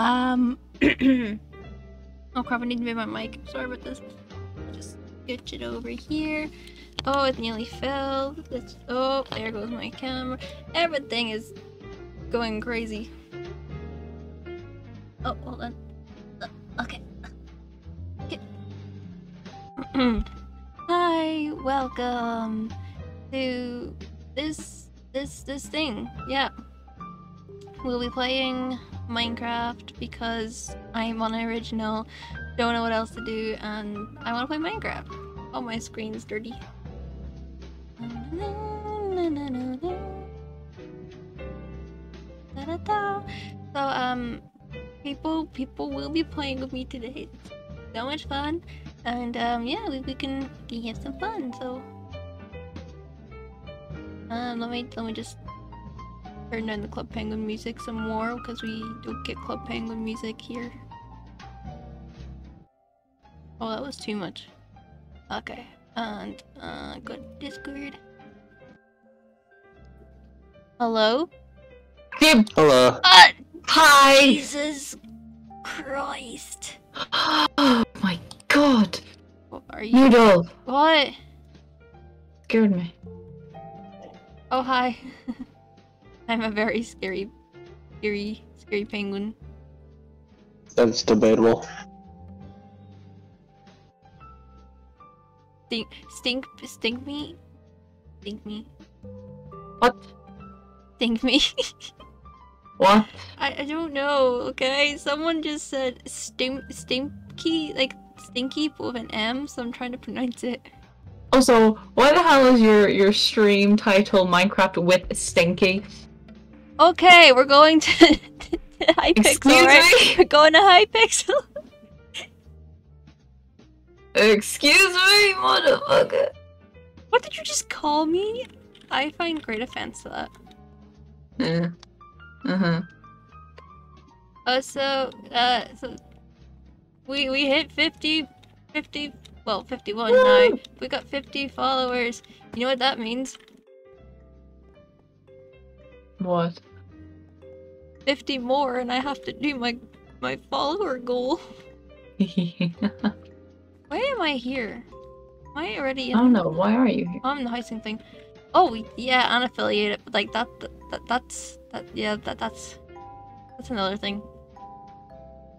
Um. oh crap! I need to move my mic. Sorry about this. Just get it over here. Oh, it nearly fell. Oh, there goes my camera. Everything is going crazy. Oh, hold on. Uh. Okay. Hi, welcome to this this this thing. Yeah. We'll be playing Minecraft because I'm on original, don't know what else to do, and I want to play Minecraft. Oh, my screen's dirty. So, um, people people will be playing with me today. It's so much fun, and um, yeah, we, we can we can have some fun. So, um, let me let me just turn down the Club Penguin music some more because we don't get Club Penguin music here. Oh, that was too much. Okay, and uh, go to Discord. Hello. Hello. Uh, Hi! Jesus Christ. Oh my god! What are you? Noodle! What? Scared me. Oh, hi. I'm a very scary, scary, scary penguin. That's debatable. Stink, stink, stink me? Stink me? What? Stink me? What? I, I don't know, okay? Someone just said stink, stinky, like stinky, but with an M, so I'm trying to pronounce it. Also, why the hell is your your stream title Minecraft with Stinky? Okay, we're going to, to Hypixel, Excuse right? me? We're going to Hypixel. Excuse me, motherfucker. What did you just call me? I find great offense to that. Yeah. Uh-huh. Uh, so, uh, so we we hit 50, 50, well, 51 now. We got 50 followers. You know what that means? What? 50 more, and I have to do my my follower goal. Why am I here? Am I already I don't know, why are you here? I'm in the housing thing. Oh yeah, unaffiliated, but like that, that that's that yeah that that's that's another thing.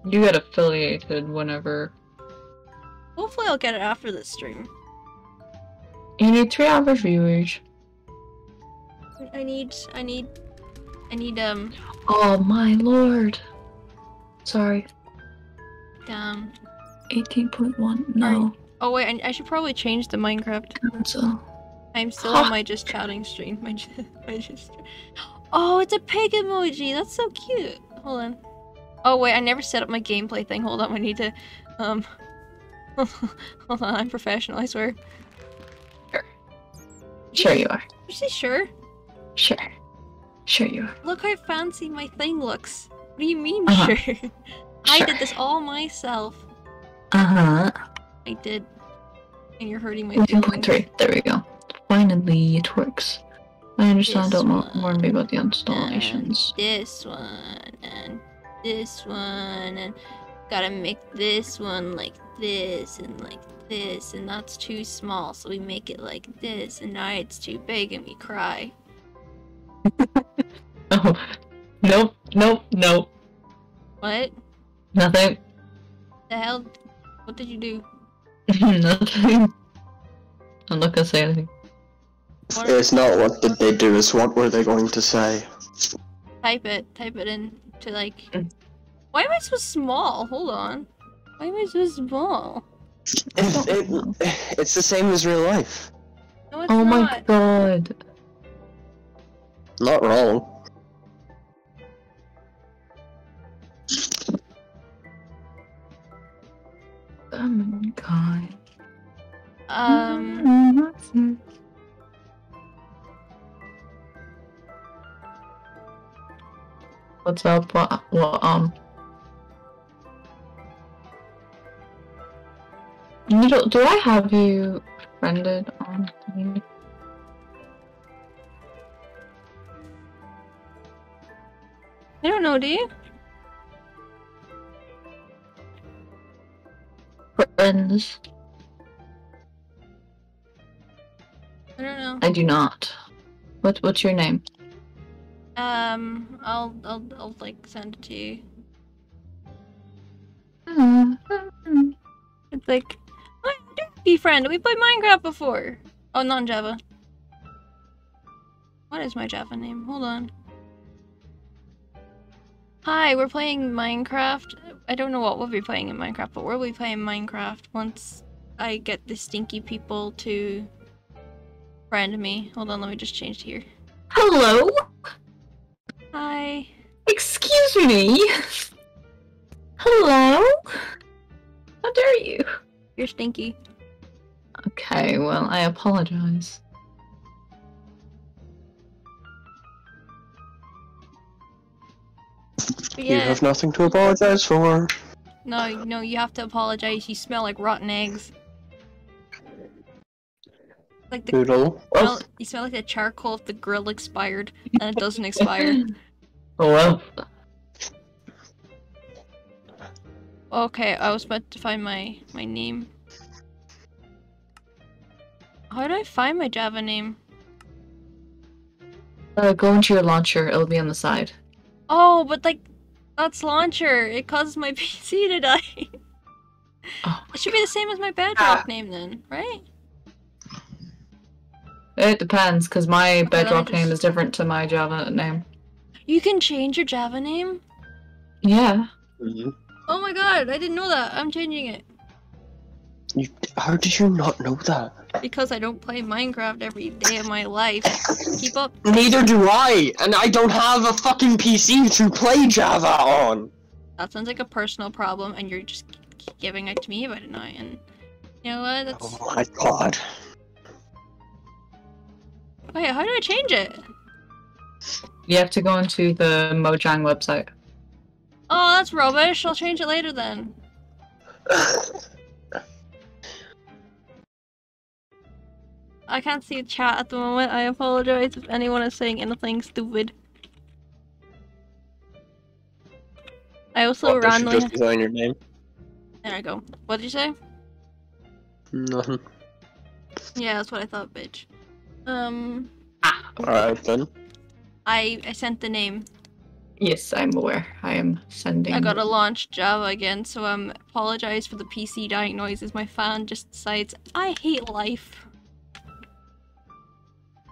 You get affiliated whenever. Hopefully, I'll get it after this stream. You need three average viewers. I need, I need, I need um Oh my lord. Sorry. um. 18.1. No. Oh wait, I, I should probably change the Minecraft. Cancel. I'm still on my just chatting stream. My just, my just. Oh, it's a pig emoji. That's so cute. Hold on. Oh wait, I never set up my gameplay thing. Hold on, I need to. Um. Hold on, I'm professional. I swear. Sure Sure you are. You say sure? Sure. Sure you are. Look how fancy my thing looks. What do you mean Uh-huh. sure? I Sure. did this all myself. Uh-huh. I did. And you're hurting my feelings. 18.3. There we go. Finally, it works. I understand. This Don't warn me about the installations. this one and this one and gotta make this one like this and like this and that's too small so we make it like this and now it's too big and we cry Oh, nope, nope, nope. what Nothing. the hell what did you do Nothing. I'm not gonna say anything. What- It's not what did they do, it's what were they going to say. type it type it in to like Mm. why am i so small hold on why am i so small It, it, it's the same as real life. no it's Oh my god. Not wrong. My god. um What's up? What? What? Um. Needle, do I have you friended on? I don't know, do you? Friends. I don't know. I do not. What what's your name? Um I'll I'll I'll like send it to you. It's like what befriend? We played Minecraft before. Oh not Java. What is my Java name? Hold on. Hi, we're playing Minecraft. I don't know what we'll be playing in Minecraft, but we'll be playing Minecraft once I get the stinky people to friend me. Hold on, let me just change here. Hello. Hi. Excuse me. Hello. How dare you? You're stinky. Okay, well, I apologize. But You have nothing to apologize for. no, no, you have to apologize. You smell like rotten eggs. Like the Poodle. smell, you smell like the charcoal if the grill expired and it doesn't expire. Oh well. Okay, I was about to find my my name. How do I find my Java name? Uh, go into your launcher. It'll be on the side. Oh, but like that's launcher. It causes my PC to die. Oh. It should be the same as my bedrock name then, right? It depends, because my let me bedrock name is different to my Java name. You can change your Java name? Yeah. Mhm. Oh my god, I didn't know that. I'm changing it. You, how did you not know that? Because I don't play Minecraft every day of my life. Keep up. Neither do I, and I don't have a fucking PC to play Java on. That sounds like a personal problem, and you're just giving it to me about it now. And you know what? That's Oh my god. wait. How do I change it? You have to go into the Mojang website. Oh, that's rubbish. I'll change it later then. I can't see the chat at the moment. I apologize if anyone is saying anything stupid. I also What, there randomly. just be saying your name. There I go. What did you say? Nothing. Yeah, that's what I thought, bitch. Um, Alright then. I I sent the name. Yes, I'm aware. I am sending. I gotta launch Java again, so um, apologize for the PC dying noises. My fan just decides I hate life.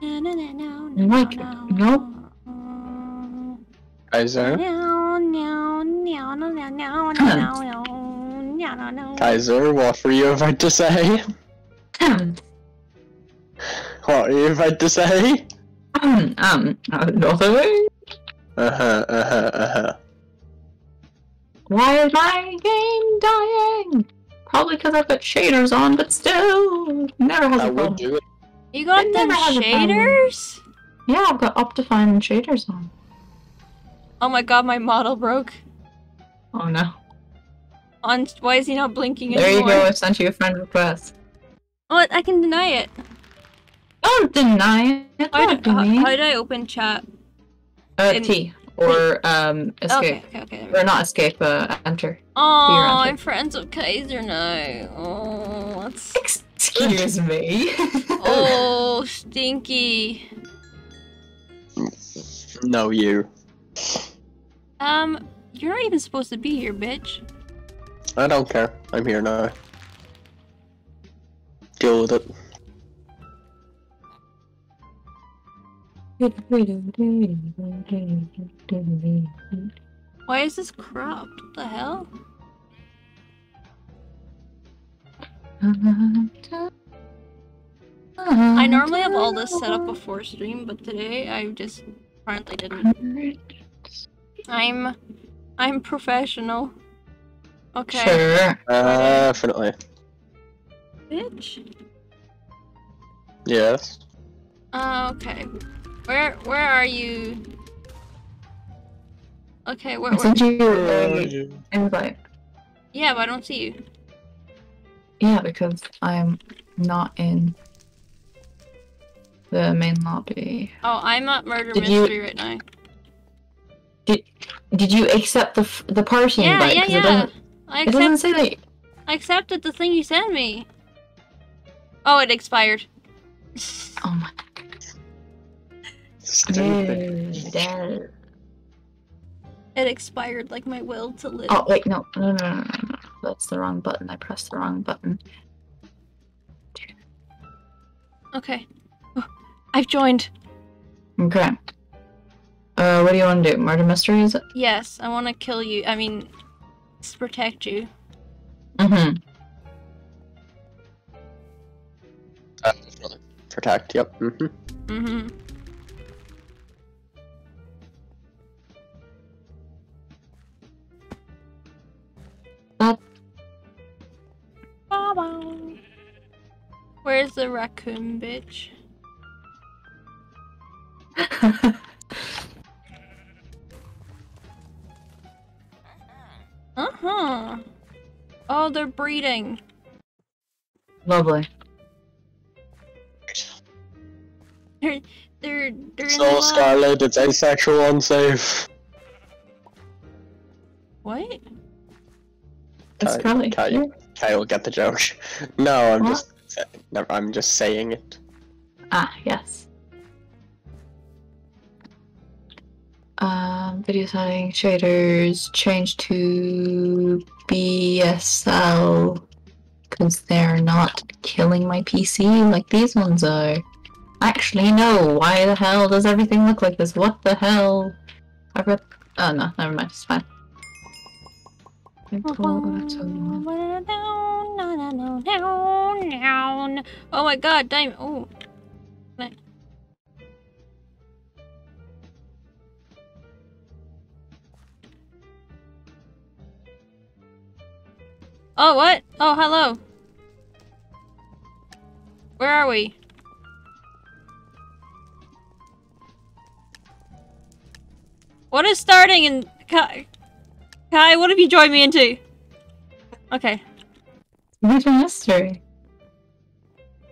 No, like. Nope. Kaiser? Kaiser, what were you about to say? what were you about to say? Um, um, nothing? Uh-huh, uh-huh, uh-huh. Why is my game dying? Probably because I've got shaders on, but still, never has that a problem. Would do it. You got It them never has a problem. shaders? Yeah, I've got Optifine and shaders on. Oh my god, my model broke. Oh no. On why is he not blinking There you anymore? go. I sent you a friend request. Oh, I can deny it. Don't deny it. How do, how, how I open chat? Uh, in- T or um escape Okay, okay, okay. there or not escape. Uh, enter. Oh, I'm friends with Kaiser now. Oh, that's Excuse me. oh stinky. No, you. Um, you're not even supposed to be here, bitch. I don't care. I'm here now. Deal with it. Why is this cropped? What the hell? I normally have all this set up before stream, but today I just apparently didn't. I'm, I'm professional. Okay, Sure. Definitely. bitch. Yes. Uh, okay. Where, where are you? Okay, where, I where? sent you an invite. Yeah, but I don't see you. Yeah, because I'm not in the main lobby. Oh, I'm at murder Did you- mystery right now. Did Did you accept the f- the party Yeah, invite? yeah, 'Cause yeah. It doesn't, I it doesn't say that. I I accepted the thing you sent me. Oh, it expired. Oh my Stupid. god. It expired like my will to live. Oh wait, no, no, no, no, no, no. That's the wrong button. I pressed the wrong button. Okay. Oh, I've joined. Okay. Uh, what do you want to do? Murder mystery, is it? Yes, I want to kill you. I mean, protect you. Mm-hmm. Uh, protect. Yep. hmm Mm-hmm. That- Ba-ba. Where's the raccoon bitch? Uh-huh. Oh, they're breeding. Lovely. They're they're they're in So love. Scarlet, it's asexual unsafe. What? It's Kai- Scarlet Here? Kyle, get the joke. No, I'm What? just. Never, I'm just saying it. Ah, yes. Um, video settings, shaders, change to BSL because they're not killing my PC like these ones are. Actually, no. Why the hell does everything look like this? What the hell? I've got. Oh no, never mind. It's fine. Oh my god, damn. Oh. Oh, what? Oh, hello. Where are we? What is starting in Kai? What have you joined me into? Okay. Video mystery.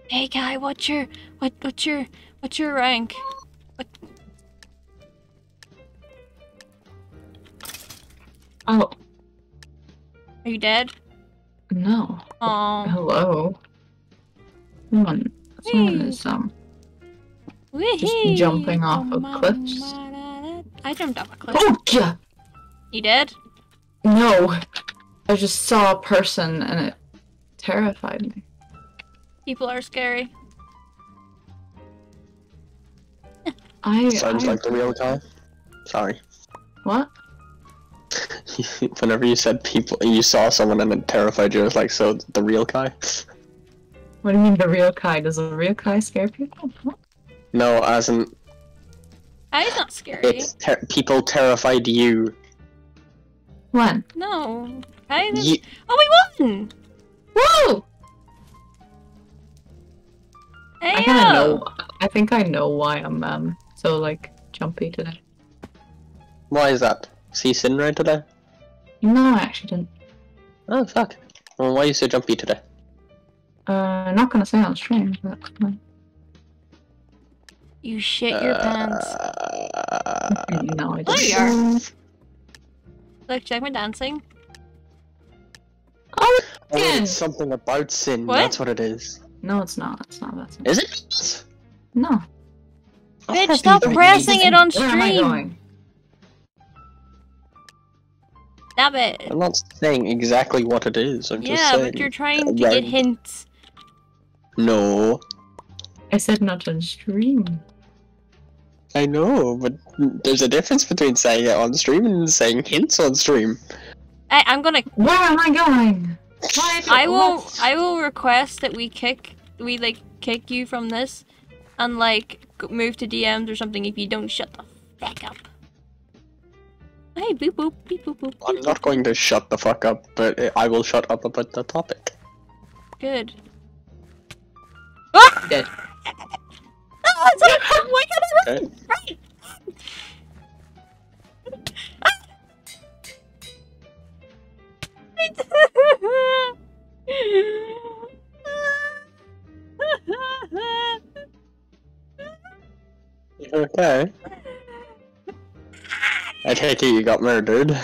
Hey Kai, what's your what what's your what's your rank? Oh Are you dead? no. Oh. Hello. Someone, someone Hey. is um. Wee-hee. jumping off of cliffs? ma- da- da. I jumped off a cliff. Oh yeah. You dead? No, I just saw a person and it terrified me. People are scary. I Sounds I- like the real Kai. Sorry. what? Whenever you said people, you saw someone and it terrified you, it was like, so the real Kai? What do you mean the real Kai? Does the real Kai scare people? What? No, as in, Kai's not scary. it's ter- people terrified you. When? No. Kai is... Ye- Oh, we won! Whoa! Hey, I kind of know. I think I know why I'm um so like jumpy today. Why is that? See Sinray today? No, I actually didn't. Oh, fuck. Well, why are you so jumpy today? Uh, I'm not gonna say on stream. But. You shit your pants. Uh, no, I Oh, didn't. you are. Look, check my dancing. Oh, Oh, Sin. it's something about sin. What? That's what it is. no, it's not. It's not. That's not. Is it? No. Bitch, Oh, stop pressing it on stream. Where am I stream. going? Stop it. I'm not saying exactly what it is. I'm just Yeah, saying. but you're trying to right. get hints. No, I said not on stream. I know, but there's a difference between saying it on stream and saying hints on stream. I, I'm gonna. Where am I going? Why? I will. what? I will request that we kick. We like kick you from this, and like move to DMs or something if you don't shut the fuck up. Hey, boop boop beep boop boop. I'm not going to shut the fuck up, but I will shut up about the topic. boop. Good. Ah! Dead. It's like, why can't I Okay. Right. Okay. I take it you got murdered.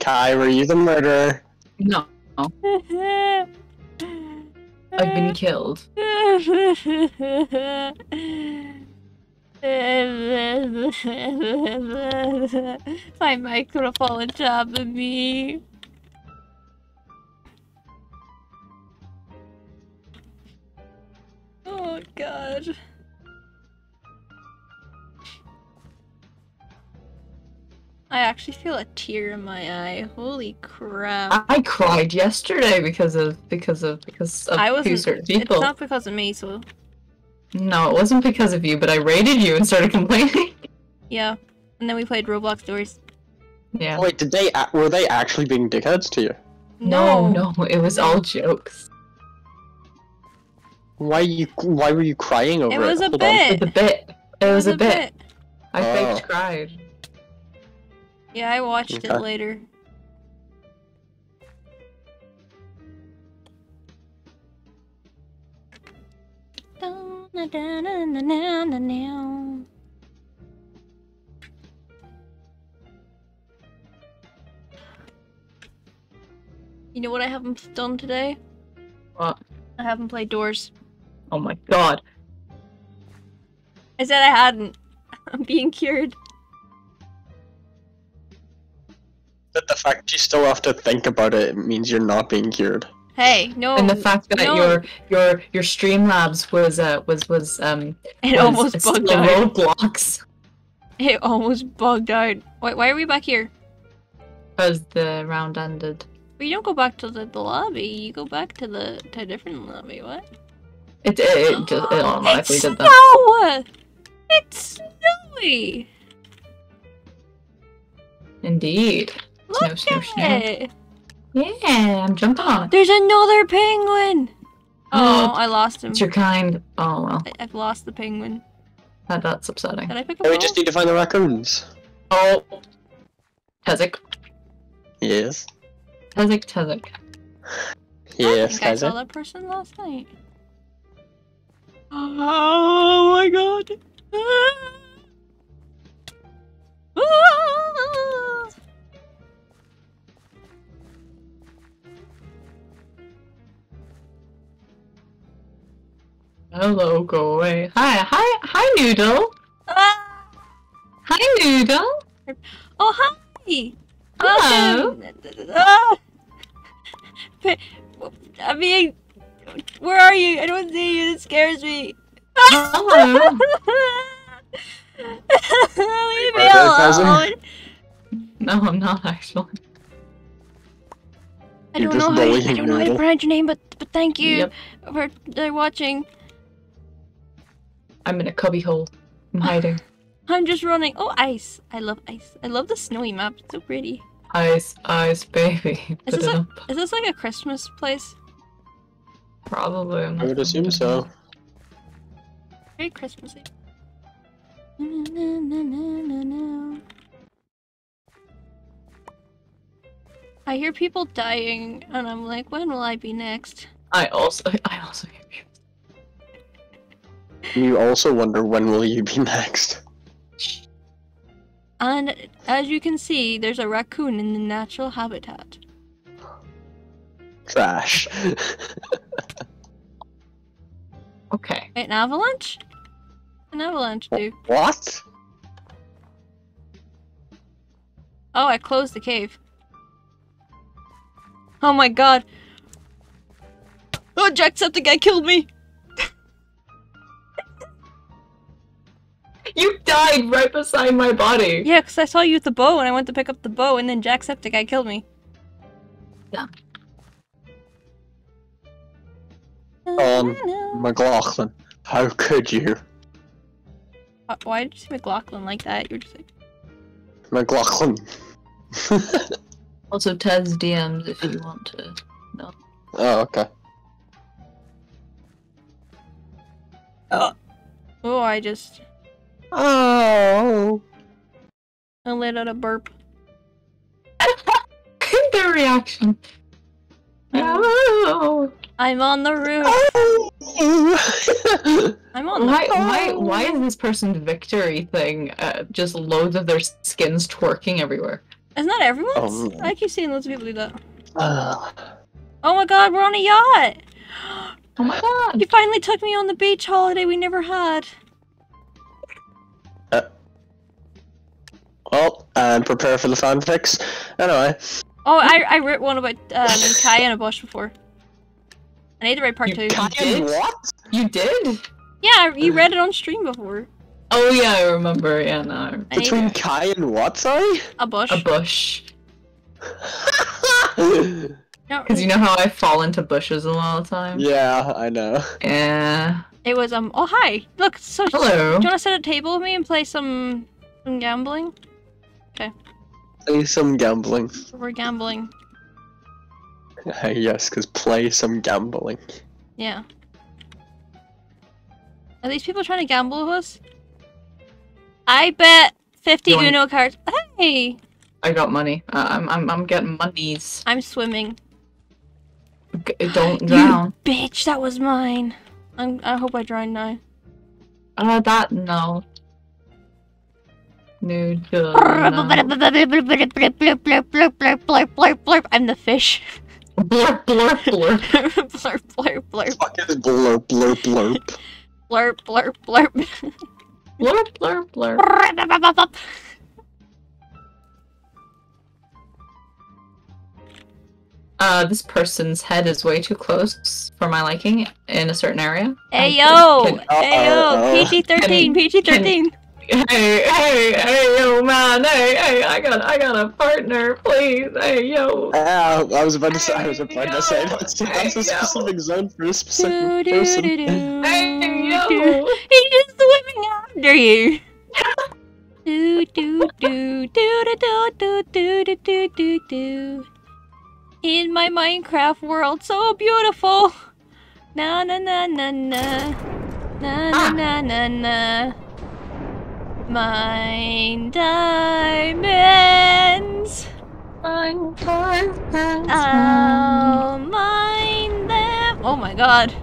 Kai, were you the murderer? No, I've been killed. My mic gonna fall top of me. Oh god. I actually feel a tear in my eye. Holy crap. I cried yesterday because of because of because of I two wasn't. certain It's people. not because of me, so No, it wasn't because of you, but I raided you and started complaining. yeah. And then we played Roblox Doors. yeah. Wait, did they? a- Were they actually being dickheads to you? No, no, it was all jokes. Why you? Why were you crying over It it? was a bit. It was a bit. It was a bit. I Oh. faked cried. Yeah, I watched it later. You know what I haven't done today? What? I haven't played Doors. Oh my god. I said I hadn't. I'm being cured. But the fact you still have to think about it means you're not being cured. Hey, no. and the fact that no. your your your Streamlabs was uh was was um it was almost still bugged out. roadblocks It almost bugged out. Wait, why are we back here? because the round ended. Well, you don't go back to the, the lobby. You go back to the to a different lobby. What? It it, it just it automatically it's did that. snow! It's snowy. Indeed. Look Snow, snow, at snow. it. Yeah, I'm jumping on it. There's another penguin. Oh, I lost him. It's your kind. Oh well, I, I've lost the penguin. that, that's upsetting. Did I pick a Now we just need to find the raccoons. Oh, Tezik, Yes. Tezik, Tezik. Yes, I think I saw that person last night. Oh my god. Ah. Hello, go away. Hi, hi, hi, Noodle. Ah. Hi, Noodle. Oh hi. Hello. Welcome. Ah. I'm being. Where are you? I don't see you. It scares me. Hello. Leave me Are there cousins? alone. No, I'm not actually. I You're don't know how you, I don't know how to pronounce your name, but but thank you Yep. for uh, watching. I'm in a cubby hole. I'm hiding. I'm just running. Oh, ice! I love ice. I love the snowy map. It's so pretty. Ice, ice, baby. Is this Put it a- up. Is this like a Christmas place? Probably. I'm I not would assume so. Very Christmassy. Na, na, na, na, na, na. I hear people dying, and I'm like, when will I be next? I also, I also hear you. You also wonder when will you be next. And as you can see, there's a raccoon in the natural habitat. Trash. Okay. Wait, an avalanche? An avalanche, dude. what? Oh, I closed the cave. Oh my god. Oh, Jacksepticeye killed me! Died right beside my body. Yeah, because I saw you with the bow and I went to pick up the bow and then Jacksepticeye killed me. Yeah. Um, McLaughlin, how could you? Why- Why did you say McLaughlin like that? You're just like, McLaughlin. Also, Ted's DMs if you want to. know. oh, okay. Oh. oh, I just Oh. I let out a burp. Their reaction. Oh. I'm on the roof. I'm on the Why, why, why is this person's victory thing uh, just loads of their skins twerking everywhere? Isn't that everyone's? Um. I keep seeing loads of people do that. Uh, Oh my god, we're on a yacht! Oh my god. You finally took me on the beach holiday we never had. Well, and prepare for the fanfics. Anyway, Oh, I I wrote one about um Kai in a bush before. I need to write part You two. can't- did? what? You did? Yeah, you read it on stream before. Oh yeah, I remember. Yeah, no. I Between Kai and what? Sorry. a bush. A bush. No, Because you know how I fall into bushes a lot of the time? yeah, I know. Yeah. it was um. Oh hi, look. So do Hello. you want to sit at a table with me and play some some gambling? Play some gambling. We're gambling. Uh, yes, because play some gambling. Yeah. Are these people trying to gamble with us? I bet 50 Yoink. Uno cards. Hey! I got money. Uh, I'm I'm I'm getting monies. I'm swimming. G- don't drown. You bitch, that was mine. I'm, I hope I drown now. Uh, that no. Blurp. I'm the fish. Blurp, blurp, blurp. blurp, blurp, blurp. Fuck is blurp blurp blurp. Blurp, blurp, blurp. Blurp, blurp, blurp. Uh, this person's head is way too close for my liking in a certain area. Hey Um, yo! can- Hey yo! Uh-oh. PG 13, PG 13. Hey, hey, hey, yo, man, hey, hey, I got, I got a partner, please, hey, yo. Ah, I was about to say. I was about to say Hey, that's, yo. that's a Hey, yo. specific zone for a specific do, person. do, do. Hey, yo. He's just swimming after you. do do do do do do do do do do do do. In my Minecraft world, so beautiful. Na na na na na na na Ah. na na na. Mine diamonds. Fine, fine, fine, I'll mine them. Oh my god.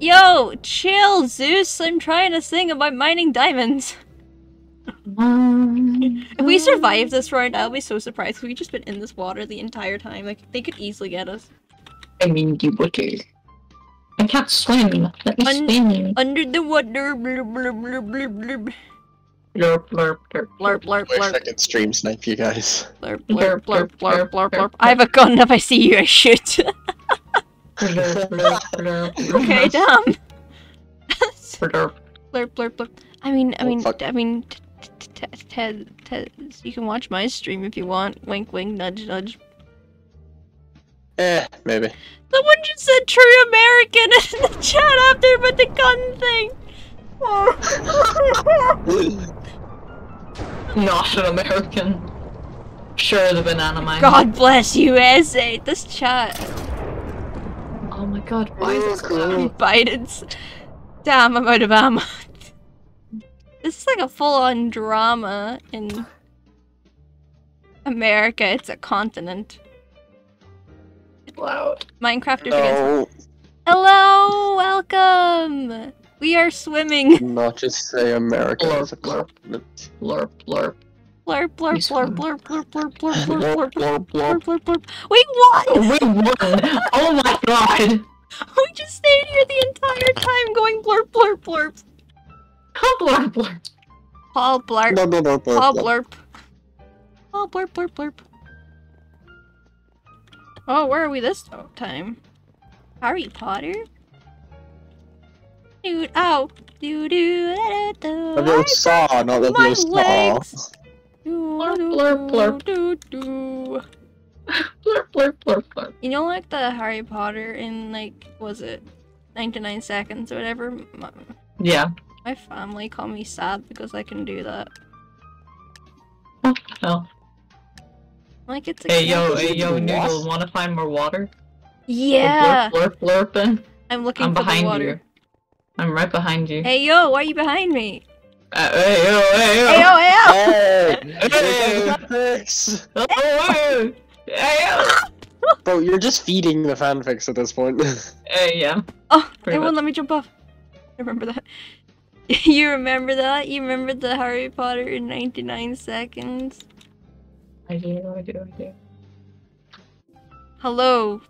Yo, chill, Zeus. I'm trying to sing about mining diamonds. If we survive this round, I'll be so surprised. We've just been in this water the entire time. Like, they could easily get us. I mean, you would do. I can't swim. Let me Un- swim. Under the water. Blurp, blurp, blurp, blurp, blurp. Blurp, blurp, blurp. Blurp, blurp, Wish I blurp, could stream snipe you guys. blurp, Blurp, blurp, blurp, blurp, blurp. I have a gun. If I see you, I shoot. Okay, blurp, damn. blurp. blurp, blurp, blurp. I mean, I Oh, mean, fuck. I mean, Ted, Ted, you can watch my stream if you want. Wink, wink, nudge, nudge. Eh, maybe. Someone just said true American in the chat after about the gun thing. Not an American. Sure, the banana mine. God bless USA. This chat. Oh my god, why is this Mm. Biden's. Damn, I'm out of ammo. This is like a full-on drama in America. It's a continent. Loud? Minecraft is against. Hello, welcome. We are swimming. not just say America Blurp, as a blurp. continent. Blurp, blurp. Blurp, blurp, We blurp, swim. blurp, blurp, blurp, blurp, blurp, blurp, Blurp, blurp, blurp, blurp. blurp, blurp. We won! We won! Oh my god! We just stayed here the entire time going blurp, blurp, blurp. Blurp, blurp. Paul blurp. Blurp, blurp, blurp, blurp, Paul blurp. blurp. Paul blurp, blurp, blurp. Oh, where are we this time? Harry Potter? Dude, oh, ow. Do do da da Of your saw, not of My your saw. legs. Blurp, blurp, blurp. Do, do. Blurp, blurp, blurp, blurp. You know, like the Harry Potter in like, was it 99 seconds or whatever? My, Yeah. my family call me sad because I can do that. Oh. Like it's Hey yo, hey yo, What? Noodle, wanna find more water? Yeah, Blurp, blurp, blurping. I'm looking I'm for the behind water. you. I'm right behind you. Hey yo, why are you behind me? Uh, hey yo, hey yo! Hey yo, hey yo! Hey! Hey! Here comes the fanfics! Oh, hey! Hey yo! Bro, you're just feeding the fanfics at this point. Hey yeah. Oh, Pretty it won't let me jump off. I remember that. you remember that? You remember the Harry Potter in 99 seconds? I do, I do, I do. Hello.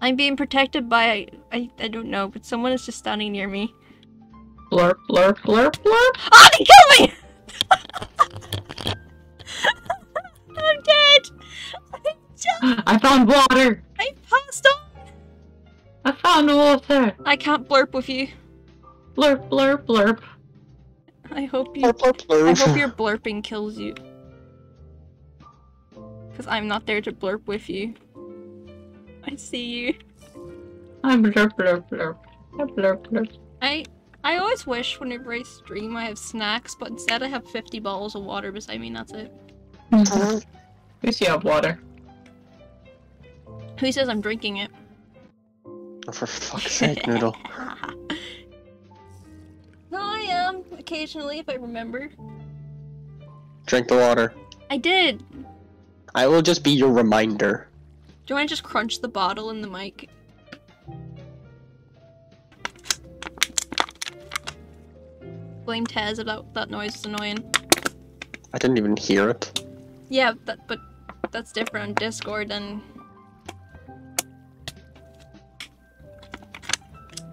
I'm being protected by I I don't know, but someone is just standing near me. Blurp, blurp, blurp, blurp. Ah, they killed me! I'm dead! I found water. I passed on! I found water. I can't blurp with you. Blurp, blurp, blurp. I hope you Blurp, blurp, I hope your blurping kills you. Cause I'm not there to blurp with you. I see you. I blurp, blurp, blurp. I blurp, blurp. I I always wish whenever I stream I have snacks, but instead I have 50 bottles of water beside me and that's it. At least you have water. Who says I'm drinking it? Oh, for fuck's sake, Noodle. No, I am, occasionally, if I remember. Drink the water. I did! I will just be your reminder. Do you want to just crunch the bottle in the mic? Blame Tez about that noise is annoying. I didn't even hear it. Yeah, that, but that's different on Discord and.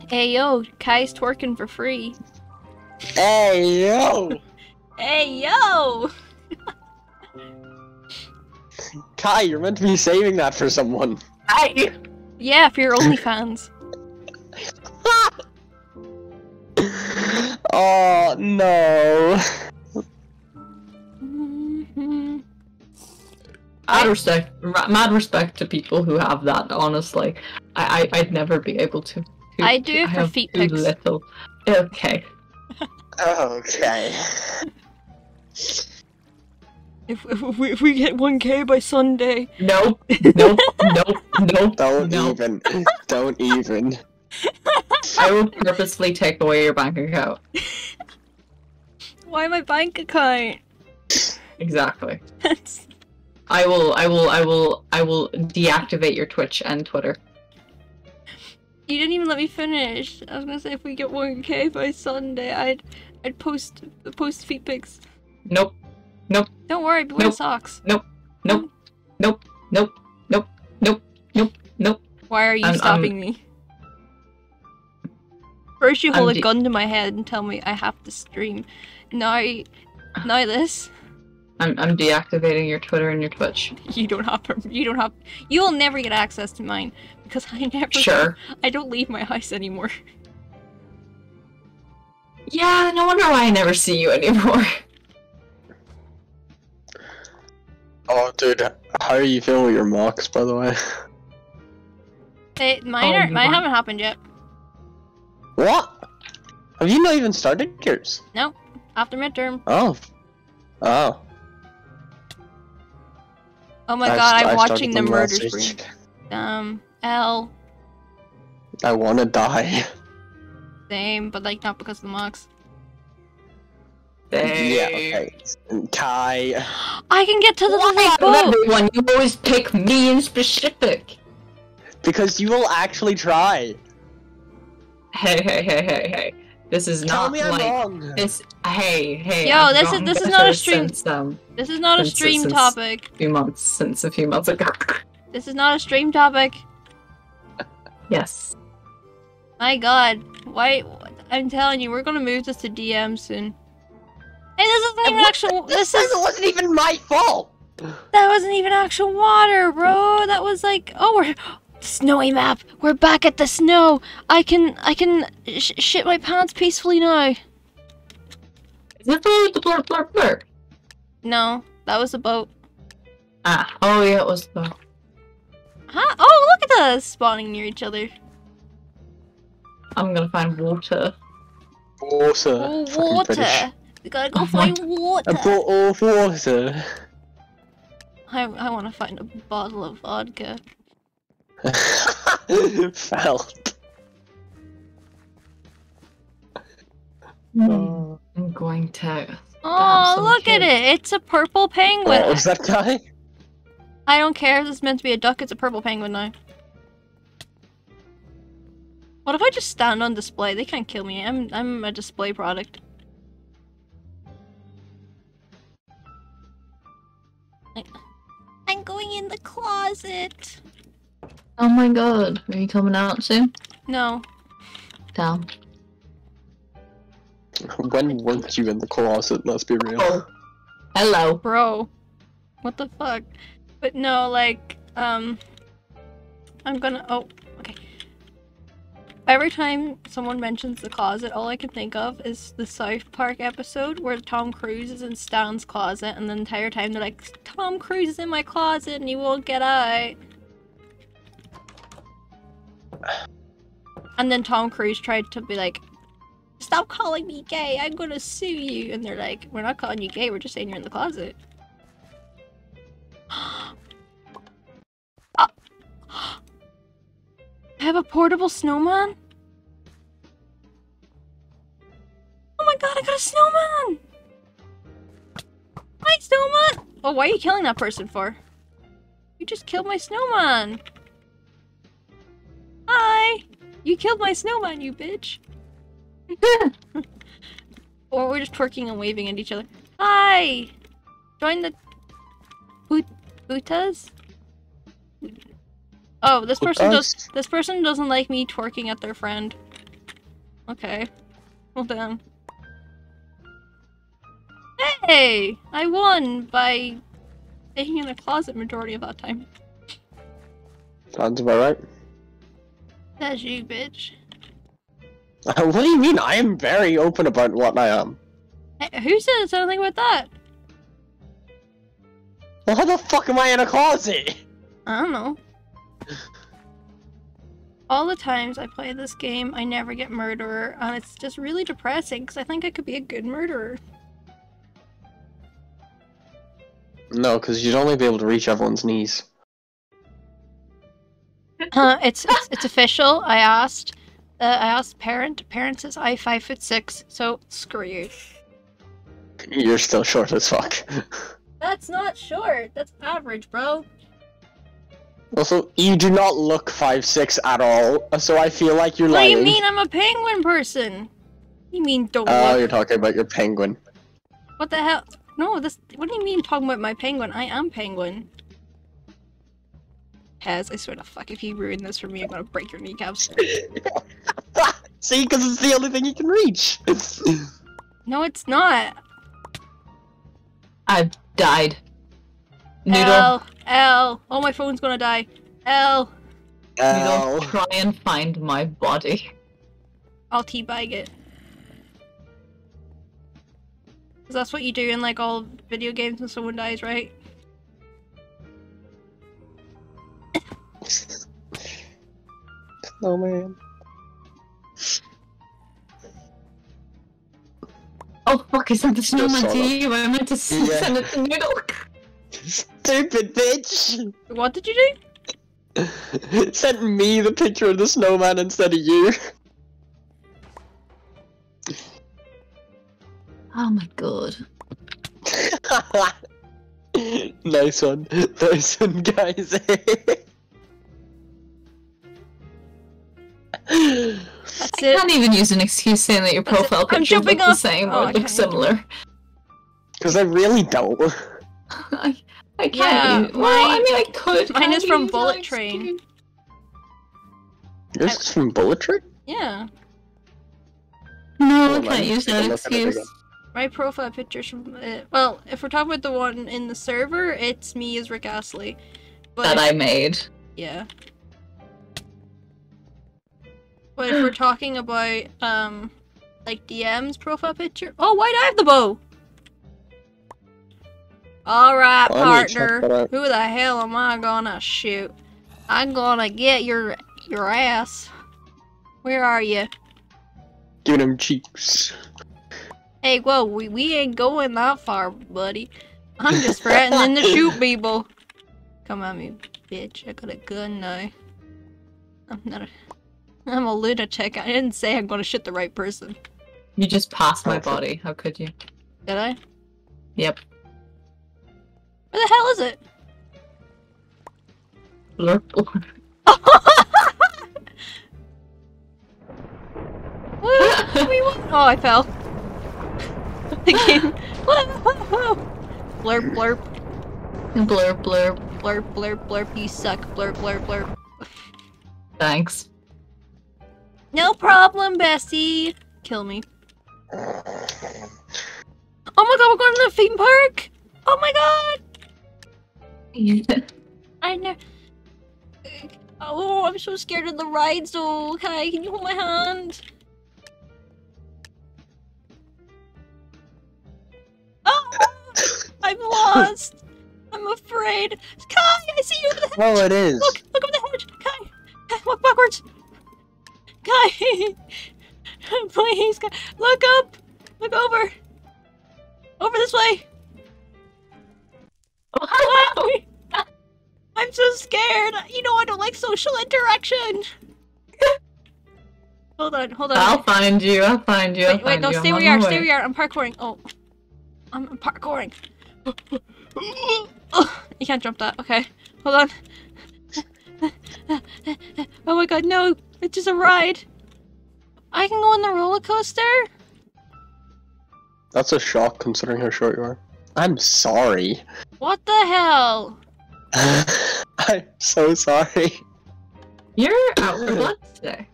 Hey yo, Kai's twerking for free. Hey, yo! Hey yo! Kai, you're meant to be saving that for someone. I. Yeah, for your OnlyFans. oh, no. Mad respect, mad respect to people who have that. Honestly, I, I I'd never be able to. to- I do to- it for have feet too pics. Little. Okay. Okay. If, if, we, if we get 1k by Sunday. Nope. Nope. nope. Nope. Don't no. even. Don't even. I will purposely take away your bank account. Why my bank account? Exactly. I will. I will. I will. I will deactivate your Twitch and Twitter. You didn't even let me finish. I was gonna say if we get 1k by Sunday, I'd I'd post post feet pics. Nope. Nope. Don't worry, wearing Nope. socks. Nope. Nope. Nope. Nope. Nope. Nope. Nope. Nope. Why are you I'm- I'm- stopping me? First you I'm hold a gun to my head and tell me I have to stream. Now, now this. I'm. I'm deactivating your Twitter and your Twitch. You don't have. You don't have. You will never get access to mine because I never. Sure. I don't leave my house anymore. Yeah. No wonder why I never see you anymore. Oh, dude, how are you feeling with your mocks, by the way? They, mine Oh, are, you mine haven't happened yet. What? Have you not even started yours? No, after midterm. Oh. Oh. Oh my I've god, I'm I watching started the them murder last spree. week. Um, L. I wanna die. Same, but like not because of the mocks. Yeah, okay. Kai. I can get to the Why little out of boat. everyone, you always pick me in specific. Because you will actually try. Hey, hey, hey, hey, hey. This is Tell not me I'm like wrong. this. Hey, hey. Yo, I've this is- this is not a stream- Since um, This is not a stream since- topic. a few months, since a few months ago. This is not a stream topic. yes. My god. Why? I'm telling you, we're gonna move this to DM soon. Hey, this isn't even actual. This is, wasn't even my fault. That wasn't even actual water, bro. That was like, oh, we're snowy map. We're back at the snow. I can, I can sh- shit my pants peacefully now. Is it the, the blur blur blur? No, that was a boat. Ah, oh yeah, it was the. Huh? Oh, look at us spawning near each other. I'm gonna find water. Water. Oh, Fucking water. We gotta go Oh find water. A water. bottle of water. I, I want to find a bottle of vodka. Felt. Hmm, I'm going to. Oh, some look at it! It's a purple penguin. What was that guy? I don't care if is meant to be a duck. It's a purple penguin now. What if I just stand on display? They can't kill me. I'm I'm a display product. I- I'm going in the closet. Oh my god, are you coming out soon? No. Damn. When weren't you in the closet? Let's be real. Oh. Hello. bro what the fuck but no like um i'm gonna oh okay every time someone mentions the closet all i can think of is the south park episode where tom cruise is in stan's closet and the entire time they're like tom cruise is in my closet and he won't get out. And then tom cruise tried to be like stop calling me gay i'm gonna sue you. And they're like we're not calling you gay we're just saying you're in the closet have a portable snowman? Oh my god, I got a snowman! Hi, snowman! Oh, why are you killing that person for? You just killed my snowman! Hi! You killed my snowman, you bitch! or we're just twerking and waving at each other. Hi! Join the Utas? Oh, this person does. This person doesn't like me twerking at their friend. Okay. Well then. Hey! I won by staying in the closet majority of that time. Sounds about right. That's you, bitch. what do you mean? I am very open about what I am. Hey, who said something about that? Well, how the fuck am I in a closet? I don't know. All the times I play this game, I never get murderer, and it's just really depressing because I think I could be a good murderer. No, because you'd only be able to reach everyone's knees. Uh, it's, it's it's official. I asked. Uh, I asked parent. Parent says I five foot six. So screw you. You're still short as fuck. That's not short. That's average, bro. Also, you do not look five six at all, so I feel like you're like What lying. do you mean? I'm a penguin person. You mean don't Oh, look? you're talking about your penguin. What the hell? No, this. What do you mean talking about my penguin? I am penguin. Has I swear to fuck, if you ruin this for me, I'm gonna break your kneecaps. See, because it's the only thing you can reach. No, it's not. I've died. Noodle. L L. Oh, my phone's gonna die. L. Noodle, try and find my body. I'll teabag it. Cause that's what you do in like all video games when someone dies, right? Oh man. Oh fuck, is that the snowman sort to you? I meant to Yeah. send it to Noodle. Stupid bitch! What did you do? Sent me the picture of the snowman instead of you. Oh my god. nice one. Nice one, guys. That's I it. can't even use an excuse saying that your profile I'm picture looks the same Oh, or I look can't. similar. Because I really don't. I, I can't Yeah, use- Well, I mine- mean, I could. mine is from Bullet that Train. excuse. Yours is from Bullet Train? Yeah. No, I can't use that look at it excuse. again. My profile picture's from. Uh, well, if we're talking about the one in the server, it's me as Rick Astley. But That if- I made. Yeah. But if we're talking about um like DM's profile picture. Oh, why do I have the bow? Alright, Well, I need to check partner. Who the hell am I gonna shoot? I'm gonna get your your ass. Where are you? Giving him cheeks. Hey, whoa, we, we ain't going that far, buddy. I'm just threatening to shoot people. Come at me, bitch. I got a gun now. I'm not a... I'm a lunatic. I didn't say I'm gonna shoot the right person. You just passed my body. How could you? Did I? Yep. Where the hell is it? Blurp. we won. Oh, I fell. Again. blurp, blurp, blurp blurp. blurp, blurp, blurp. You suck. Blurp, blurp, blurp. Thanks. No problem, Bessie. Kill me. Oh my god, we're going to the theme park! Oh my god! I know. Oh, I'm so scared of the rides though. Kai, can you hold my hand? Oh! I'm lost! I'm afraid. Kai, I see you over the hedge! Oh, it is. Look! Look over the hedge! Kai! Kai, walk backwards! Kai! Please, Kai. Look up! Look over! Over this way! Kai! I'm so scared! You know I don't like social interaction! hold on, hold on. I'll find you. I'll find you. I'll Wait, wait, find no, stay where you are, stay where you are. I'm parkouring. Oh. I'm I'm parkouring. Oh, you can't jump that. Okay. Hold on. Oh my god, no! It's just a ride! I can go on the roller coaster? That's a shock considering how short you are. I'm sorry. What the hell? I'm so sorry. You're out for blood today.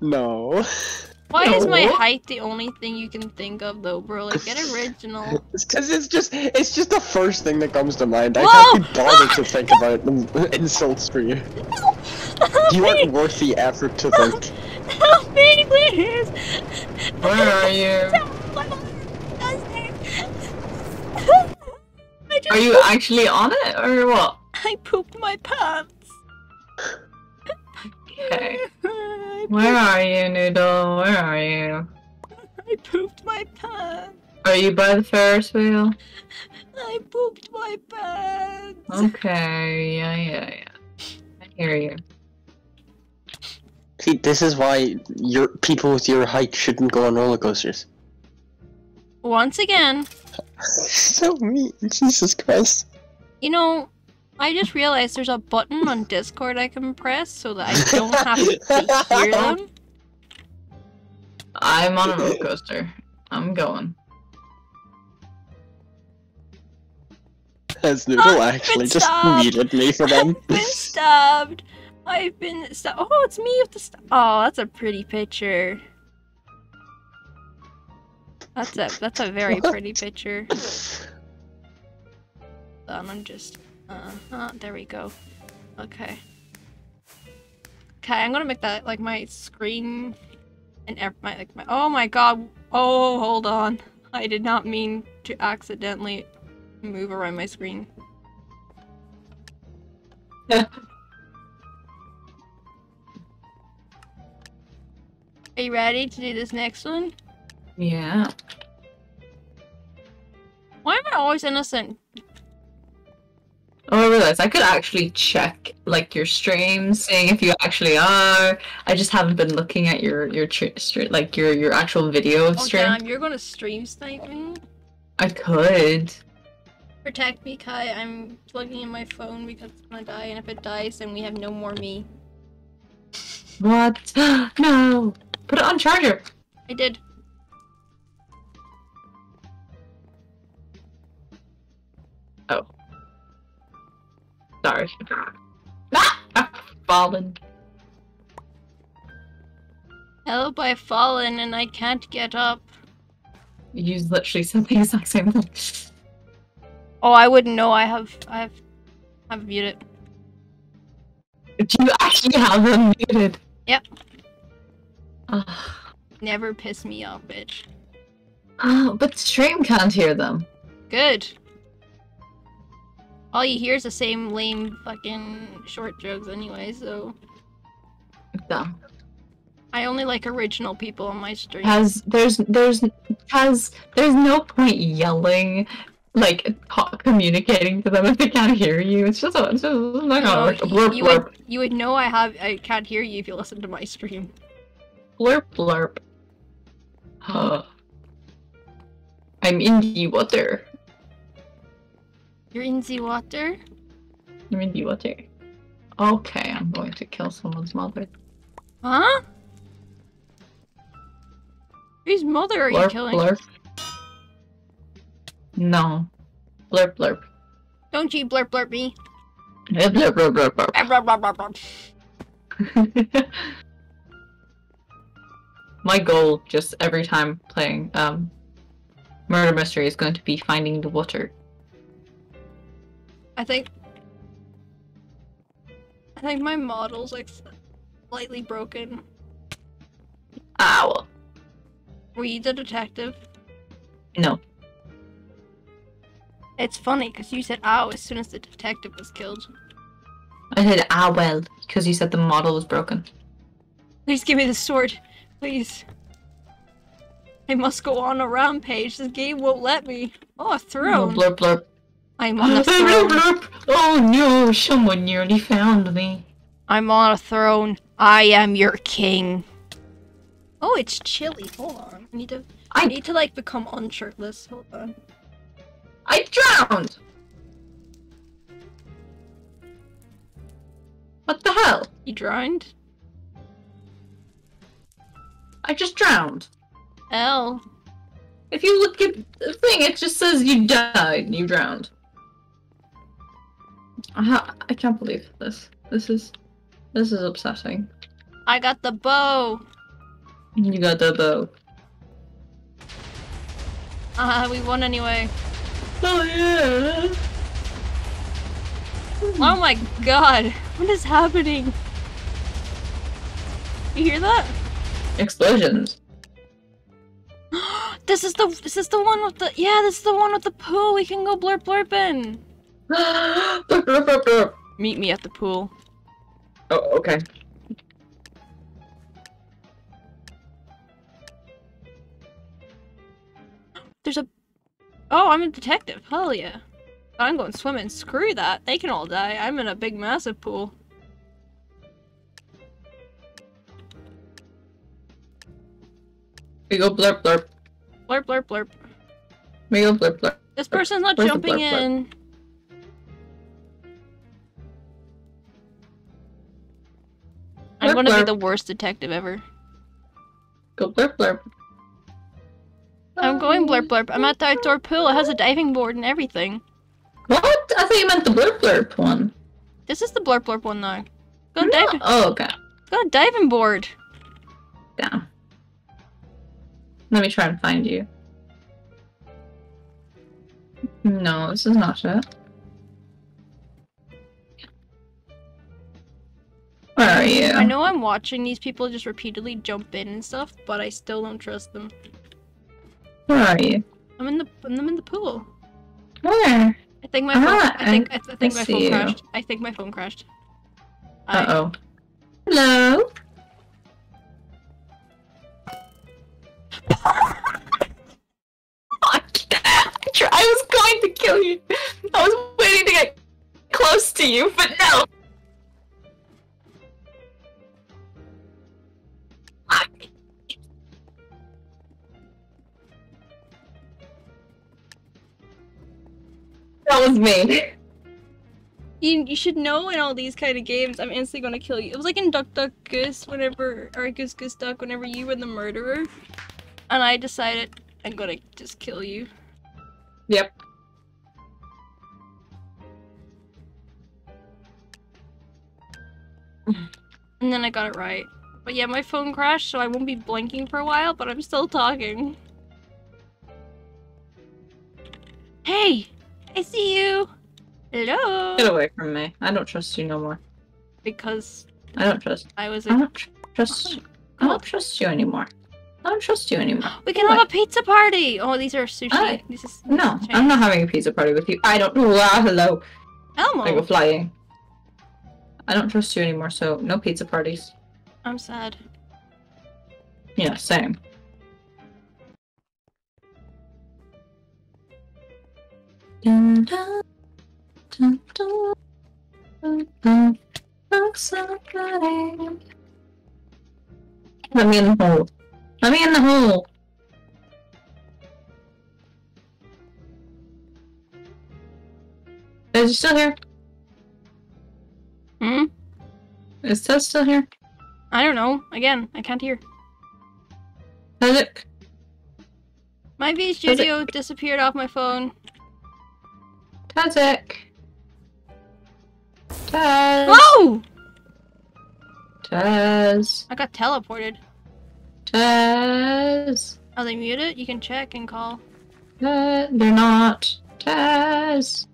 No. Why is my height the only thing you can think of though, bro? Like, get original. It's because it's just it's just the first thing that comes to mind. I Whoa! can't be bothered to think about the insults for you. You aren't worth the effort to think. Help me, please! Where are you? Are you actually on it or what? I pooped my pants. Okay. Where are you, Noodle? Where are you? I pooped my pants. Are you by the Ferris wheel? I pooped my pants. Okay, yeah, yeah, yeah. I hear you. See, this is why your people with your height shouldn't go on roller coasters. Once again, so mean, Jesus Christ. you know, I just realized there's a button on Discord I can press so that I don't have to hear them. I'm on a roller coaster. I'm going. Has Noodle Oh, actually just stop. muted me for them? I've been stabbed. I've been stabbed. Oh, it's me with the st- Oh, that's a pretty picture. That's a that's a very What? pretty picture. Um, I'm just uh, uh there we go. Okay. Okay, I'm gonna make that like my screen and every, my like my oh my god oh hold on I did not mean to accidentally move around my screen. Are you ready to do this next one? Yeah. Why am I always innocent? Oh, I realized I could actually check like your streams, seeing if you actually are. I just haven't been looking at your your tr- like your your actual video Oh stream. damn, you're gonna stream snipe me? I could. Protect me, Kai. I'm plugging in my phone because it's gonna die, and if it dies, then we have no more me. What? no. Put it on charger. I did. Sorry. Ah! I've fallen. Help, I've fallen and I can't get up. You literally said the exact same thing. Oh, I wouldn't know. I have, I have, I've muted. Do you actually have them muted? Yep. Ah. Never piss me off, bitch. Oh, but stream can't hear them. Good. All you hear is the same lame fucking short jokes anyway, so Dumb. I only like original people on my stream. Has there's there's has there's no point yelling, like co- communicating to them if they can't hear you. It's just a, it's just not gonna work. Blurp you blurp would you would know I have I can't hear you if you listen to my stream. blurp blurp. Huh. I'm in the water. You're in the water. I'm in the water. Okay, I'm going to kill someone's mother. Huh? Whose mother are you Blurp, killing? blurp. No. Blurp, blurp. Don't you blurp blurp me. Blurp, blurp. Blurp, blurp, blurp, blurp, blurp. My goal, just every time playing um, murder mystery, is going to be finding the water. I think. I think my model's like slightly broken. Ow. Were you the detective? No. It's funny because you said "ow" as soon as the detective was killed. I said, ah, well, because you said the model was broken. Please give me the sword, please. I must go on a rampage. This game won't let me. Oh, a Oh, throne. blurp, blurp. I'm on a throne. Oh no, someone nearly found me. I'm on a throne. I am your king. Oh, it's chilly. Hold on. I need to. I I- need to like become unshirtless. Hold on. I drowned! What the hell? You drowned? I just drowned. L. If you look at the thing, it just says you died and you drowned. I, I can't believe this. This is this is upsetting. I got the bow. You got the bow. Ah, we won anyway. Oh yeah. Oh my god, what is happening? You hear that? Explosions. this is the this is the one with the yeah, this is the one with the pool. We can go blurp blurping. Blurp, blurp, blurp, blurp. Meet me at the pool. Oh, okay. There's a Oh, I'm a detective. Hell yeah. I'm going swimming. Screw that. They can all die. I'm in a big massive pool. We go blurp blurp. Blurp blurp blurp. We go blurp blurp. This person's not the jumping blurp blurp? in. Blurp gonna be the worst detective ever. Go blurp blurp. I'm going blurp blurp. I'm at the outdoor pool. It has a diving board and everything. What? I thought you meant the blurp blurp one. This is the blurp blurp one though. Go No. diving. Oh, okay. Got a diving board. Damn. Let me try and find you. No, this is not it. Where are you? I know I'm watching these people just repeatedly jump in and stuff, but I still don't trust them. Where are you? I'm in the I'm in the pool. Where? I think my Ah, phone. I think I, I think I my phone you. crashed. I think my phone crashed. Uh oh. Hello? I was going to kill you. I was waiting to get close to you, but no. That was me. You, you should know in all these kind of games, I'm instantly gonna kill you. It was like in Duck Duck Goose, whenever, or Goose Goose Duck, whenever you were the murderer, and I decided I'm gonna just kill you. Yep. And then I got it right. But yeah, my phone crashed, so I won't be blinking for a while, but I'm still talking. Hey! I see you! Hello! Get away from me. I don't trust you no more. Because I don't trust. I was I a- don't tr- trust. I don't trust you anymore. I don't trust you anymore. We can have a pizza party! Oh, these are sushi. Hi. This is No, I'm not having a pizza party with you. I don't. Ah, hello. Elmo! I go flying. I don't trust you anymore, so no pizza parties. I'm sad. Yeah, same. Dun, dun, dun, dun, dun, dun. Looks so pretty. Let me in the hole. Let me in the hole. Is it still here? Hmm? Is Ted still here? I don't know. Again, I can't hear. It? My V Studio disappeared off my phone. Tazek. Taz. Whoa! Taz. I got teleported. Taz. Are they muted? You can check and call. Taz. They're not. Taz.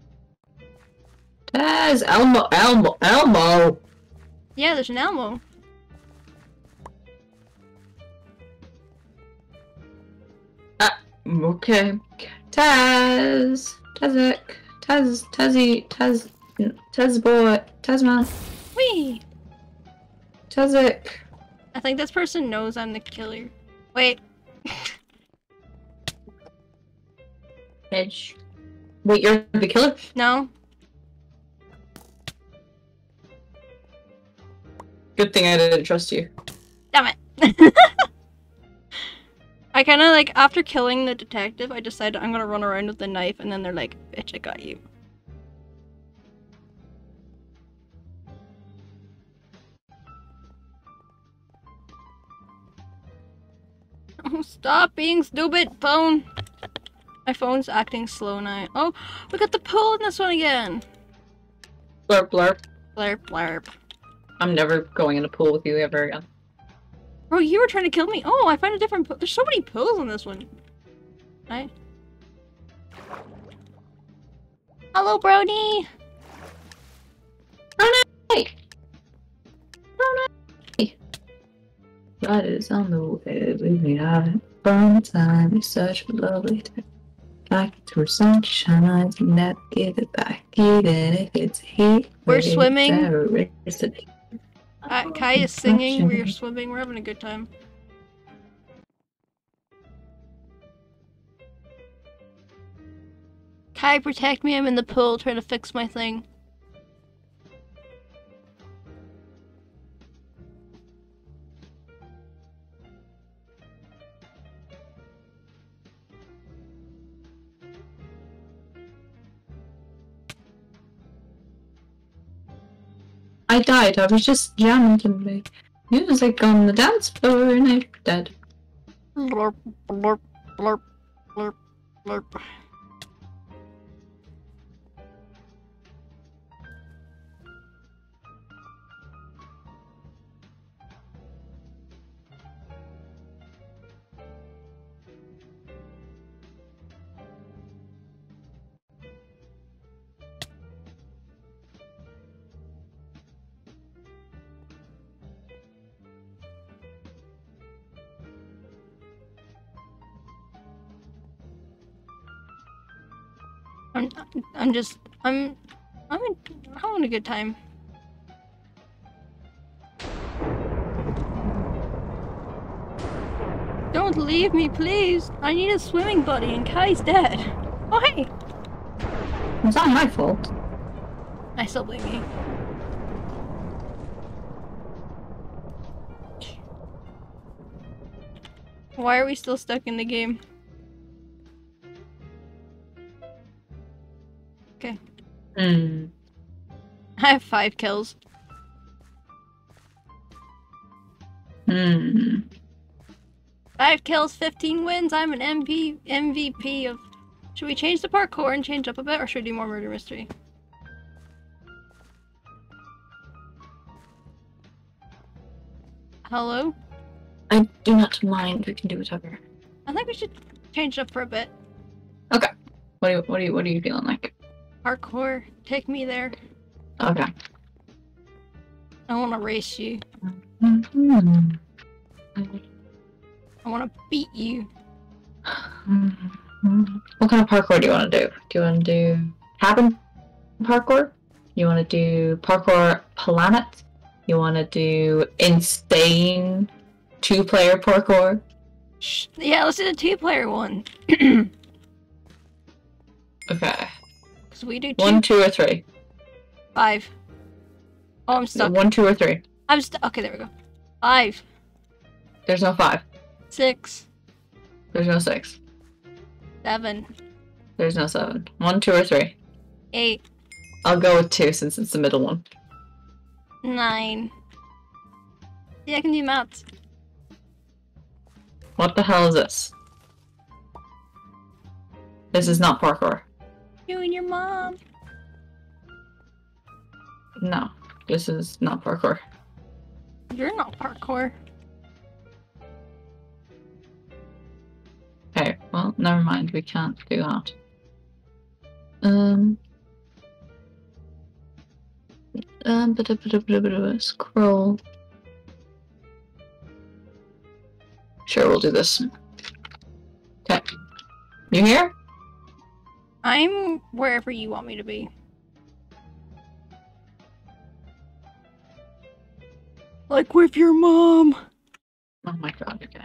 Taz. Elmo. Elmo. Elmo. Yeah, there's an Elmo. Mm, okay. Taz. Tazek. Taz. Tazzy. Taz. Taz boy. Tazman. Whee! Tazek. I think this person knows I'm the killer. Wait. Edge. Wait, you're the killer? No? Good thing I didn't trust you. Damn it. I kind of like, after killing the detective, I decided I'm gonna run around with the knife, and then they're like, bitch, I got you. Oh, stop being stupid, phone! My phone's acting slow now. Oh, we got the pool in this one again! Blurp blurp. Blarp, blarp. I'm never going in a pool with you ever again. Bro, you were trying to kill me. Oh, I found a different. There's so many pills on this one. Right? Hello, Brody! Hey! Hey! God is on the way, we have fun time, it's such a lovely time. Back to where sun shines, never give it back, even if it's heat. We're swimming. Uh, Kai is singing, we're swimming, we're having a good time. Kai, protect me, I'm in the pool trying to fix my thing. I died, I was just jamming to the music on the dance floor and I'm dead. Blurp, blurp, blurp, blurp, blurp. I'm, I'm just, I'm, I'm having a good time. Don't leave me, please. I need a swimming buddy, and Kai's dead. Oh, hey. It's not my fault. I still blame you. Why are we still stuck in the game? Hmm. I have five kills. Hmm. Five kills, 15 wins. I'm an MP MVP of. Should we change the parkour and change up a bit, or should we do more murder mystery? Hello? I do not mind. We can do whatever. I think we should change it up for a bit. Okay. What are you, what are you, what are you feeling like? Parkour, take me there. Okay. I want to race you. Hmm. I want to beat you. What kind of parkour do you want to do? Do you want to do cabin parkour? You want to do parkour planet? You want to do insane two-player parkour? Yeah, let's do the two-player one. Okay. We do two, One, two, or three. five. Oh, I'm stuck. One, two, or three. I'm stuck. Okay, there we go. Five, There's no five. six, There's no six. seven, There's no seven. One, two, or three. eight, I'll go with two since it's the middle one. nine. Yeah, I can do maths. What the hell is this? This is not parkour. You and your mom. No, this is not parkour. You're not parkour. Okay, well, never mind. We can't do that. Um. Um, bada, bada, bada, bada, scroll. Sure, we'll do this. Okay. You here? I'm wherever you want me to be. Like with your mom. Oh my god, okay.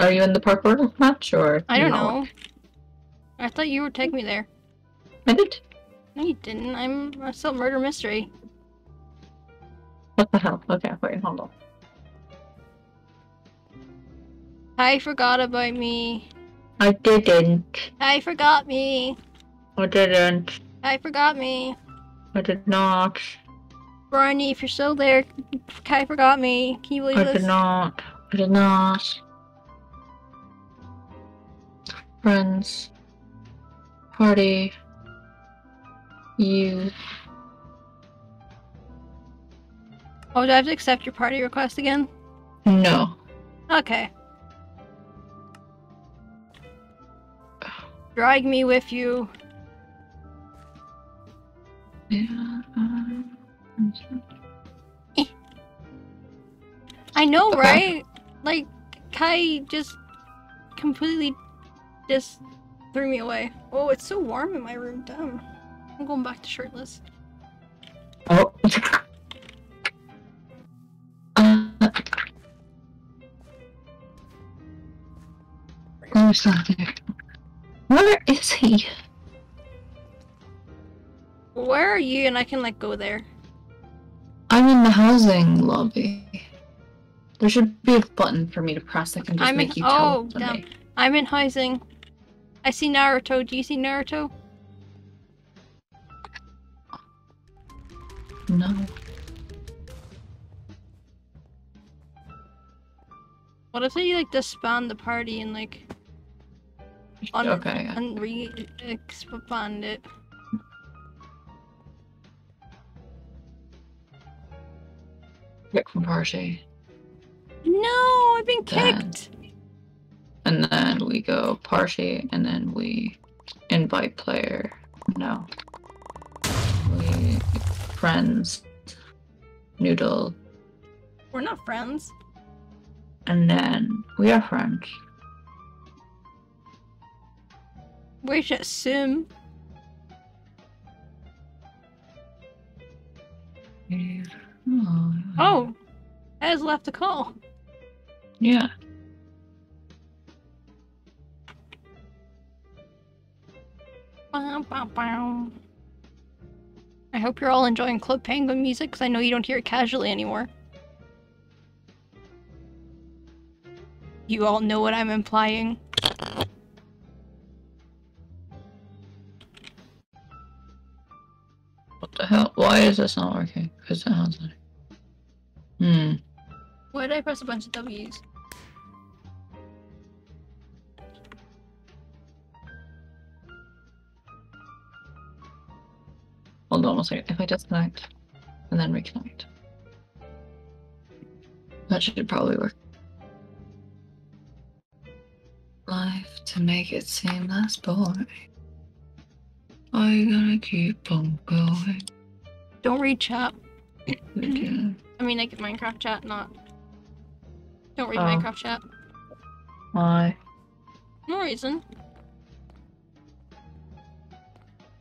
Are you in the parkour match or? I don't no? know. I thought you would take me there. I did. No, you didn't. I'm a still murder mystery. What the hell? Okay, wait, hold on. I forgot about me. I didn't. I forgot me. I didn't. I forgot me. I did not. Barney, if you're still there, Kai forgot me. Can you believe I this? did not. I did not. Friends. Party. You. Oh, do I have to accept your party request again? No. Okay. Drag me with you. Yeah. I know, right? Like, Kai just completely just threw me away. Oh, it's so warm in my room. Damn. I'm going back to shirtless. Oh. uh, where's that? Where is he? Where are you? And I can, like, go there. I'm in the housing lobby. There should be a button for me to press that can just I'm in- make you oh, tell to damn. me. I'm in housing. I see Naruto. Do you see Naruto? No. What if they, like, disband the party and, like, un- okay. and re-expand it? Kick from party. No, I've been Then- kicked. And then we go party and then we invite player. No. We friends. Noodle. We're not friends. And then we are friends. We should assume. Oh. Has left a call. Yeah. I hope you're all enjoying Club Penguin music because I know you don't hear it casually anymore. You all know what I'm implying. What the hell? Why is this not working? Because it hasn't. Hmm. Why did I press a bunch of W's? Hold on a second. If I disconnect and then reconnect. That should probably work. Life to make it seem less boring. You gonna keep on going? Don't read chat. again? I mean, like Minecraft chat, not. Don't read Oh. Minecraft chat. Why? No reason.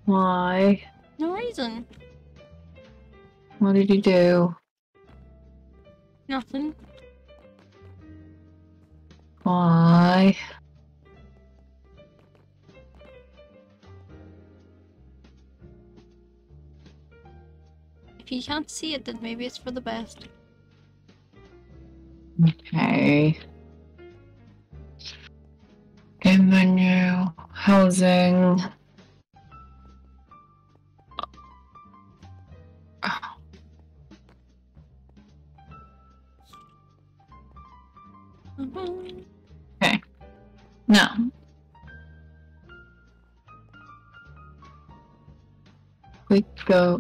Why? No reason. What did you do? Nothing. Why? if you can't see it, then maybe it's for the best. Okay. In the new housing. Okay. Now, we go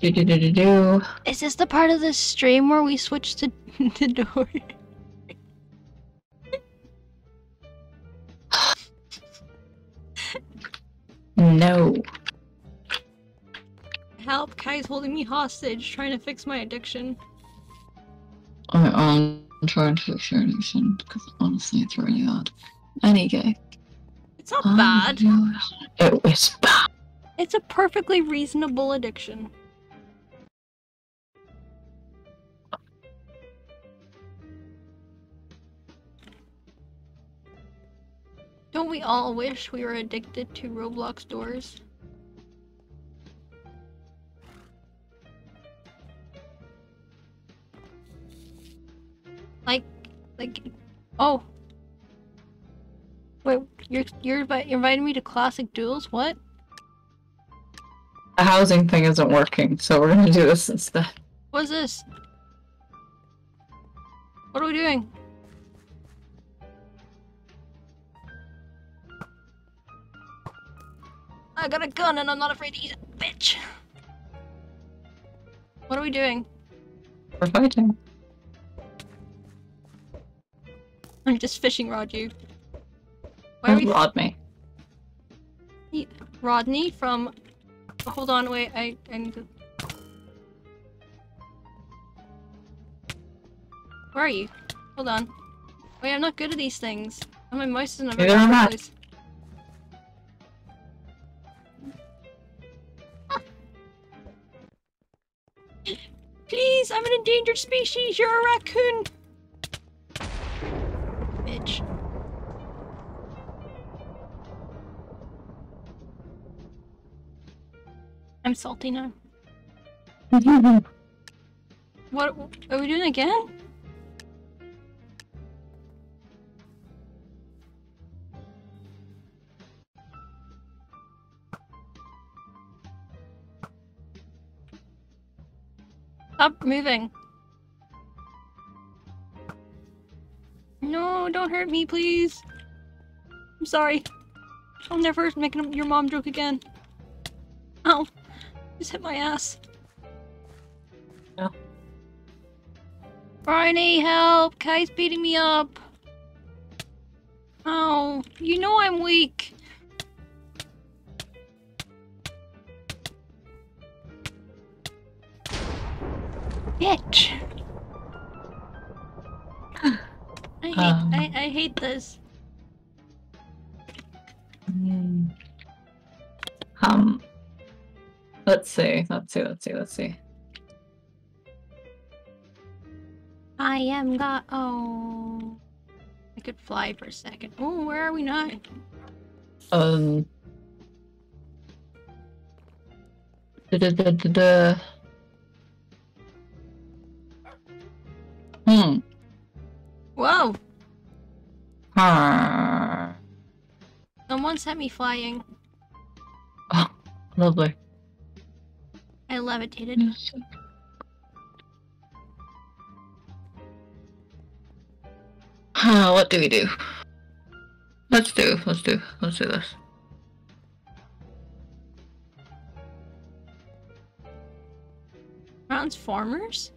do do do do do. Is this the part of the stream where we switch to the door? No. Help! Kai's holding me hostage, trying to fix my addiction. I, I'm trying to fix your addiction because honestly, it's really hard. Any Anyway. It's not um, bad. It was bad. It's a perfectly reasonable addiction. Don't we all wish we were addicted to Roblox doors? Like, like, oh. Wait, you're you're invi- you're inviting me to classic duels? What? The housing thing isn't working, so we're gonna do this instead. What's this? What are we doing? I got a gun and I'm not afraid to use it, bitch. What are we doing? We're fighting. I'm just fishing rod you. Why are we rod me. Rodney from? Hold on, wait. I I need to. Where are you? Hold on. Wait, I'm not good at these things. My mouse is in a very Neither am awkward I. place. Please, I'm an endangered species. You're a raccoon. Bitch. I'm salty now. What are we doing again? Stop moving. No, don't hurt me, please. I'm sorry. I'll never make your mom joke again. Ow. Just hit my ass. No. Help! Kai's beating me up. Oh, you know I'm weak. Bitch. I hate Um. I, I hate this. Hmm. Um. Let's see. Let's see. Let's see. Let's see. I am got oh I could fly for a second. Oh, where are we now? Um. Da, da, da, da, da. Whoa! Ah. Someone sent me flying. Oh, lovely. I levitated. Ah, what do we do? Let's do. Let's do. Let's do this. Transformers?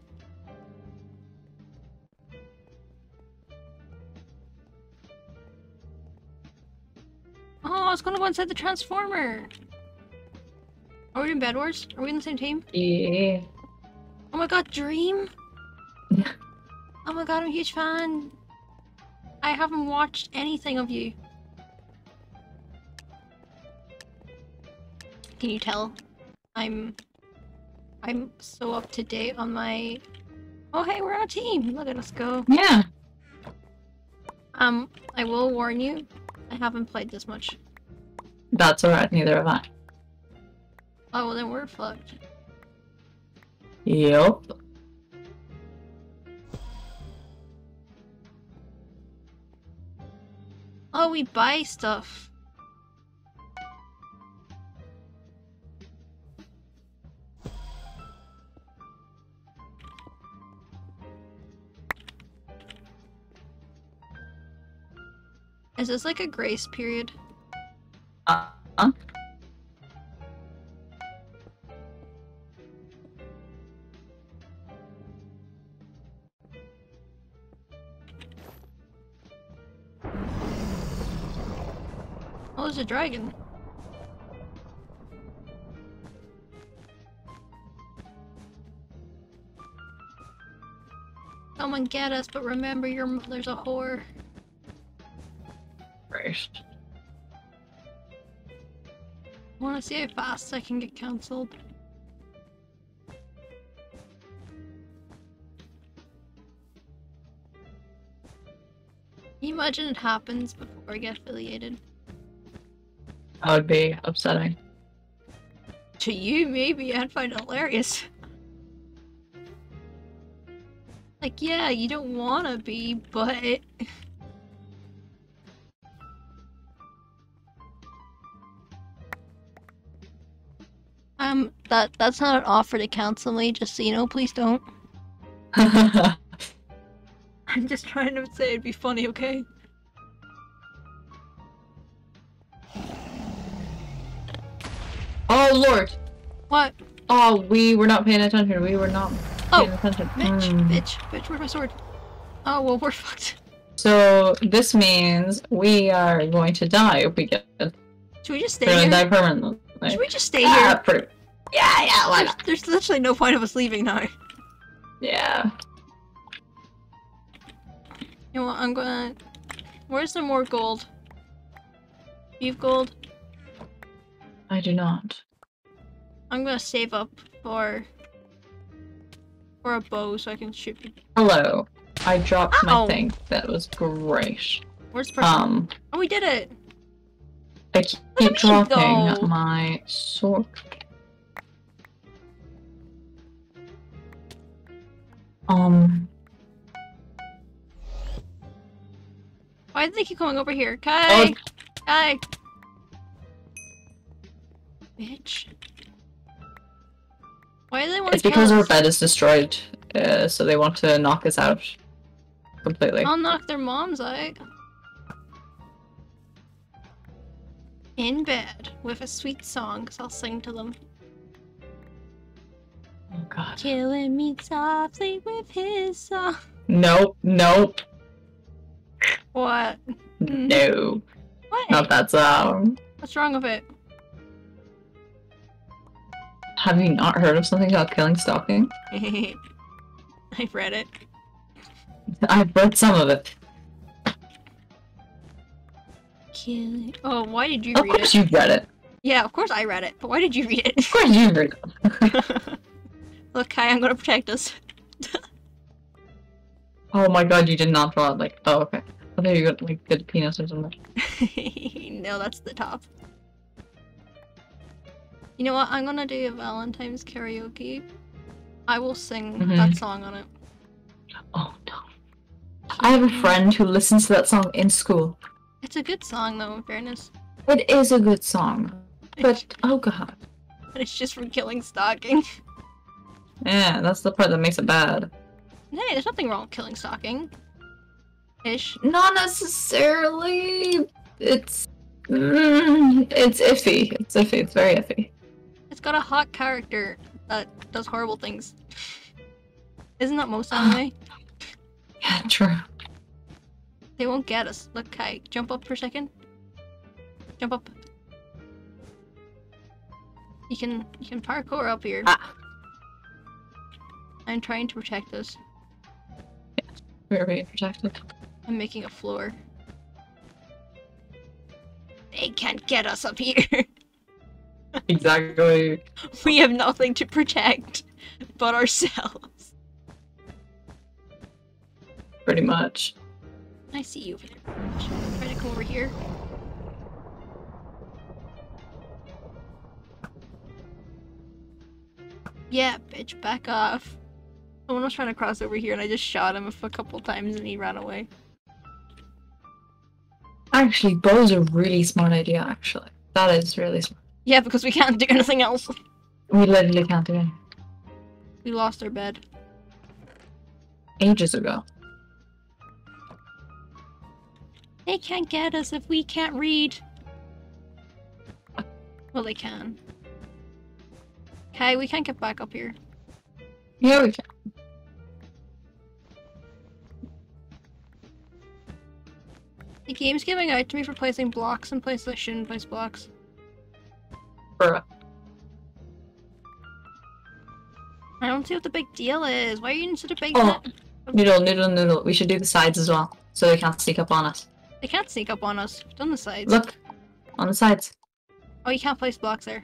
Oh, I was gonna go inside the Transformer! Are we in Bed Wars? Are we in the same team? Yeah. Oh my god, Dream? Yeah. Oh my god, I'm a huge fan. I haven't watched anything of you. Can you tell? I'm I'm so up to date on my Oh hey, we're on a team. Look at us go. Yeah. Um, I will warn you, I haven't played this much. That's alright. Neither have I. Oh well then we're fucked. Yep. Oh, we buy stuff. Is this like a grace period? Uh huh. Oh, there's a dragon. Someone get us, but remember your mother's a whore. Right. I wanna see how fast I can get cancelled. Can you imagine it happens before I get affiliated? That would be upsetting. To you, maybe I'd find it hilarious. Like, yeah, you don't wanna be, but that that's not an offer to cancel me. Just so you know, please don't. I'm just trying to say it'd be funny, okay? oh lord! What? Oh, we were not paying attention. We were not paying Oh, attention. bitch, Mm. bitch, bitch. Where's my sword? Oh well, we're fucked. So this means we are going to die if we get. Should we just stay gonna here? die permanently. Should we just stay Yeah, here? pretty. Yeah, yeah, why There's, not? there's literally no point of us leaving now. Yeah. You know what? I'm gonna. Where's the more gold? You've gold. I do not. I'm gonna save up for for a bow so I can shoot people. Hello. I dropped Ow. my thing. That was great. Where's the person? Um, oh, we did it. I keep you mean, dropping my sword. Um, Why do they keep coming over here? Kai! Kai! Bitch. Why do they want it's to because kill our bed is destroyed, uh, so they want to knock us out completely. I'll knock their moms out. In bed with a sweet song, because I'll sing to them. Oh god. Killing me softly with his song. Nope, nope, What? No. What? Not that song. What's wrong with it? Have you not heard of something called killing stalking? I've read it. I've read some of it. Killing. Oh, why did you Of read it? Of course you've read it. Yeah, of course I read it. But why did you read it? Of course you've read it. Look, Kai, I'm gonna protect us. Oh my god, you did not draw it like oh okay. I thought you got like good penis or something. no, that's the top. You know what? I'm gonna do a Valentine's karaoke. I will sing Mhm. that song on it. Oh no. I have a friend who listens to that song in school. It's a good song, though. In fairness, It is a good song. But oh god. But it's just from killing stalking. Yeah, that's the part that makes it bad. Hey, there's nothing wrong with killing stalking. Ish. Not necessarily. It's mm, it's iffy. It's iffy. It's very iffy. It's got a hot character that does horrible things. Isn't that most anime? Yeah, true. They won't get us. Look, Kai, jump up for a second. Jump up. You can you can parkour up here. Ah. I'm trying to protect us. We're being protected. I'm making a floor. They can't get us up here. Exactly. we have nothing to protect but ourselves. Pretty much. I see you over there. Try to come over here. Yeah, bitch, back off. Someone was trying to cross over here and I just shot him a couple times and he ran away. Actually, bow's a really smart idea. Actually, that is really smart. Yeah, because we can't do anything else. We literally can't do it. We lost our bed. Ages ago. They can't get us if we can't read. Well, they can. Okay, we can't get back up here. Yeah, we can. Game's giving out to me for placing blocks in places I shouldn't place blocks. Bruh. I don't see what the big deal is. Why are you in such a big Oh. Noodle, noodle, noodle. We should do the sides as well, so they can't sneak up on us. They can't sneak up on us. We've done the sides. Look, on the sides. Oh, you can't place blocks there.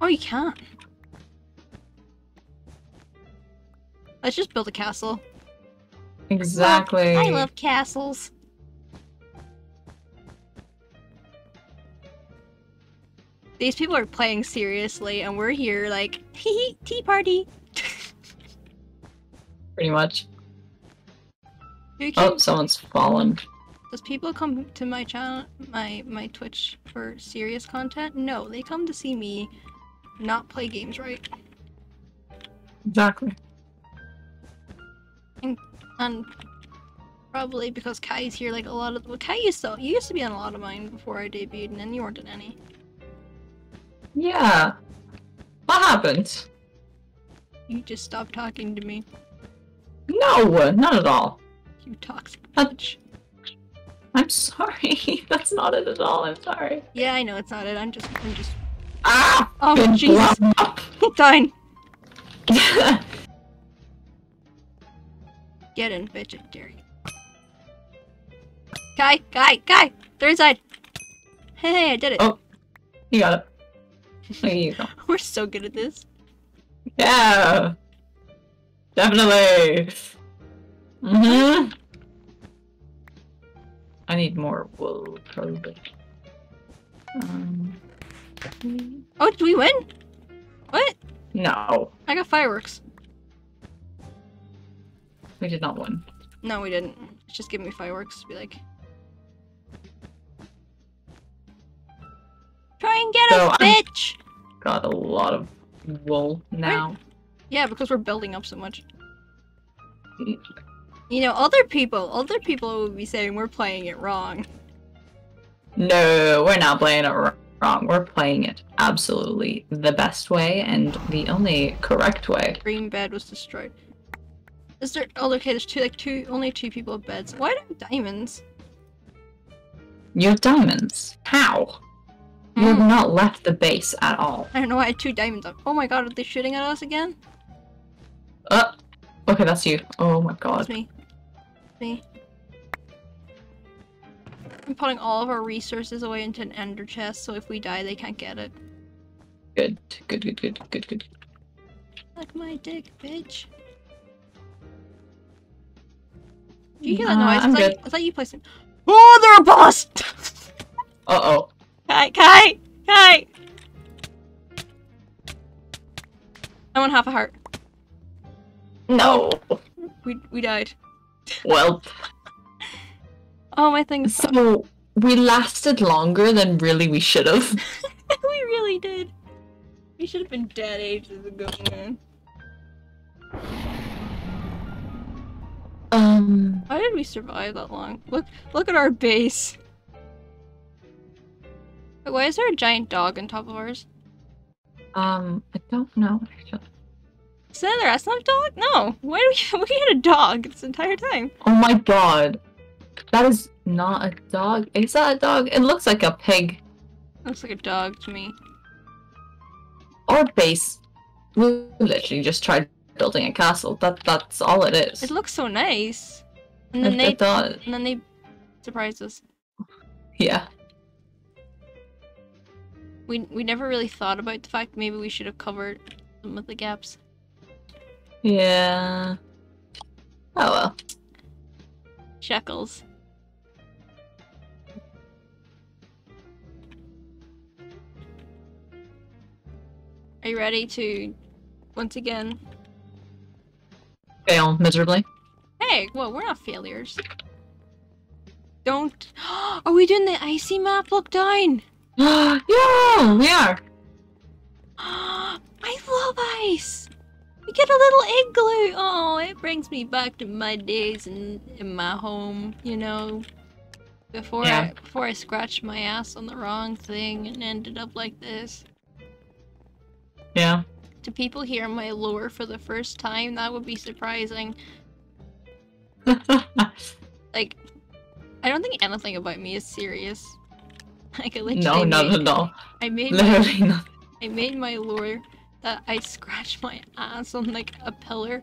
Oh, you can't. Let's just build a castle. Exactly. Oh, I love castles. These people are playing seriously, and we're here like, hee hee, tea party. Pretty much. Who Oh, keeps- someone's fallen. Does people come to my channel, my my Twitch for serious content? No, they come to see me not play games right. Exactly. And probably because Kai's here, like a lot of well, Kai used to you used to be on a lot of mine before I debuted, and then you weren't in any. Yeah. What happened? You just stopped talking to me. No, not at all. You toxic Uh, bitch. I'm sorry. That's not it at all. I'm sorry. Yeah, I know it's not it. I'm just, I'm just. Ah! Oh been Jesus! blown up. Done. Get in, bitch! I dare you. Kai, Kai, Kai! Third side. Hey, I did it. Oh. you got it. There you go. We're so good at this. Yeah. Definitely. Mm-hmm. I need more wool, probably. Um, Oh, did we win? What? no, I got fireworks. we did not win. No, we didn't. Just give me fireworks to be like. Try and get So us, I'm- bitch! Got a lot of wool now. Yeah, because we're building up so much. Mm. You know, other people, other people would be saying we're playing it wrong. No, we're not playing it wrong. We're playing it absolutely the best way and the only correct way. Green bed was destroyed. Is there? Oh, okay. There's two, like two, only two people have beds. Why do diamonds? You have diamonds. How? You have Hmm. not left the base at all. I don't know. why I had two diamonds up. Oh my god, are they shooting at us again? Uh, okay, that's you. Oh my It's god. me. It's me. I'm putting all of our resources away into an ender chest, so if we die, they can't get it. Good, good, good, good, good, good. Like my dick, bitch. Do you hear that noise? Uh, I'm is, that, good. is that you placing? Oh, they're a boss! Uh oh. Kai, Kai, Kai! I want half a heart. No. We we died. Well, Oh, my thing's. so we lasted longer than really we should have. we really did. We should have been dead ages ago, man. Um, Why did we survive that long? Look, look at our base. Wait, why is there a giant dog on top of ours? um, I don't know. Is that the rest of the dog? No. Why do we? We had a dog this entire time. Oh my god. That is not a dog. Is that a dog? It looks like a pig. Looks like a dog to me. Our base. We literally just tried building a castle. That that's all it is. It looks so nice. And then I they thought, and then they surprised us. yeah. We we never really thought about the fact maybe we should have covered some of the gaps. Yeah. Oh well. Shekels. Are you ready to once again? Fail miserably. Hey, well, we're not failures. Don't. Are oh, we doing the icy map? Look down. yeah, we are. I love ice. We get a little igloo. Oh, it brings me back to my days in in my home. You know, before Yeah. I before I scratched my ass on the wrong thing and ended up like this. Yeah. To people hearing my lore for the first time, that would be surprising. Like, I don't think anything about me is serious. Like I No, literally not made, at all. I made my, Literally not. I made my lore that I scratched my ass on like a pillar,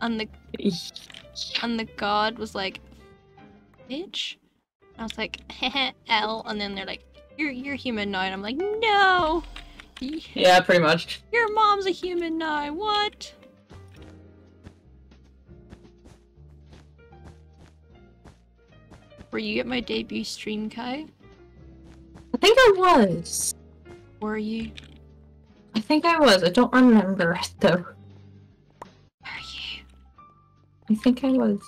and the and the god was like, "Bitch," I was like, "Heh L," and then they're like, "You're you're human now," and I'm like, "No, Yeah, pretty much. your mom's a human now. What?" Were you at my debut stream, Kai? I think I was. Were you? I think I was. I don't remember it though. Were you? I think I was.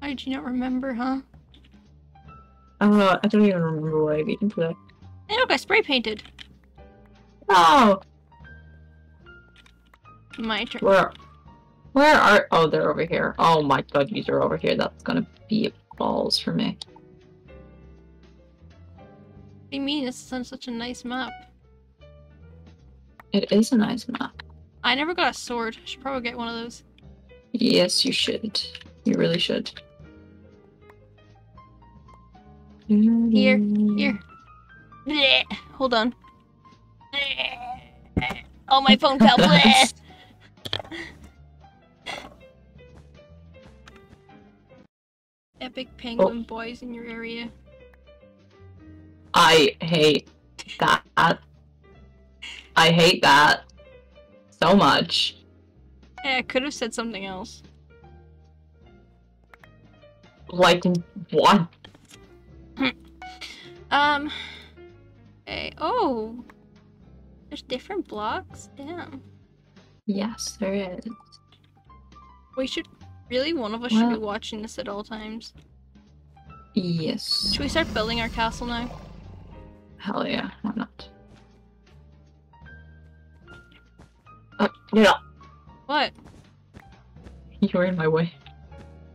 How did you not remember, huh? I don't know. I don't even remember what I beat him today. Hey, look, I spray painted. Oh, My turn. where, where are? Oh, they're over here. Oh my god, these are over here. That's gonna be balls for me. What do you mean? This is on such a nice map. It is a nice map. I never got a sword. I should probably get one of those. Yes, you should. You really should. Here, here. Blech. Hold on. Oh, my phone fell. Blech. Epic oh. penguin boys in your area. I hate that. I hate that so much. Yeah, I could have said something else. Like what? Um. Okay. Oh. There's different blocks. Damn. Yes, there is. We should. Really, one of us should be watching this at all times. Yes. Should we start building our castle now? Hell yeah, why not? Uh, yeah, What? you're in my way.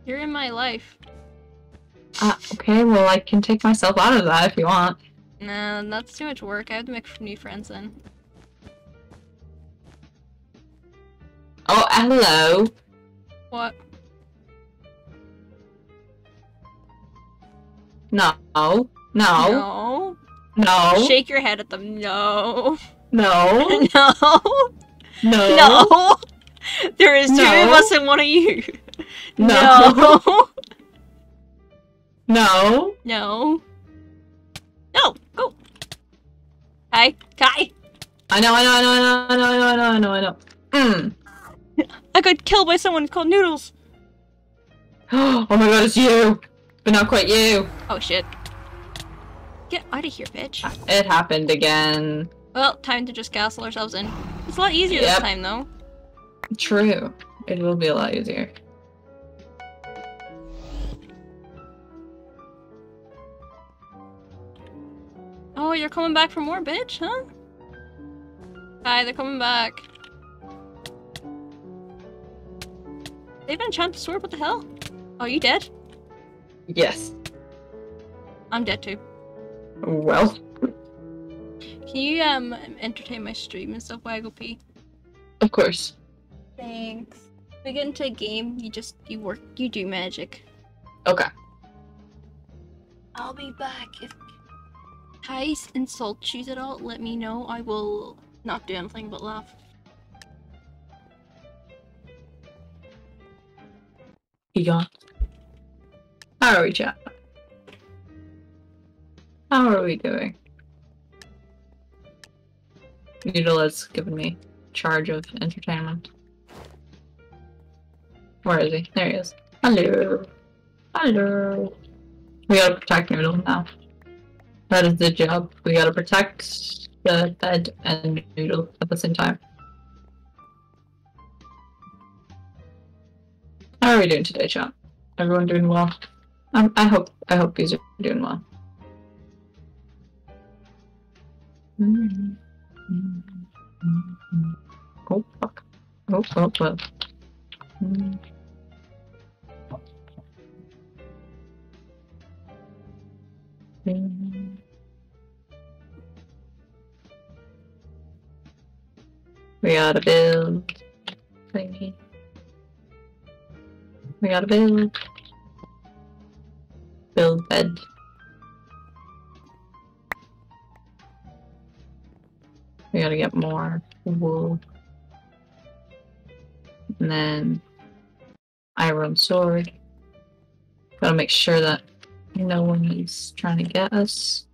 You're in my life. Uh, okay, well, I can take myself out of that if you want. Nah, that's too much work. I have to make new friends then. Oh, hello. What? No. No. No. No. No. Shake your head at them. No. No. no. No. No. There is two of us and one of you. No. No. No. No. No. Go. Kai. Kai. I know, I know, I know, I know, I know, I know, I know, I know. Mm. I got killed by someone called Noodles. Oh my god, it's you! But not quite you. Oh shit. Get out of here, bitch. It happened again. Well, time to just castle ourselves in. It's a lot easier this time though. True. It will be a lot easier. Oh, you're coming back for more, bitch, huh? Hi, they're coming back. They've an enchanted sword, what the hell? Oh, you dead? Yes. I'm dead too. Well, Can you um entertain my stream and stuff I of course. Thanks. We get into a game, you just you work you do magic. Okay. I'll be back. If Kais insults you at all, let me know. I will not do anything but laugh. Are we, chat? How are we doing? Noodle has given me charge of entertainment. Where is he? There he is. Hello. Hello. We gotta protect Noodle now. That is the job. We gotta protect the bed and Noodle at the same time. How are we doing today, chat? Everyone doing well? Um, I hope I hope these are doing well. Oh fuck! Oh oh well. We gotta build. Thingy. We gotta build. little bed. We gotta get more wool. And then iron sword. Gotta make sure that no one is trying to get us.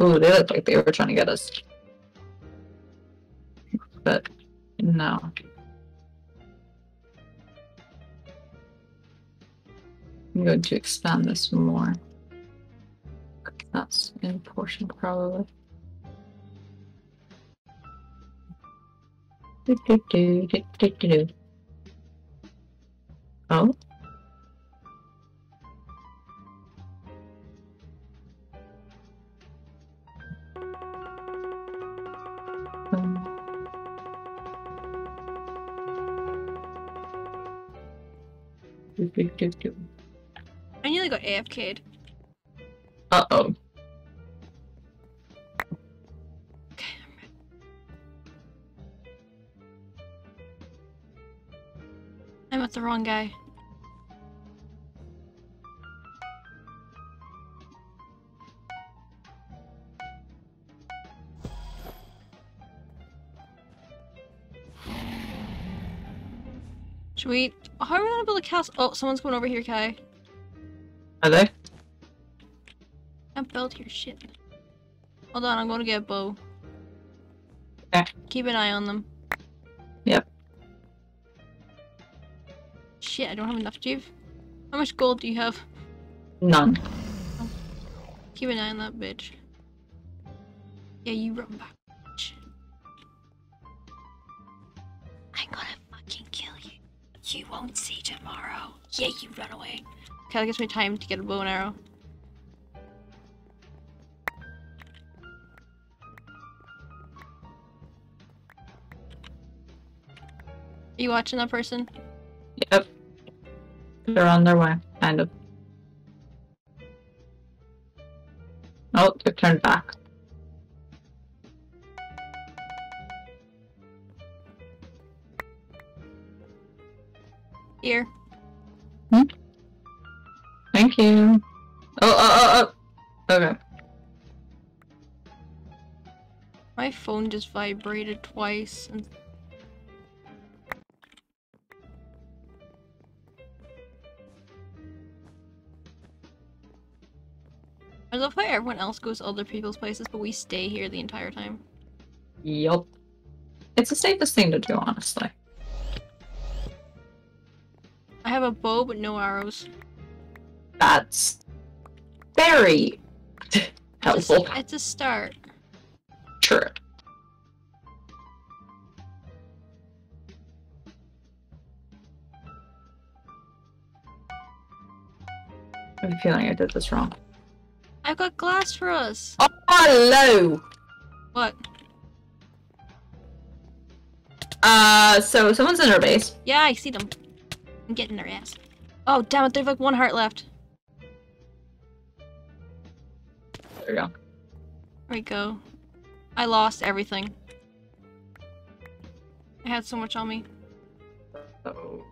Ooh, they look like they were trying to get us. But no. I'm going to expand this more. That's important, probably. Do, do, do, do, do, do, do. Oh? Um, do, do, do, do. I nearly got AFK'd. Uh-oh. The wrong guy. Should we? How are we gonna build a castle? Oh, someone's going over here, Kai. Are they? Can't build here, shit. Hold on, I'm gonna get a bow. Okay. Keep an eye on them. Shit, I don't have enough. Do. How much gold do you have? None. Keep an eye on that bitch. Yeah, you run back, bitch. I'm gonna fucking kill you. You won't see tomorrow. Yeah, you run away. Okay, that gives me time to get a bow and arrow. Are you watching that person? They're on their way, kind of. Oh, they're turned back. Here. Hmm? Thank you. Oh, oh, oh, oh. Okay. My phone just vibrated twice and I love how everyone else goes to other people's places, but we stay here the entire time. Yup. It's the safest thing to do, honestly. I have a bow but no arrows. That's very It's a- helpful. It's a start. True. I have a feeling I did this wrong. I've got glass for us. Oh, hello! What? Uh, so someone's in our base. Yeah, I see them. I'm getting their ass. Oh damn it! They've like one heart left. There we go. There we go. I lost everything. I had so much on me. So...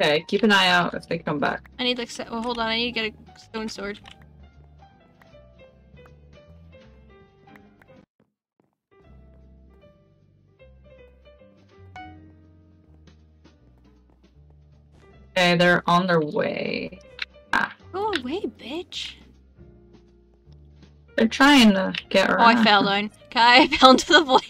Okay, keep an eye out if they come back. I need like oh hold on, I need to get a stone sword. Okay, they're on their way. Ah. Go away, bitch. They're trying to get Oh, around. I fell down. Kai, I fell into the void.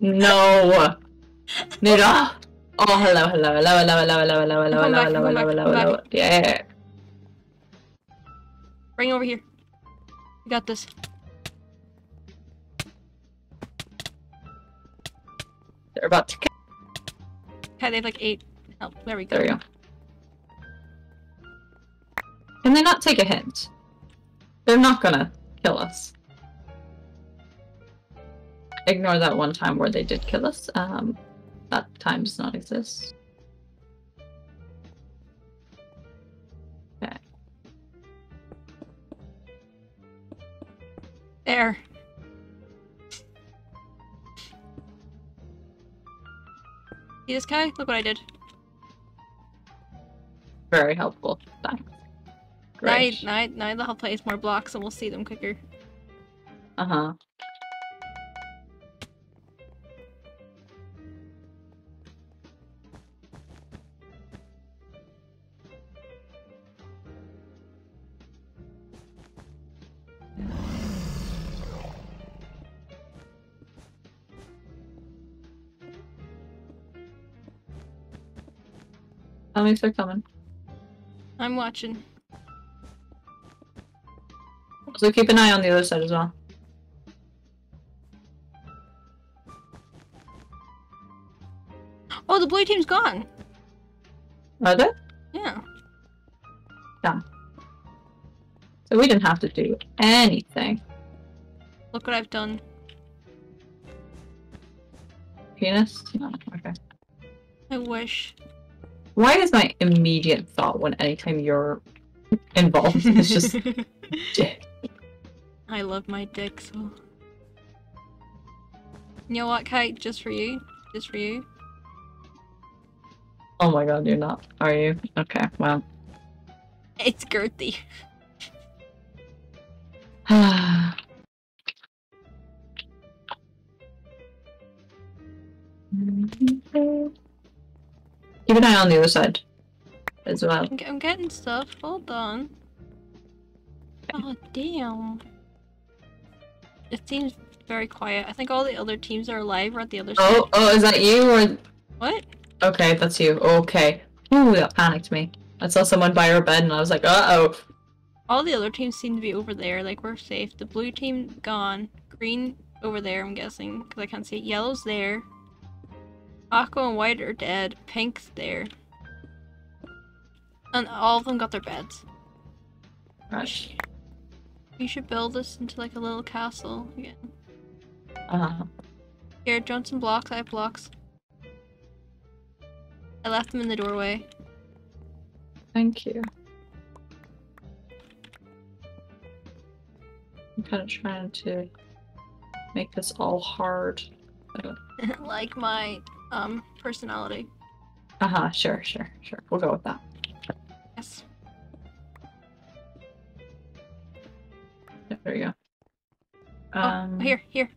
No. Noodle. Oh, hello, hello, hello, hello, hello, hello, hello, hello, hello, back, hello, hello, hello, hello. Yeah. Bring over here. You got this. They're about to. Kai, they have like eight. Oh, there we go. There we go. Can they not take a hint? They're not gonna kill us. Ignore that one time where they did kill us. Um, that time does not exist. Okay. There. See this guy? Look what I did. Very helpful. Thanks. Now, Great. now, now they'll place more blocks and we'll see them quicker. Uh me if they're coming. I'm watching. So keep an eye on the other side as well. Oh, the blue team's gone. Are they? Yeah. So we didn't have to do anything. Look what I've done. Penis? No, okay. I wish. Why is my immediate thought when anytime you're involved it's just dick? I love my dick so. You know what, Kate? Just for you. Just for you. Oh my god, you're not. Are you? Okay, well. It's girthy. Keep an eye on the other side as well. I'm, getting stuff. Hold on. Oh, damn. It seems very quiet. I think all the other teams are alive or at the other side. Oh, oh, is that you or? What? Okay, that's you. Okay. Ooh, that panicked me. I saw someone by her bed and I was like, uh oh. All the other teams seem to be over there. Like, we're safe. The blue team gone. Green over there, I'm guessing. Because I can't see it. Yellow's there. Aqua and white are dead. Pink's there. And all of them got their beds. Right. We should build this into like a little castle again. Uh-huh. Here, Johnson blocks. I have blocks. I left them in the doorway. thank you. I'm kind of trying to make this all hard. like my um personality. Uh huh, sure, sure, sure. We'll go with that. Yes. Yeah, there you go. Oh, Um, here, here.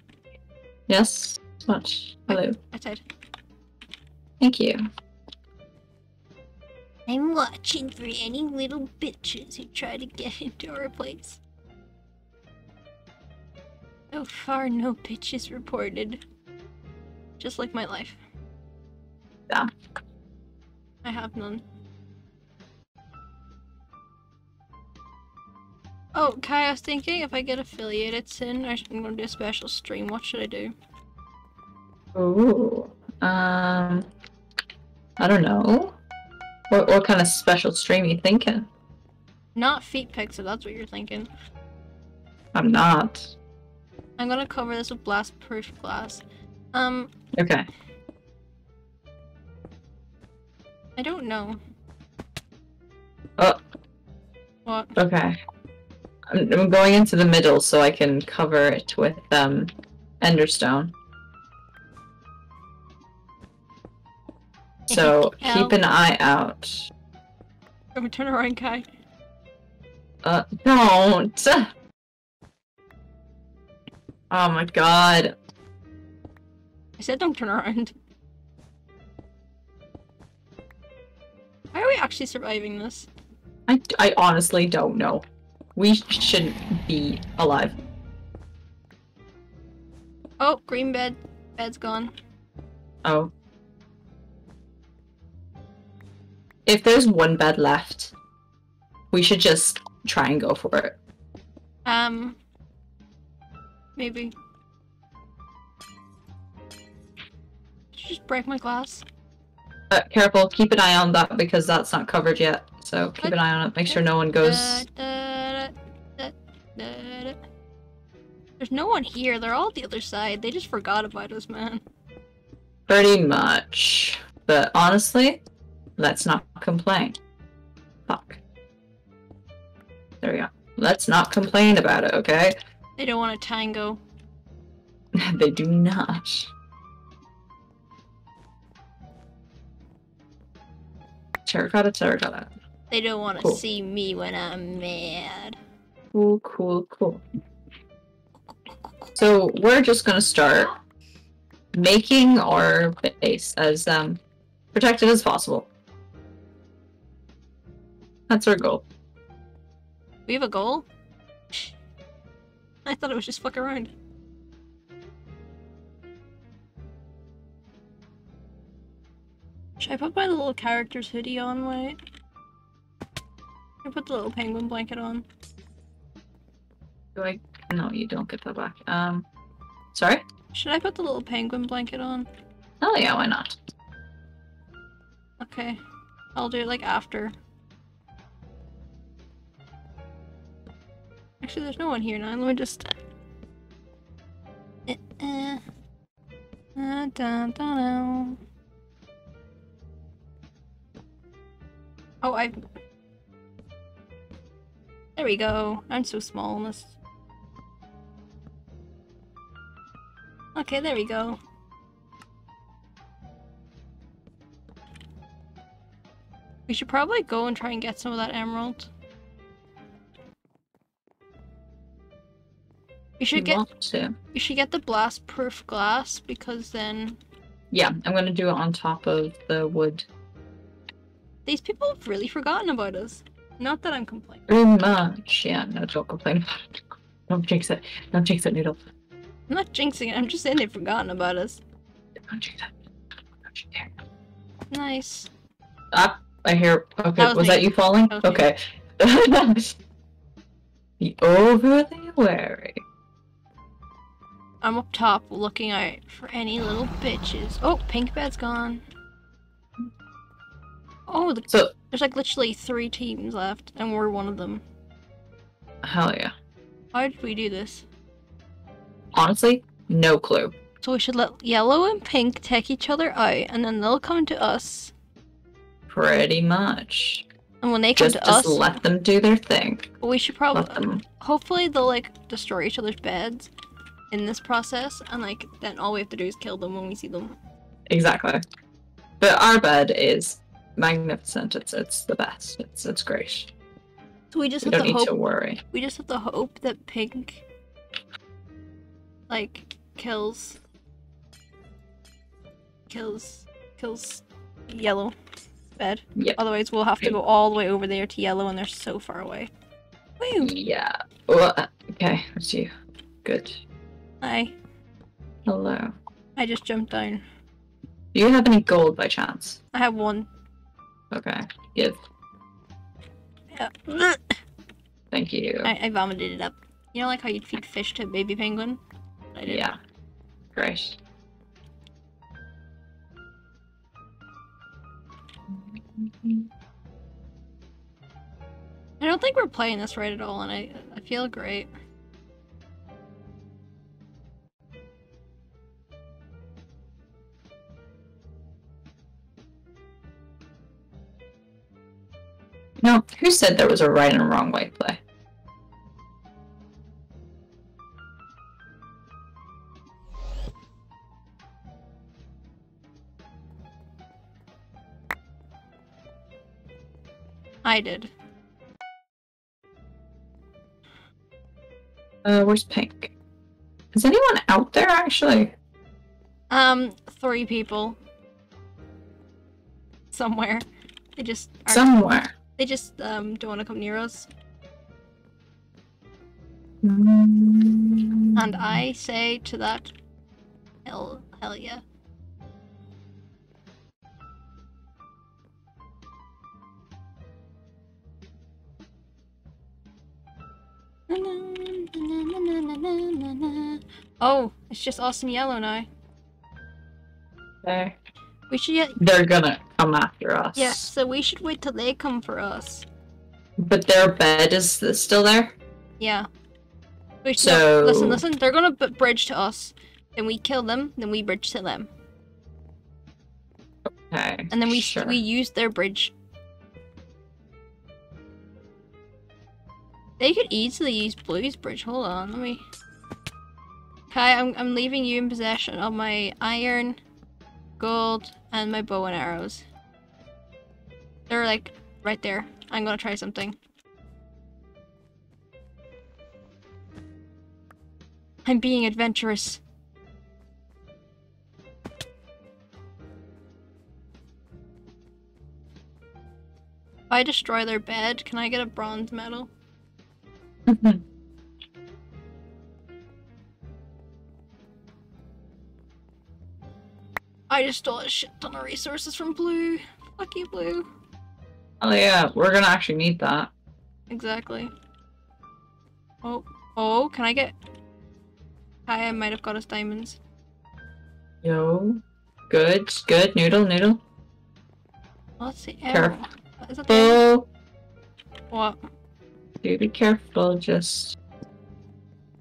Yes, much. Hello. I said. Thank you. I'm watching for any little bitches who try to get into our place. So far, no bitches reported. Just like my life. I have none. Oh, Kai, I was thinking if I get affiliated soon, I'm going to do a special stream. What should I do? Ooh. Um. I don't know. What what kind of special stream you thinking? Not feet pics, if that's what you're thinking. I'm not. I'm gonna cover this with blast proof glass. Um, Okay. I don't know. Oh. What? Okay. I'm, I'm going into the middle so I can cover it with um Enderstone. So keep an eye out. Let me turn around, Kai. Uh, don't. Oh my god. I said don't turn around. Why are we actually surviving this? I, I honestly don't know. We shouldn't be alive. Oh, green bed. Bed's gone. Oh. If there's one bed left, we should just try and go for it. Um, maybe. Did you just break my glass? Uh, careful, keep an eye on that because that's not covered yet. So keep an eye on it. Make sure no one goes. There's no one here. They're all the other side. They just forgot about us, man. Pretty much. But honestly, let's not complain. Fuck. There we go. Let's not complain about it, okay? They don't want a tango. they do not. Terracotta, terracotta. They don't want to Cool. see me when I'm mad. Cool, cool, cool. So we're just gonna start making our base as um protected as possible. That's our goal. We have a goal? I thought it was just fuck around. Should I put my little character's hoodie on? Wait. I put the little penguin blanket on. Do I? No, you don't get that back. Um, sorry. Should I put the little penguin blanket on? Oh yeah, why not? Okay. I'll do it like after. Actually, there's no one here now. Let me just. Uh, uh. Uh, dun, dun, dun. Oh, I. There we go. I'm so small in this. Okay, there we go. We should probably go and try and get some of that emerald. We should You get to? we should get the blast proof glass because then Yeah, I'm gonna do it on top of the wood. These people have really forgotten about us. Not that I'm complaining. Very much. Yeah, no, don't complain about it. Don't jinx it. Don't jinx it, Noodle. I'm not jinxing it, I'm just saying they've forgotten about us. Don't jinx it. Don't you dare. Nice. Ah, I hear. Okay, That was was, that you falling? That okay. the overly wary. I'm up top looking out for any little bitches. Oh, pink bed's gone. Oh, the, So, there's like literally three teams left, and we're one of them. hell yeah. How did we do this? Honestly, no clue. So we should let yellow and pink take each other out, and then they'll come to us. Pretty much. And when they come Just, to just us, let them do their thing. we should probably. Hopefully, they'll like destroy each other's beds in this process, and like then all we have to do is kill them when we see them. Exactly. But our bed is magnificent. It's it's the best. It's it's great. So we just We have don't to need hope. to worry. We just have to hope that pink, like, kills, kills, kills yellow bed. Yep. Otherwise, we'll have to go all the way over there to yellow, and they're so far away. Woo! Yeah. Well, uh, okay. That's you. Good. I Hello. I just jumped down. Do you have any gold by chance? I have one. Okay. Give. Yeah. Thank you. I, I vomited it up. You know, like how you'd feed fish to a baby penguin? I did. Yeah. Great. I don't think we're playing this right at all, and I I feel great. No, who said there was a right and wrong way to play? I did. Uh, where's Pink? Is anyone out there actually? Um, three people. Somewhere. They just Somewhere. They just um don't want to come near us. Mm. And I say to that, hell, hell yeah. Oh, it's just awesome yellow now. There. We should get They're gonna come after us. Yeah, So we should wait till they come for us. But their bed is still there? Yeah. We should, So- listen, listen. They're gonna bridge to us. Then we kill them. Then we bridge to them. Okay. And then we sure. we use their bridge. They could easily use Blue's bridge. Hold on, let me. Okay, I'm I'm leaving you in possession of my iron, gold, and my bow and arrows. They're like right there. I'm gonna try something. I'm being adventurous. If I destroy their bed, can I get a bronze medal? I just stole a shit ton of resources from Blue. Fuck you, Blue. oh yeah, we're gonna actually need that. Exactly. Oh, oh, can I get... I might have got us diamonds. Yo. Good, good. Noodle, noodle. Let's see. Oh, careful. Is that the arrow? Oh, What? do be careful, just...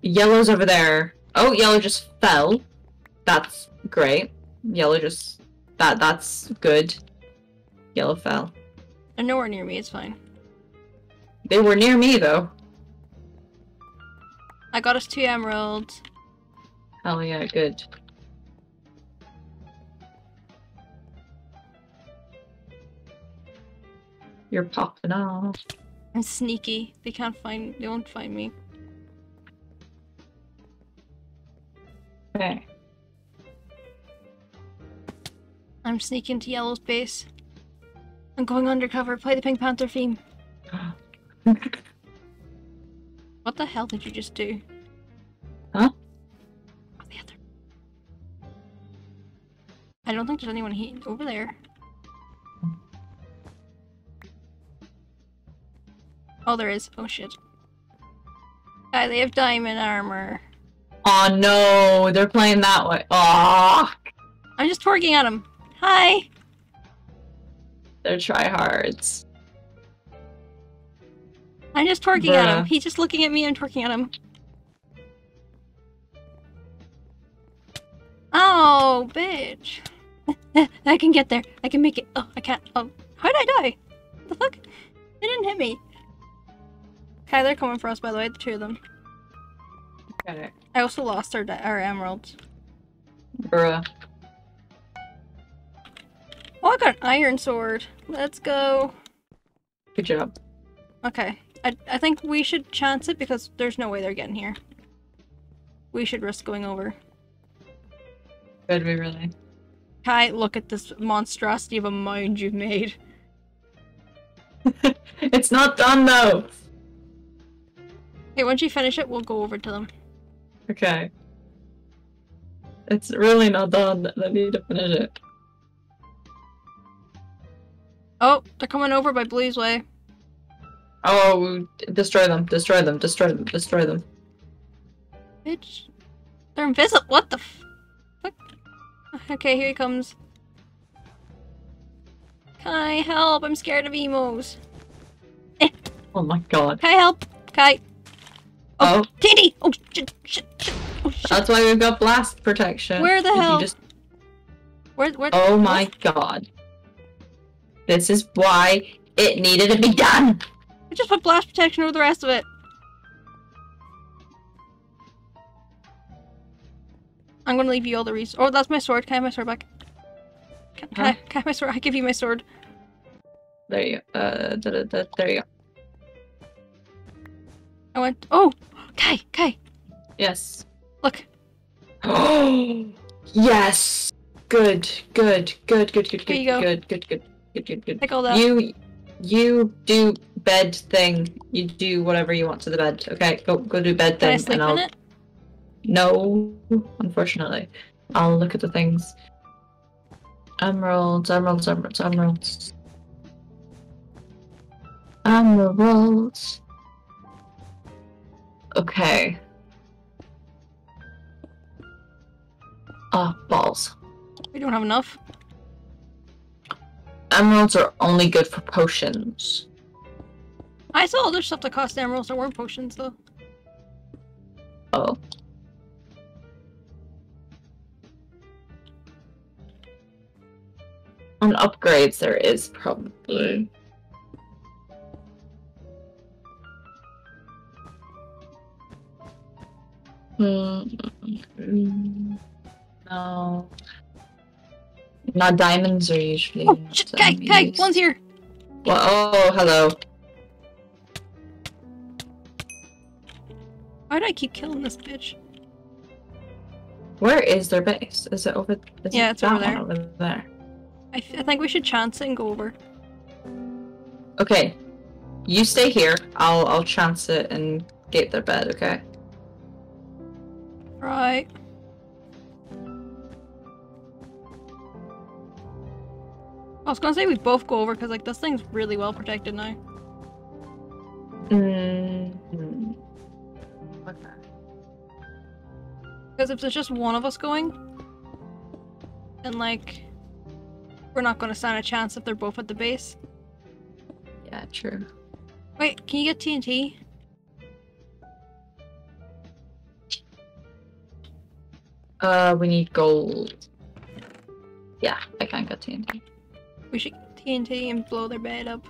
Yellow's over there. Oh, yellow just fell. That's great. Yellow just... That, that's good. Yellow fell. They're nowhere near me, it's fine. They were near me, though. I got us two emeralds. Hell yeah, good. You're popping off. I'm sneaky. They can't find. They won't find me. Okay. I'm sneaking to Yellow's base. I'm going undercover. Play the Pink Panther theme. What the hell did you just do? Huh? Oh, the other. I don't think there's anyone here over there. Oh, there is. Oh shit. Guy, they have diamond armor. Oh no, they're playing that way. Oh, I'm just twerking at him. Hi. they're tryhards. I'm just twerking at him. He's just looking at me. I'm twerking at him. Oh, bitch. I can get there. I can make it. Oh, I can't. Oh, how did I die? What The fuck? They didn't hit me. Okay, they're coming for us, by the way, the two of them. Okay. I also lost our, our emeralds. Bruh. Oh, I got an iron sword. Let's go. Good job. Okay. I, I think we should chance it because there's no way they're getting here. We should risk going over. Good, we really. Kai, look at this monstrosity of a mound you've made. it's not done though. Okay, once you finish it, we'll go over to them. Okay. It's really not done. I need to finish it. Oh, they're coming over by Blue's Way. Oh, destroy them, destroy them, destroy them, destroy them. Bitch. They're invisible. What the f- fuck? Okay, here he comes. Kai, help! I'm scared of emos. Oh my god. Kai, help! Kai! Oh, oh. TNT! Oh, shit, shit, shit. Oh, shit. that's why we've got blast protection. Where the hell? just- Where, where? Oh my god. This is why it needed to be done. I just put blast protection over the rest of it. I'm gonna leave you all the res- Oh, that's my sword. Can I have my sword back? Can, can I, can I have my sword? I give you my sword. There you go. Uh, da, da, da, there you go. I went. Oh, Kai, Kai, Yes. look. Oh, yes. Good, good, good, good, good, good, go. good, good, good, good, good, good. Take. You, you do bed thing. You do whatever you want to the bed. Okay, go, go do bed Can I thing, sleep and I'll. in it? No, unfortunately. I'll look at the things. Emeralds, emeralds, emeralds, emeralds. Emeralds. Okay. Ah, balls. We don't have enough. Emeralds are only good for potions. I saw other stuff that cost emeralds that weren't potions though. Oh. On upgrades, there is probably. Hmm. mm, No. Not diamonds are usually. Oh shit, Kai, um, Kai, one's here. Well, oh, hello. Why do I keep killing this bitch? Where is their base? Is it over? Is Yeah, it's over there. Over there. I, f- I think we should chance it and go over. Okay, you stay here. I'll I'll chance it and gate their bed. Okay. Right. I was gonna say we both go over because like this thing's really well protected now. Mm-hmm. Because if there's just one of us going, then like we're not gonna stand a chance if they're both at the base. Yeah, true. Wait, can you get TNT? Uh, we need gold. Yeah, I can't get TNT. We should get TNT and blow their bed up.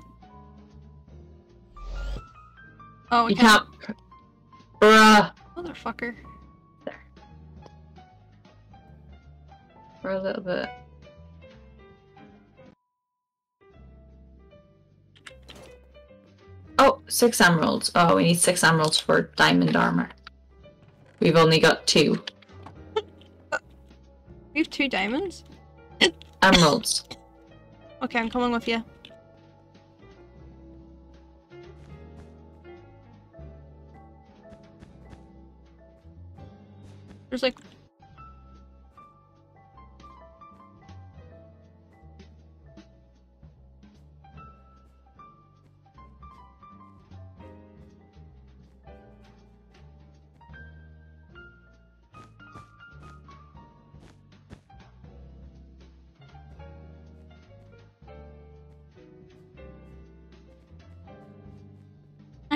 Oh, we You can't. Bruh. Motherfucker. There. For a little bit. Oh, six emeralds. Oh, we need six emeralds for diamond armor. We've only got two We have two diamonds? emeralds. Okay, I'm coming with you. There's like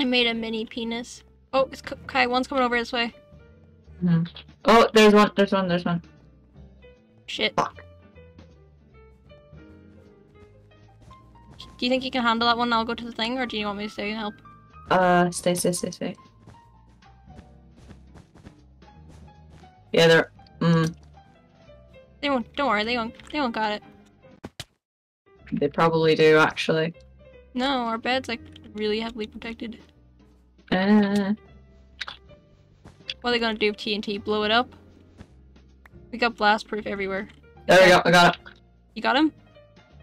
I made a mini penis. Oh, it's Kai. One's coming over this way. Oh, there's one. There's one. There's one. Shit. Fuck. Do you think you can handle that one? I'll go to the thing, or do you want me to stay and help? Uh, stay, stay, stay, stay. Yeah, they're. Mm, They won't. Don't worry. They won't. They won't got it. they probably do actually. No, our bed's like really heavily protected. Uh, What are they gonna do? With TNT? Blow it up? We got blast proof everywhere. there we go. I got it. You got him?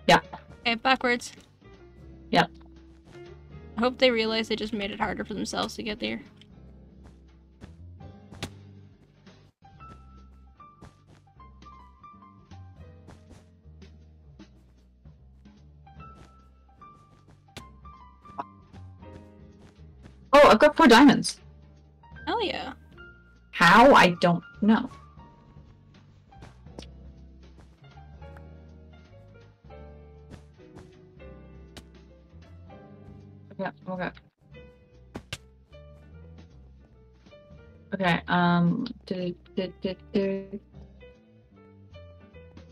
Yeah. Okay, backwards. Yeah. I hope they realize they just made it harder for themselves to get there. Oh, I've got four diamonds. Hell yeah. How? I don't know. Yeah, okay. Okay, um, do, do, do, do.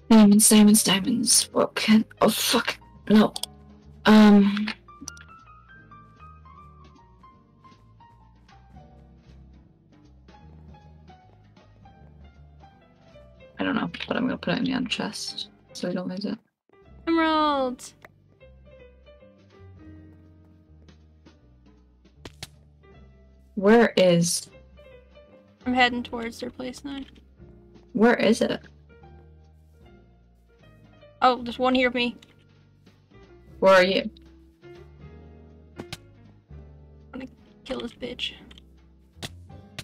Diamonds, diamonds, diamonds. What can, oh fuck, no. Um. I don't know, but I'm gonna put it in the end chest so we don't lose it. Emerald! Where is I'm heading towards their place now. where is it? Oh, there's one here with me. Where are you? I'm gonna kill this bitch.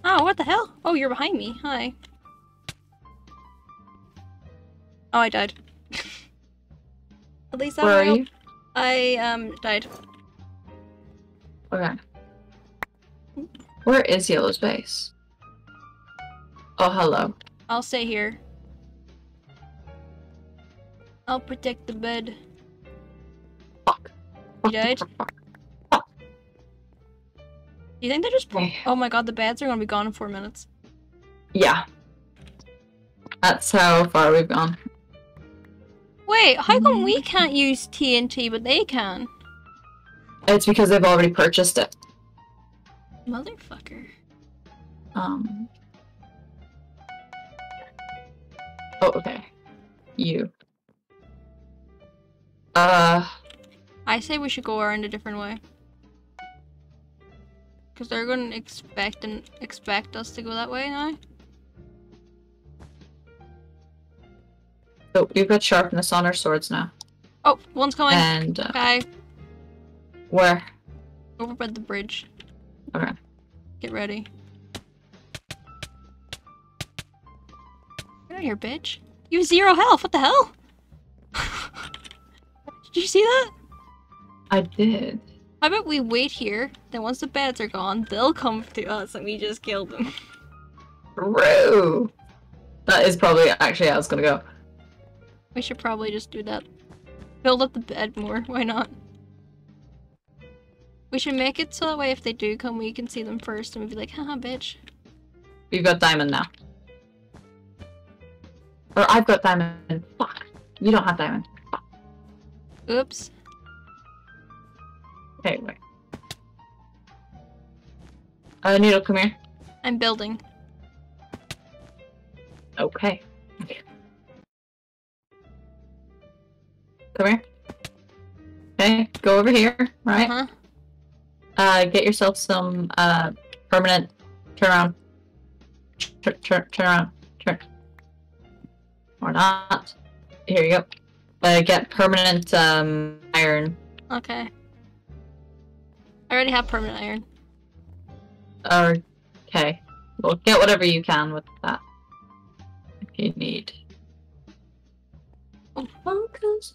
Oh, what the hell? Oh, you're behind me. Hi. Oh, I died. At least that Where are you? I um died. Okay. Where is Yellow's base? Oh, hello. I'll stay here. I'll protect the bed. Fuck. Fuck, died? fuck, fuck, fuck. You think they're just? Okay. Oh my god, the beds are gonna be gone in four minutes. Yeah. That's how far we've gone. Wait, how come we can't use TNT but they can? It's because they've already purchased it. Motherfucker. Um. Oh, okay. You. Uh, I say we should go around a different way. Cause they're gonna expect and expect us to go that way now. So we've got sharpness on our swords now. Oh, one's coming. And uh, Okay, where? over by the bridge. Okay. Get ready. Get out of here, bitch. You have zero health. What the hell? Did you see that? I did. How about we wait here? Then once the beds are gone, they'll come to us and we just kill them. True. That is probably actually how it's gonna go. We should probably just do that. Build up the bed more. Why not? We should make it so that way if they do come, we can see them first and we'd be like, haha, bitch. We've got diamond now. Or I've got diamond. Fuck. You don't have diamond. Oops. Okay, wait. Uh, Needle, come here. I'm building. Okay. Come here. Okay, go over here, right? Uh-huh. Uh, get yourself some, uh, permanent, turn around. Turn, turn, turn around. Turn. Or not. Here you go. Uh, get permanent, um, iron. Okay. I already have permanent iron. Or, okay. Well, get whatever you can with that. If you need. Oh. Focus.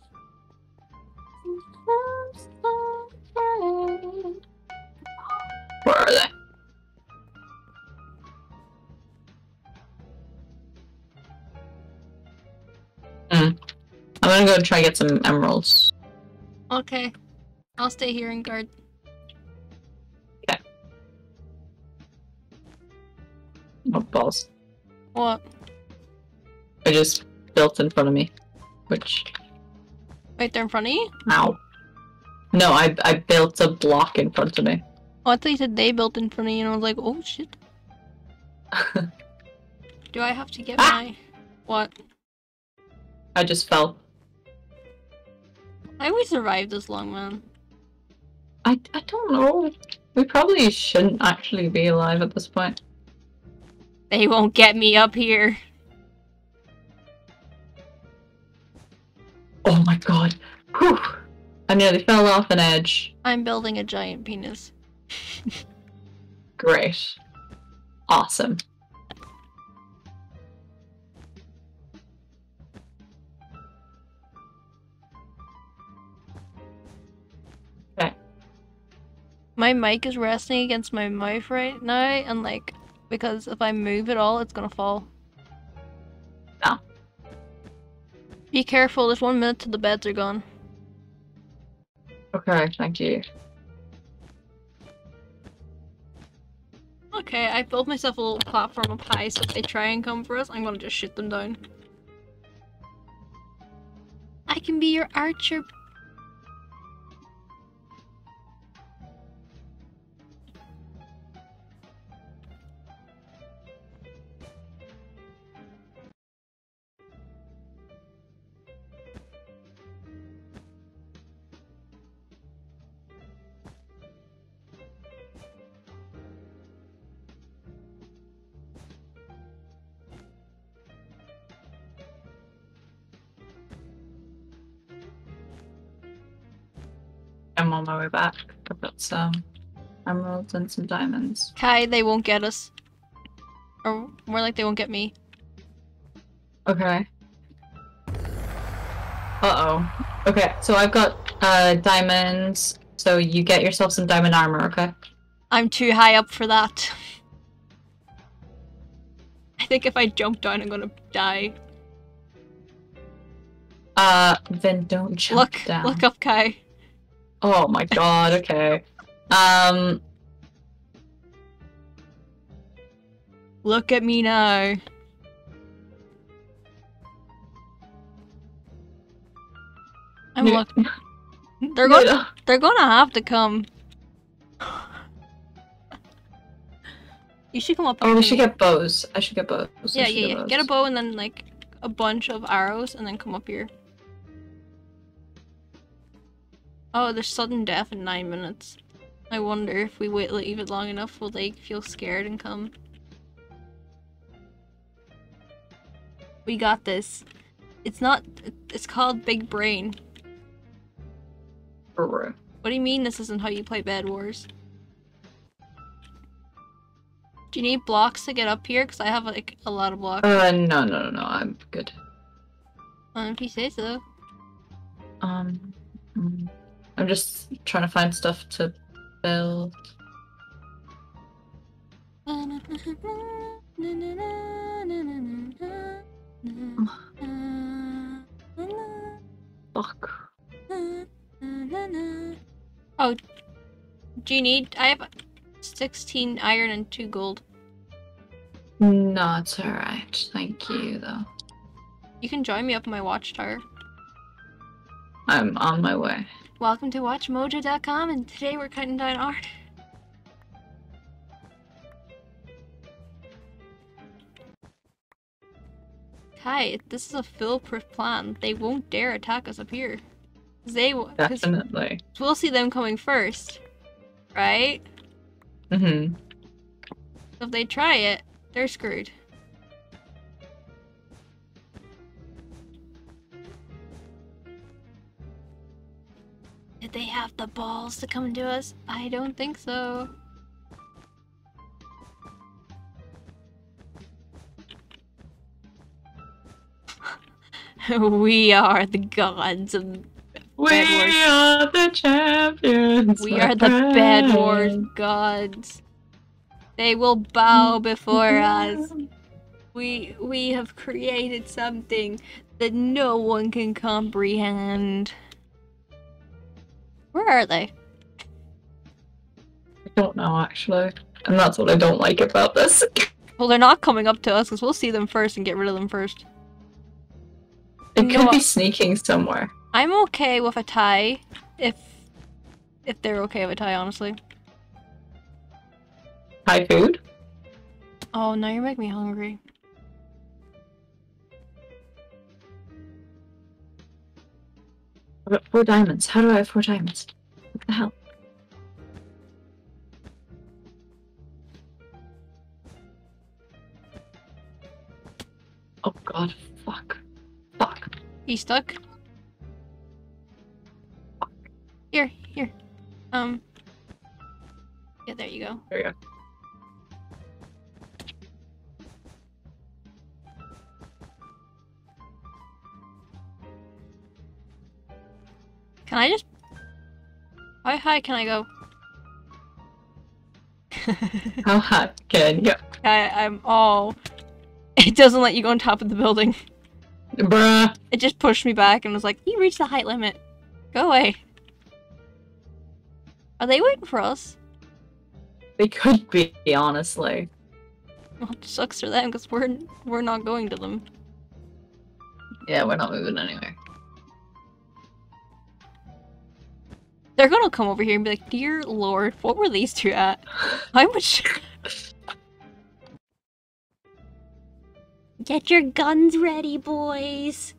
Where are they? Hmm. I'm gonna go try get some emeralds. Okay. I'll stay here and guard. Yeah. Oh, balls. What? I just built in front of me. Which, Right there in front of you? ow. No, I, I built a block in front of me. Oh, I thought you said they built in front of you and I was like, oh shit. Do I have to get Ah! my... What? I just fell. How we survived this long, man? I, I don't know. We probably shouldn't actually be alive at this point. They won't get me up here. Oh my god. Whew. I nearly fell off an edge. I'm building a giant penis. Great. Awesome. My mic is resting against my mouth right now, and like, because if I move at all, it's gonna fall. Oh. Be careful, there's one minute till the beds are gone. Okay, thank you. Okay, I built myself a little platform up high, so if they try and come for us, I'm gonna just shoot them down. I can be your archer. On my way back. I've got some emeralds and some diamonds. Kai, they won't get us. Or more like they won't get me. Okay. Uh-oh. Okay, so I've got uh diamonds. So you get yourself some diamond armor, okay? I'm too high up for that. I think if I jump down, I'm gonna die. Uh, then don't jump look, down. look up, Kai. Oh my god, okay. Um, Look at me now. I'm look. They're going. no. They're gonna have to come. You should come up. Oh, we should get bows. I should get bows. Yeah, yeah, yeah. bows. Get a bow and then like a bunch of arrows, and then come up here. Oh, there's sudden death in nine minutes. I wonder if we wait leave it long enough, will they feel scared and come? We got this. It's not. It's called Big Brain. What do you mean this isn't how you play Bed Wars? Do you need blocks to get up here? Because I have like a lot of blocks. Uh, no, no, no, no. I'm good. Um, if you say so. Um, mm, I'm just trying to find stuff to build. Fuck. Oh, do you need? I have 16 iron and 2 gold. No, it's alright. Thank you, though. You can join me up in my watchtower. I'm on my way. Welcome to WatchMojo.com, and today we're cutting down art. Hi, this is a foolproof plan. They won't dare attack us up here. They, because Definitely. we'll see them coming first, right? Mm-hmm. If they try it, they're screwed. They have the balls to come to us? I don't think so. we are the gods of We Bed Wars. are the champions. we are the bed wars gods. They will bow before us. We we have created something that no one can comprehend. Where are they? I don't know, actually. And that's what I don't like about this. Well, they're not coming up to us because we'll see them first and get rid of them first. It You know could be sneaking somewhere. I'm okay with a tie, if if they're okay with a tie, honestly. High food? Oh, now you're making me hungry. I've got four diamonds. How do I have four diamonds? What the hell? Oh god, fuck. Fuck. He stuck. Here, here. Um. Yeah, there you go. There you go. Can I just? How high can I go? How high can you? I, I'm all. It doesn't let you go on top of the building. Bruh. It just pushed me back and was like, "You reached the height limit. Go away." Are they waiting for us? They could be, honestly. Well, it sucks for them because we're we're not going to them. Yeah, we're not moving anywhere. They're gonna come over here and be like, "Dear Lord, what were these two at? How much?" Get your guns ready, boys.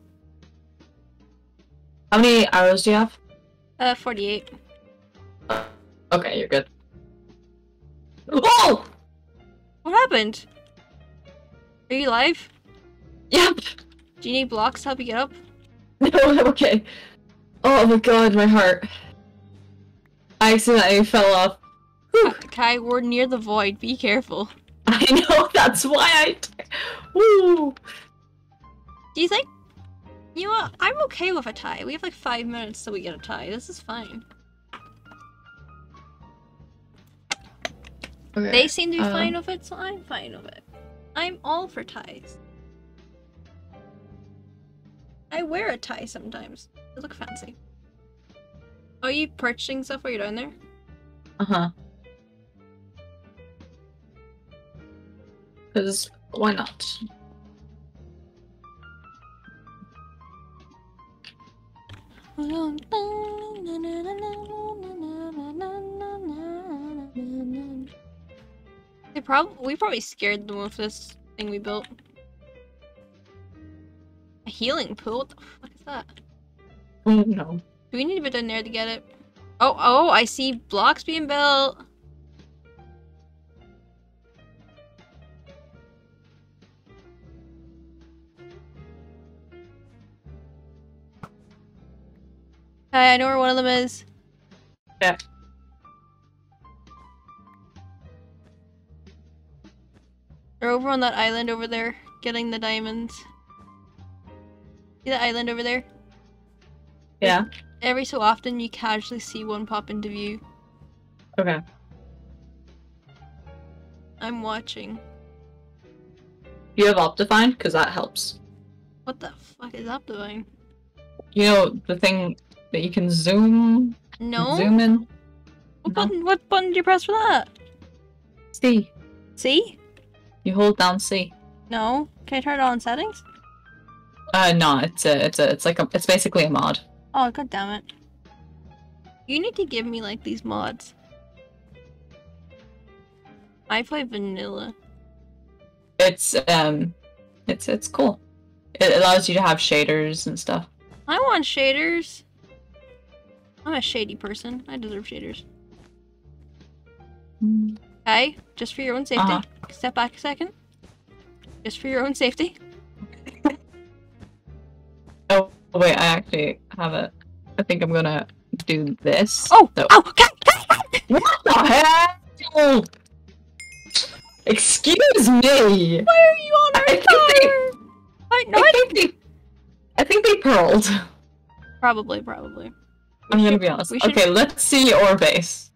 How many arrows do you have? Uh, forty-eight. Okay, you're good. Oh! What happened? Are you alive? Yep! Do you need blocks to help you get up? No, I'm okay. Oh my god, my heart. I accidentally fell off. Uh, Kai, we're near the void. Be careful. I know, that's why I. Woo! Do you think? You know what? I'm okay with a tie. We have like five minutes till we get a tie. This is fine. Okay. They seem to be um, fine with it, so I'm fine with it. I'm all for ties. I wear a tie sometimes. They look fancy. Are you purchasing stuff while you're down there? Uh huh. Because why not? They probably we probably scared them with this thing we built. A healing pool? What the fuck is that? Oh no. Do we need to be down there to get it? Oh, oh, I see blocks being built. Hi, I know where one of them is. Yeah. They're over on that island over there, getting the diamonds. See the island over there? Yeah. Every so often, you casually see one pop into view. Okay. I'm watching. You have Optifine? Because that helps. What the fuck is Optivine? You know the thing that you can zoom No? zoom in? What No. button? What button do you press for that? C. See? You hold down C. No. Can I turn it on settings? Uh no, it's a it's a it's like a it's basically a mod. Oh god damn it. You need to give me like these mods. I play vanilla. It's um it's it's cool. It allows you to have shaders and stuff. I want shaders. I'm a shady person. I deserve shaders. Okay, just for your own safety. Uh-huh. Step back a second. Just for your own safety. Oh wait, I actually have it. I think I'm gonna do this. Oh! So- Oh! What the hell? Excuse me. Why are you on I our think they-? I no, I I think they I think they pearled. probably, probably. I'm gonna should- be honest. should- Okay, let's see your base.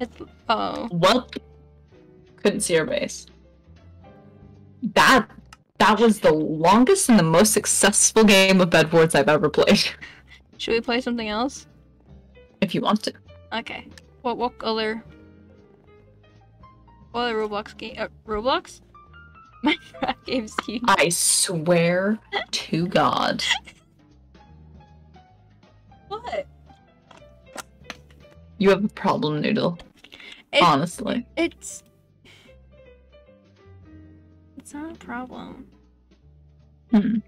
It's oh. What? couldn't see your base. That that was the longest and the most successful game of Bedwars I've ever played. Should we play something else? If you want to. Okay. What what other what other Roblox game uh, Roblox? Minecraft games do you I swear to God. what? You have a problem, Noodle. It- Honestly. It's it's not a problem. Hmm.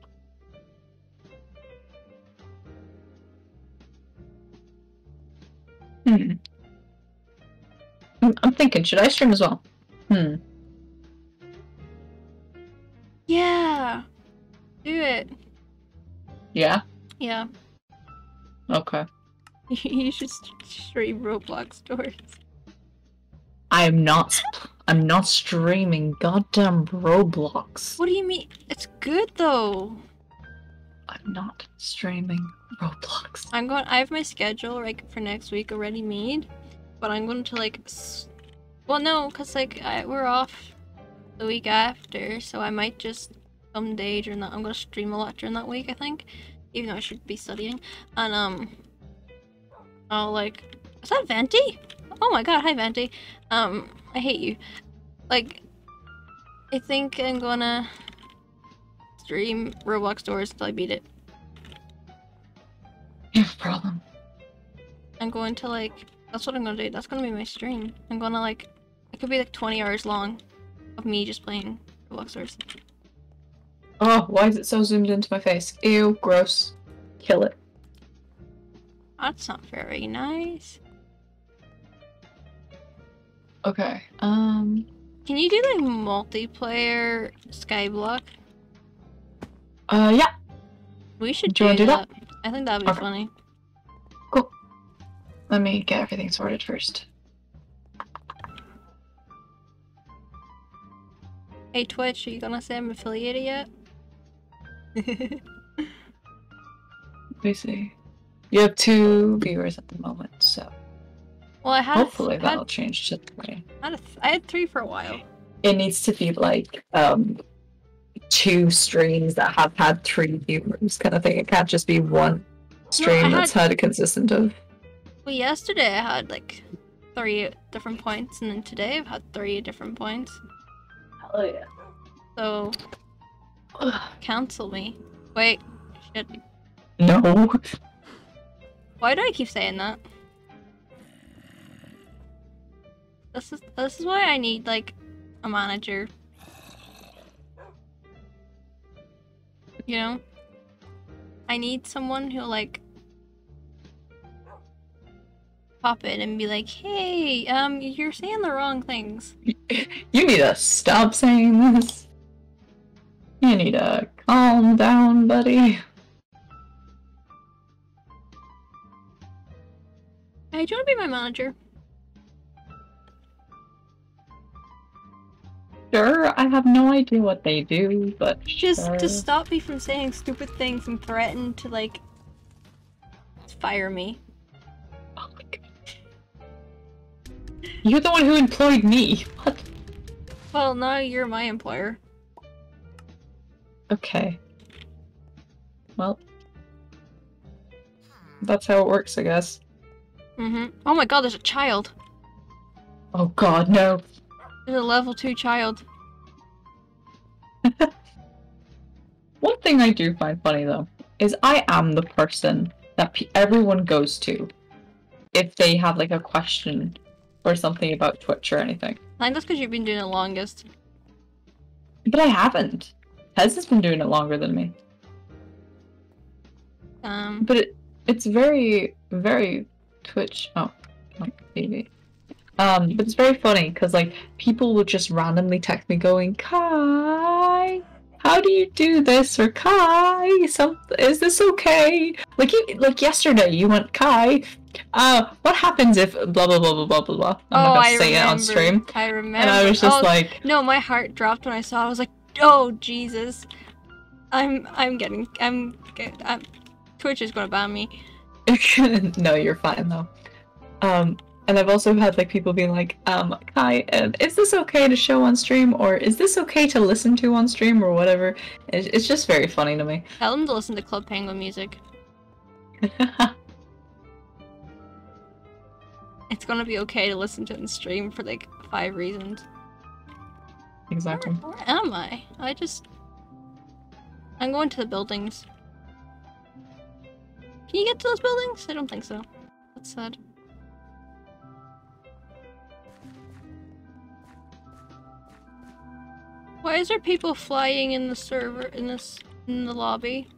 Hmm. I'm- thinking, should I stream as well? Hmm. Yeah. Do it. Yeah? Yeah. Okay. you should st- stream Roblox Doors. I am not. I'm not streaming goddamn Roblox. What do you mean? It's good though. I'm not streaming Roblox. I'm going. I have my schedule like for next week already made, but I'm going to like. S- well, no, cause like I, we're off the week after, so I might just someday during that. I'm gonna stream a lot during that week. I think, even though I should be studying, and um, I'll like. Is that Venti? Oh my god, hi Venti. Um, I hate you. Like, I think I'm gonna stream Roblox Doors until I beat it. You have a problem. I'm going to like that's what I'm gonna do. That's gonna be my stream. I'm gonna like it could be like 20 hours long of me just playing Roblox Doors. Oh, why is it so zoomed into my face? Ew, gross. Kill it. That's not very nice. Okay. Um. Can you do like multiplayer Skyblock? Uh, yeah. We should Do do, do that. I think that'd be Okay. funny. Cool. Let me get everything sorted first. Hey Twitch, are you gonna say I'm affiliated yet? Let me see. You have two viewers at the moment, so well, I had a th- hopefully had, that'll change to three. had a th- I had three for a while. It needs to be like um two streams that have had three viewers kind of thing. It can't just be one stream I that's had a consistent of. Well, yesterday I had like three different points, and then today I've had three different points. Hell yeah. So cancel me. Wait, shit. No. Why do I keep saying that? This is this is why I need like a manager. You know? I need someone who like pop in and be like, "Hey, um, you're saying the wrong things." You need to stop saying this. You need to calm down, buddy. Hey, do you want to be my manager? Sure, I have no idea what they do, but Just sure. to stop me from saying stupid things and threaten to like fire me. Oh my God. You're the one who employed me. What? Well, now you're my employer. Okay. Well, that's how it works, I guess. Mm-hmm. Oh my god, there's a child. Oh God, no. A level two child. One thing I do find funny though is I am the person that everyone goes to if they have like a question or something about Twitch or anything. I think that's because you've been doing it longest. But I haven't. Tez has been doing it longer than me. Um, But it, it's very, very Twitch. Oh, TV. Um, but it's very funny because like people would just randomly text me going, "Kai, how do you do this?" or "Kai, some is this okay?" Like you, like yesterday, you went, "Kai, uh, what happens if blah blah blah blah blah blah blah?" I'm oh, not gonna I say remember. it on stream, I remember. and I was just oh, like, no, my heart dropped when I saw. it. I was like, oh Jesus, I'm I'm getting I'm, get- I'm Twitch is gonna ban me. no, you're fine though. Um, and I've also had like people being like, um, Kai, uh, is this okay to show on stream, or is this okay to listen to on stream, or whatever? It's, it's just very funny to me. Tell them to listen to Club Penguin music. It's gonna be okay to listen to it in stream for like five reasons. exactly. Where, where am I? I just. I'm going to the buildings. Can you get to those buildings? I don't think so. That's sad. Why is there people flying in the server in this in the lobby?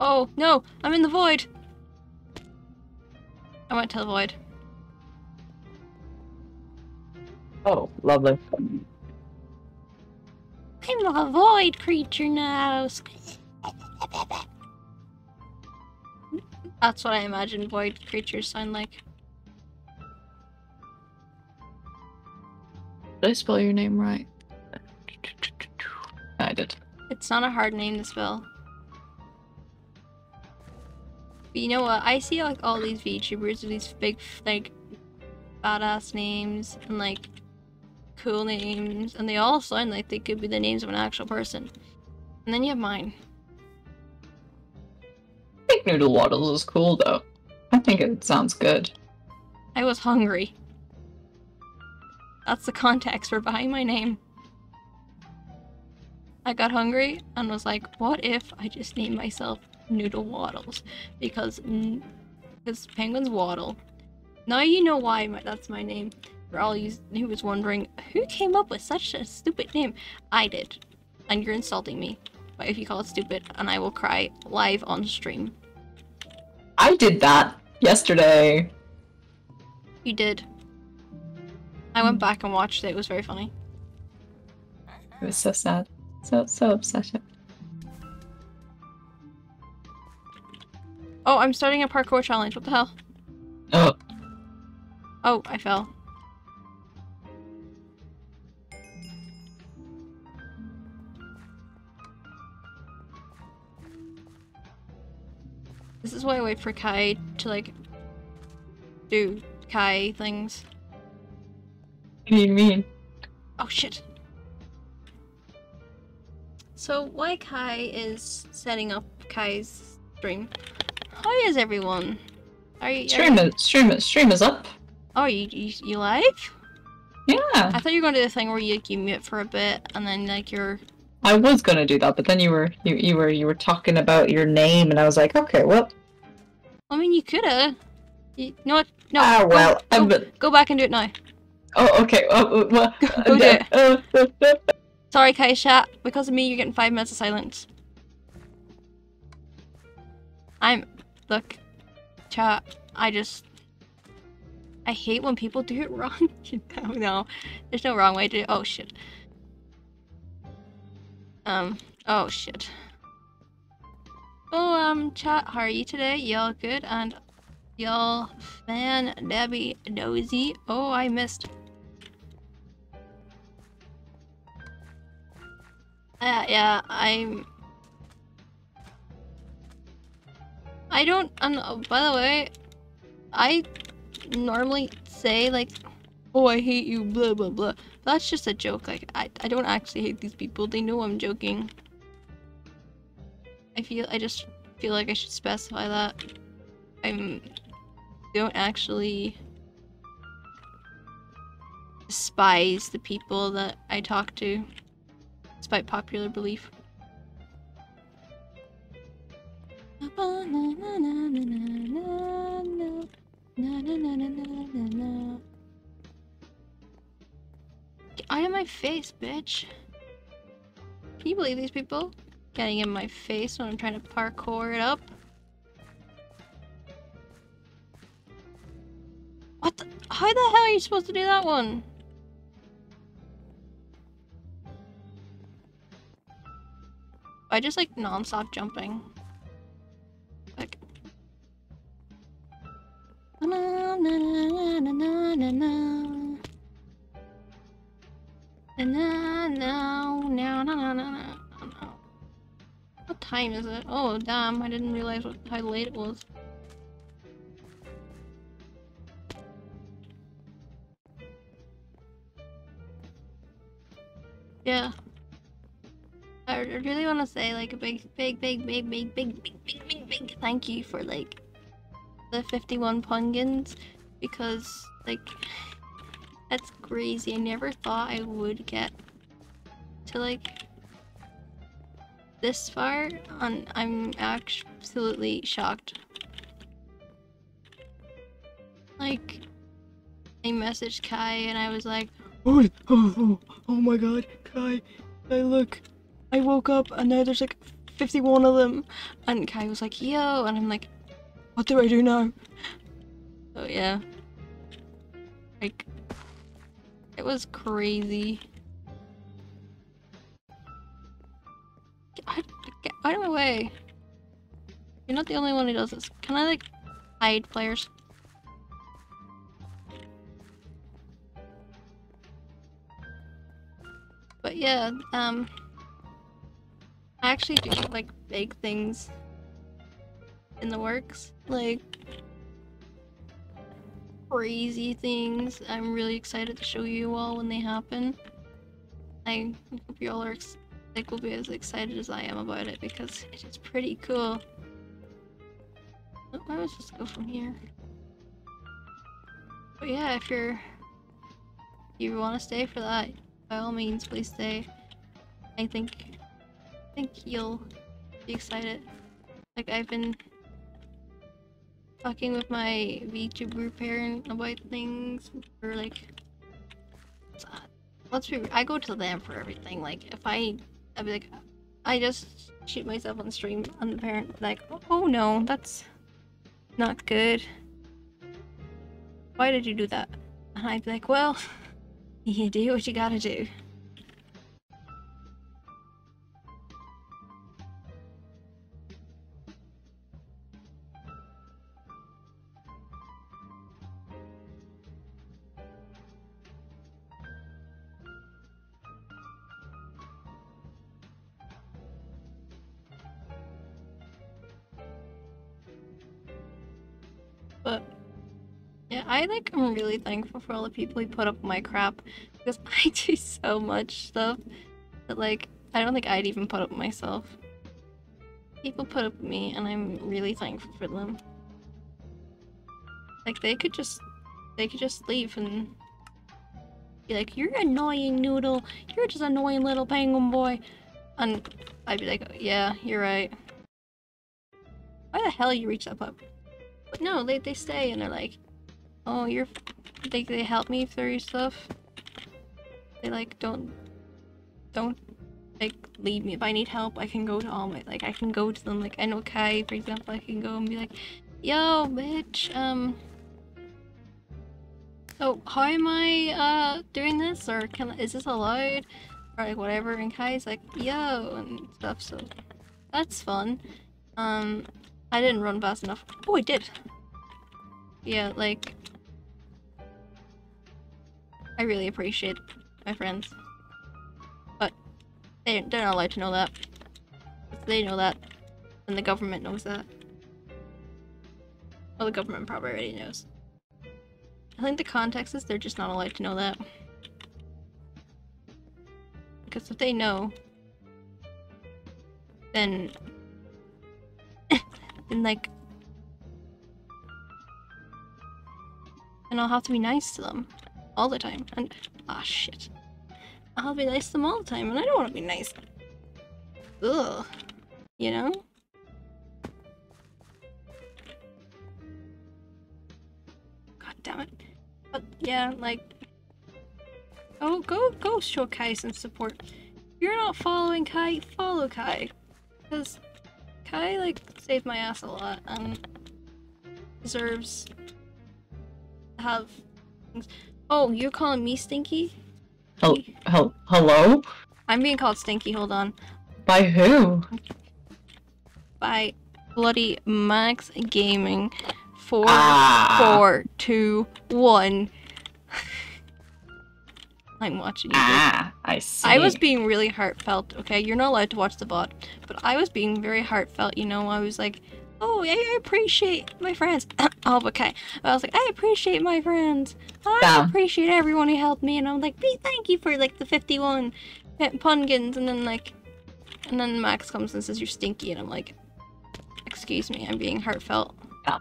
Oh no, I'm in the void. I went to the void. Oh, lovely. I'm a void creature now. That's what I imagine void creatures sound like. Did I spell your name right? I did. It's not a hard name to spell. But you know what? I see like all these VTubers with these big, like, badass names and like cool names, and they all sound like they could be the names of an actual person. And then you have mine. I think Noodle Waddles is cool though. I think it sounds good. I was hungry. That's the context for buying my name. I got hungry and was like, what if I just named myself Noodle Waddles? Because, because penguins waddle. Now you know why my, that's my name. For all you who was wondering, who came up with such a stupid name? I did. And you're insulting me. But if you call it stupid, and I will cry live on stream. I did that yesterday. You did. I went back and watched it. It was very funny. It was so sad. So so upsetting. Oh, I'm starting a parkour challenge. What the hell? Oh, Oh, I fell. This is why I wait for Kai to like do Kai things. what do you mean? Oh shit. So why Kai is setting up Kai's stream? is everyone? Are you? Stream is stream is stream is up. Oh, you, you you live? Yeah, I thought you were going to do the thing where you you mute for a bit and then like you're. I was gonna do that, but then you were you, you were you were talking about your name, and I was like, okay, well, I mean, you coulda. You know what? No. ah, go- well, Go, I'm. go back and do it now. Oh, okay. Oh, uh, well, Go do it. Sorry, Kai chat. Because of me, you're getting five minutes of silence. I'm. Look, chat. I just. I hate when people do it wrong. no, no, there's no wrong way to do it. Oh shit. Um. Oh shit. Oh um, chat. How are you today? Y'all good? And y'all fan Debbie Dozy. Oh, I missed. Uh, yeah, I'm. I don't. Um, oh, by the way, I normally say like, "Oh, I hate you," blah blah blah. That's just a joke. Like, I I don't actually hate these people. They know I'm joking. I feel. I just feel like I should specify that. I'm. Don't actually despise the people that I talk to, despite popular belief. Get out of my face, bitch. Can you believe these people? Getting in my face when I'm trying to parkour it up. What the- How the hell are you supposed to do that one? I just like non-stop jumping? What time is it? Oh, damn, I didn't realize what, how late it was. Yeah. I really want to say like a big, big, big, big, big, big, big, big, big, big thank you for like the 51 pungins because like that's crazy. I never thought I would get to like this far and I'm absolutely shocked. Like I messaged Kai and I was like, oh, oh, oh, oh my god, Kai, Kai, look, I woke up and now there's like 51 of them. And Kai was like, yo, and I'm like, what do I do now? So yeah. Like, it was crazy. Get out, get out of my way. You're not the only one who does this. Can I like hide players? But yeah, um, I actually do like big things in the works, like crazy things. I'm really excited to show you all when they happen. I hope you all are like will be as excited as I am about it because it is pretty cool. I was just go from here. But yeah, if you're you want to stay for that, by all means, please stay. I think think you'll be excited. Like I've been talking with my VTuber parent about things for like uh, let's be I go to them for everything. Like if I I'd be like I just shoot myself on stream and the parent like oh no that's not good. Why did you do that? And I'd be like well you do what you gotta do. I like am really thankful for all the people who put up my crap because I do so much stuff that like I don't think I'd even put up myself. People put up me and I'm really thankful for them. Like they could just they could just leave and be like, You're annoying noodle, you're just annoying little penguin boy and I'd be like, Yeah, you're right. Why the hell you reach that up? But no, they, they stay and they're like, oh, you're. They, they help me through your stuff. They like don't. Don't like leave me. If I need help, I can go to all my. Like, I can go to them. Like, I know Kai, for example, I can go and be like, yo, bitch, um. So how am I uh doing this, or can is this allowed, or like whatever? And Kai's like yo and stuff. So that's fun. Um, I didn't run fast enough. Oh, I did. Yeah, like I really appreciate my friends, but they they're not allowed to know that. If they know that, and the government knows that. Well, the government probably already knows. I think the context is they're just not allowed to know that. Because if they know, then, then like, then I'll have to be nice to them all the time. And ah shit, I'll be nice to them all the time, and I don't want to be nice. Ugh, you know. God damn it. But yeah, like Oh go go show Kai some support. If you're not following Kai, follow Kai. Because Kai like saved my ass a lot and deserves to have things. Oh, you're calling me stinky? Hel- hel- hello? I'm being called stinky, hold on. By who? By bloody Max Gaming. Four Ah. four, two, one. I'm watching you. Ah, I see. I was being really heartfelt, okay? You're not allowed to watch the bot, but I was being very heartfelt, you know? I was like, oh, I I appreciate my friends. oh, okay. I was like, I appreciate my friends. I Yeah. appreciate everyone who helped me. And I'm like, "Be- thank you for like the 51 p- pungins. And then, like, and then Max comes and says, you're stinky. And I'm like, excuse me, I'm being heartfelt. Yeah.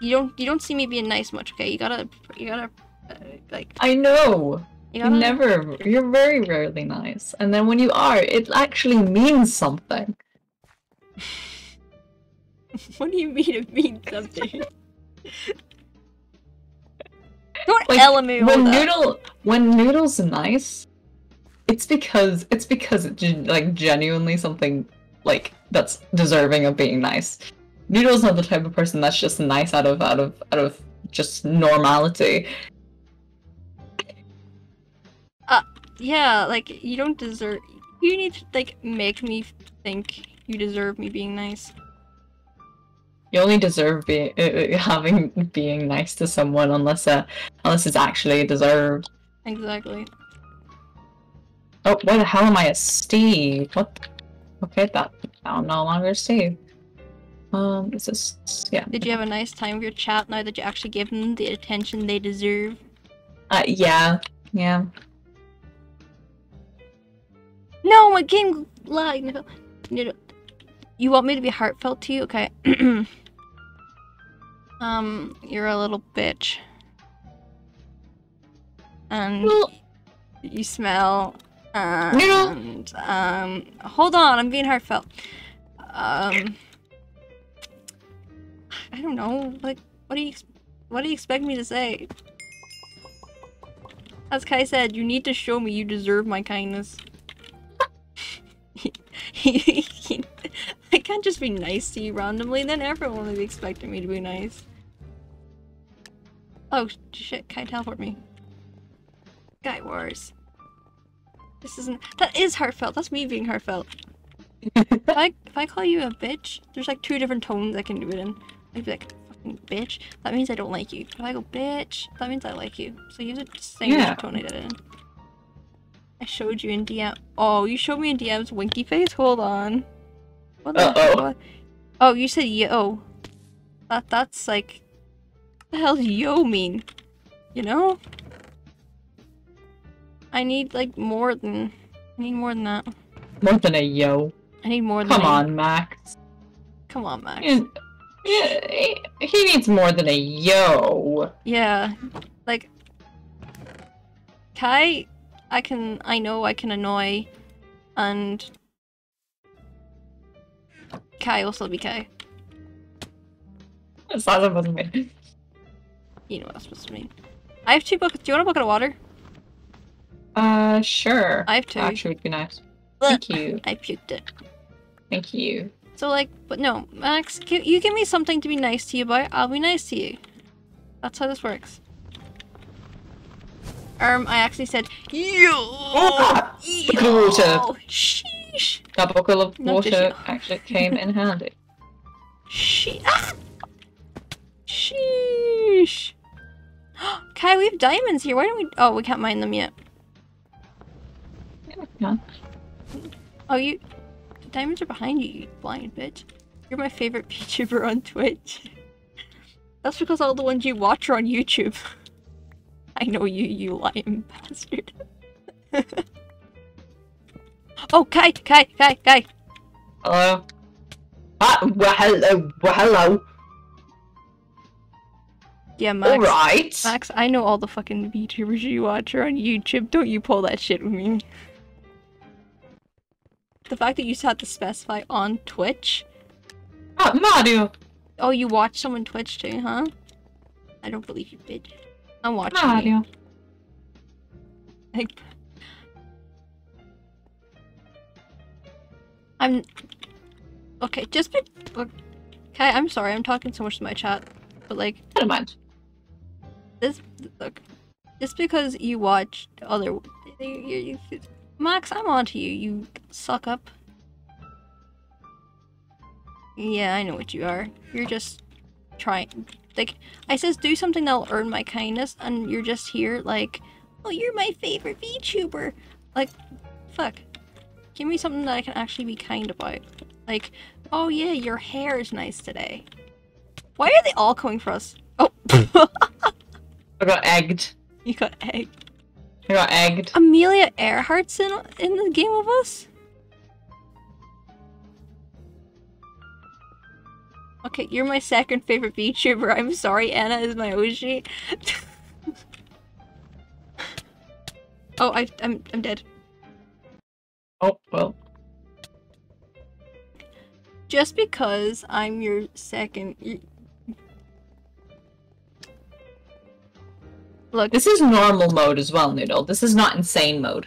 You don't, you don't see me being nice much, okay? You gotta, you gotta, uh, like, I know. you You gotta. never. You're very rarely nice, and then when you are, it actually means something. What do you mean it means something? Don't Like, element when that. noodle when noodle's nice, it's because it's because it gen- like genuinely something like that's deserving of being nice. Noodle's not the type of person that's just nice out of out of out of just normality. Uh, yeah, like you don't deserve. You need to like make me think you deserve me being nice. You only deserve being uh, having being nice to someone unless uh, unless it's actually deserved. Exactly. Oh, why the hell am I a Steve? What? Okay, that I'm no longer Steve. Um, is this yeah? Did you have a nice time with your chat now that you actually give them the attention they deserve? Uh, yeah, yeah. No, my game lagged. You want me to be heartfelt to you? Okay. um, you're a little bitch. And Well- you smell. Noodle. And um, hold on, I'm being heartfelt. Um, I don't know. Like, what do you, what do you expect me to say? As Kai said, you need to show me you deserve my kindness. I can't just be nice to you randomly, then everyone will be expecting me to be nice. Oh shit, Kai teleport me. Guy Wars. This isn't- that is heartfelt, that's me being heartfelt. if, I, if I call you a bitch, there's like two different tones I can do it in. I'd be like, fucking bitch, that means I don't like you. If I go bitch, that means I like you. So use it the same Yeah. tone I did it in. I showed you in DM. Oh, you showed me in DM's winky face? Hold on. What the Uh-oh. hell? Oh, you said yo. That that's like the hell does yo mean? You know? I need like more than I need more than that. More than a yo. I need more than Come a- on, Max. Come on, Max. Yeah, yeah, he- needs more than a yo. Yeah. Like Kai I can I know I can annoy and Kai will still be Kai. That's not mean. You know what that's supposed to mean. I have two buckets. Do you want a bucket of water? Uh, sure. I have two. Actually, would be nice. Thank you. I puked it. Thank you. So like, but no, Max, you give me something to be nice to you about. I'll be nice to you. That's how this works. Um, I actually said yo. Ah! Look at the water. yo. Sheesh. That bucket of Not water actually came in handy. She. Ah! Sheesh. Kai, we have diamonds here. Why don't we? Oh, we can't mine them yet. Yeah, yeah. Oh, you. The diamonds are behind you, you blind bitch. You're my favorite VTuber on Twitch. That's because all the ones you watch are on YouTube. I know you, you lying bastard. oh, Kai, Kai, Kai, Kai. Hello. Ah, well, hello. Well, hello. Yeah, Max. Alright. Max, I know all the fucking VTubers you watch are on YouTube. Don't you pull that shit with me. The fact that you just had to specify on Twitch. Ah, Mario. Oh, you watch someone Twitch too, huh? I don't believe you, bitch. I'm watching you. Mario. Like, I'm. Okay, just be. Okay, I'm sorry. I'm talking so much to my chat, but like I don't mind. This. Look, just because you watch other, you, you, Max, I'm onto you. You suck up. Yeah, I know what you are. You're just trying. Like I says, do something that'll earn my kindness, and you're just here like, oh, you're my favorite VTuber. Like, fuck. Give me something that I can actually be kind about. Like, oh yeah, your hair is nice today. Why are they all coming for us? Oh, I got egged. you got egged. I got egged. Amelia Earhart's in in the game with us. Okay, you're my second favorite VTuber. I'm sorry, Anna is my OG. oh, I, I'm I'm dead. Oh, well. Just because I'm your second. Look, This is normal mode as well, Noodle. This is not insane mode.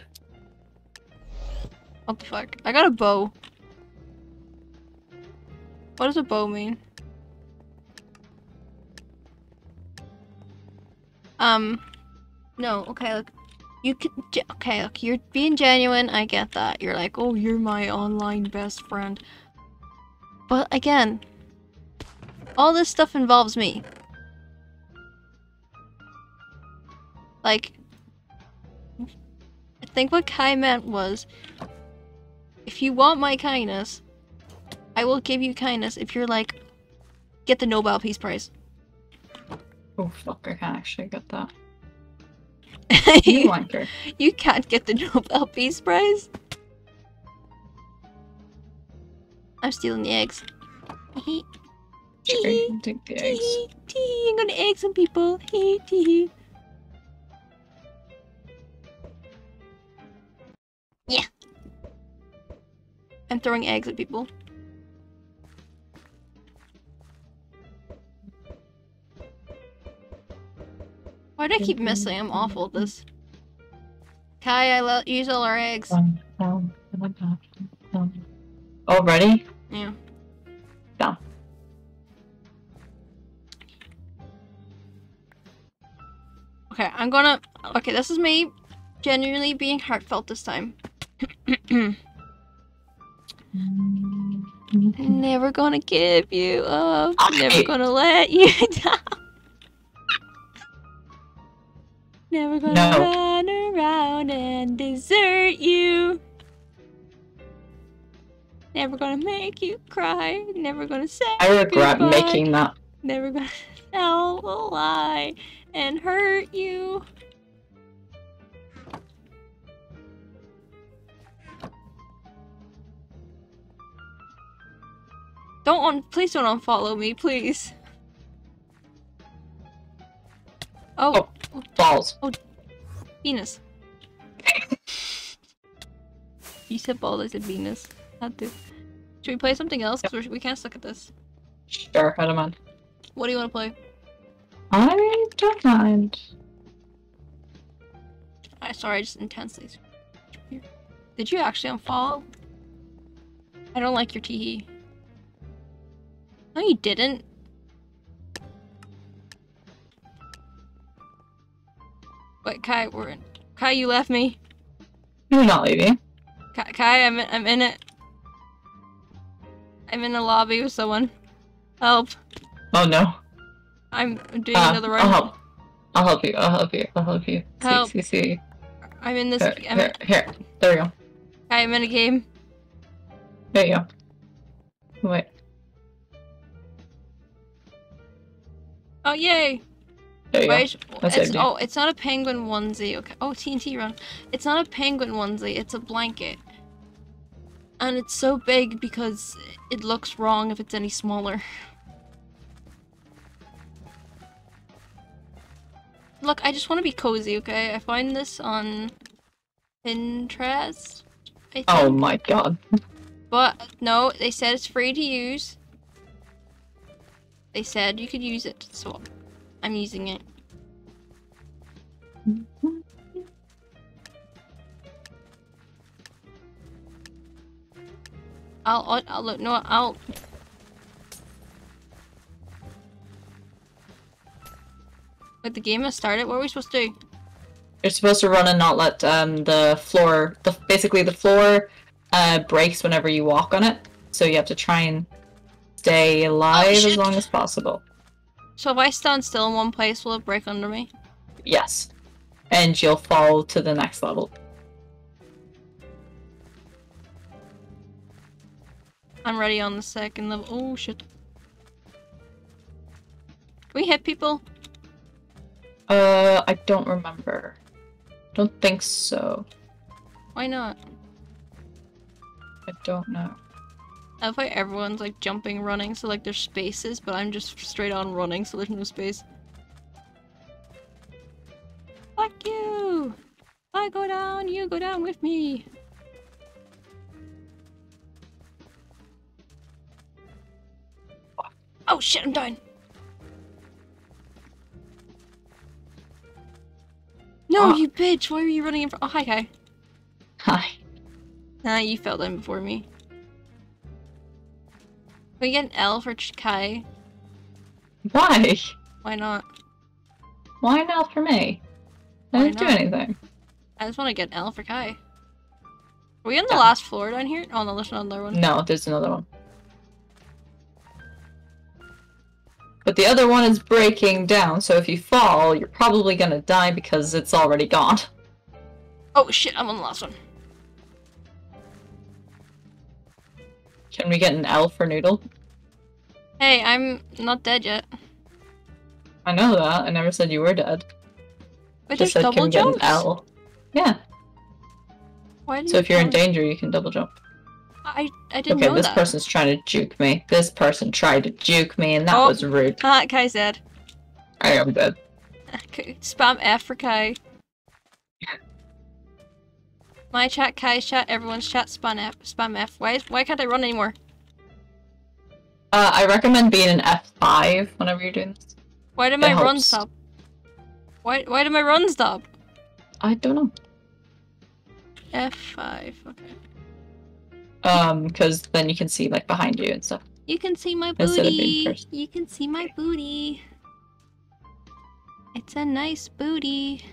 what the fuck? I got a bow. What does a bow mean? Um, no. Okay, look, you ge- Okay, look, you're being genuine. I get that. You're like, oh, you're my online best friend. But again, all this stuff involves me. Like, I think what Kai meant was, if you want my kindness, I will give you kindness if you're like, get the Nobel Peace Prize. Oh, fuck, I can't actually get that. You you can't get the Nobel Peace Prize. I'm stealing the eggs. Okay, take the eggs. I'm gonna egg some people. Hee tee. I'm throwing eggs at people. Why do I keep missing? I'm awful at this. Kai, I use all our eggs. Um. Oh, ready? Yeah. Yeah. Okay, I'm gonna. Okay, this is me genuinely being heartfelt this time. Never gonna give you up. Never gonna let you down. Never gonna No. run around and desert you. Never gonna make you cry. Never gonna say I regret goodbye. making that. Never gonna tell a lie and hurt you. Don't un- please don't unfollow me, please. Oh, oh Balls. Oh, Venus. you said ball, I said Venus. Had to. Should we play something else? Because we can't suck at this. Sure, I don't mind. What do you want to play? I don't mind. I sorry, I just intensely. Did you actually unfollow? I don't like your tee. No, you didn't. Wait, Kai, we're in. Kai, you left me. You're not leaving. Kai, Kai I'm, I'm in it. I'm in the lobby with someone. Help. Oh no. I'm doing Uh, another I'll help. I'll help you. I'll help you. I'll help you. Help. See, see, see. I'm in this. Here, I'm, here, here. There we go. Kai, I'm in a game. There you go. Wait. Oh, yay! Wait, it's, oh, it's not a penguin onesie. Okay. Oh, TNT run. It's not a penguin onesie. It's a blanket. And it's so big because it looks wrong if it's any smaller. Look, I just want to be cozy, okay? I find this on Pinterest. I think. Oh my god. But no, they said it's free to use. They said you could use it, so I'm using it. I'll, I'll, look, no, I'll. But the game has started. What are we supposed to do? You're supposed to run and not let um the floor the basically the floor uh breaks whenever you walk on it. So you have to try and stay alive as long as possible. So if I stand still in one place, will it break under me? Yes. And you'll fall to the next level. I'm ready on the second level. Oh shit. Can we hit people? Uh I don't remember. Don't think so. Why not? I don't know. I how everyone's like jumping, running, so like there's spaces, but I'm just straight on running, so there's no space. Fuck you! I go down, you go down with me. Oh shit, I'm dying. No, Ah. you bitch! Why were you running in front? Oh, hi, Kai. Hi. Nah, you fell down before me. Can we get an L for Kai? Why? Why not? Why not for me? I Why didn't do anything. I just want to get an L for Kai. Are we on the Yeah. last floor down here? Oh no, there's another one. No, there's another one. But the other one is breaking down, so if you fall, you're probably gonna die because it's already gone. Oh shit, I'm on the last one. Can we get an L for noodle? Hey, I'm not dead yet. I know that. I never said you were dead. Wait, Just there's said double can we get an L. Yeah. Why So if you're in danger, you can double jump. I I didn't Okay, know this that. person's trying to juke me. This person tried to juke me, and that Oh. was rude. Ah, Kai said. I am dead. Okay, Spam F for Kai. My chat, Kai's chat, everyone's chat, spam F. Spam F. Why is, why can't I run anymore? Uh, I recommend being an F5 whenever you're doing this. Why did It my run helps. stop? Why why did my run stop? I don't know. F5. Okay. Um, because then you can see like behind you and stuff. You can see my Instead of being booty. You can see my booty. It's a nice booty.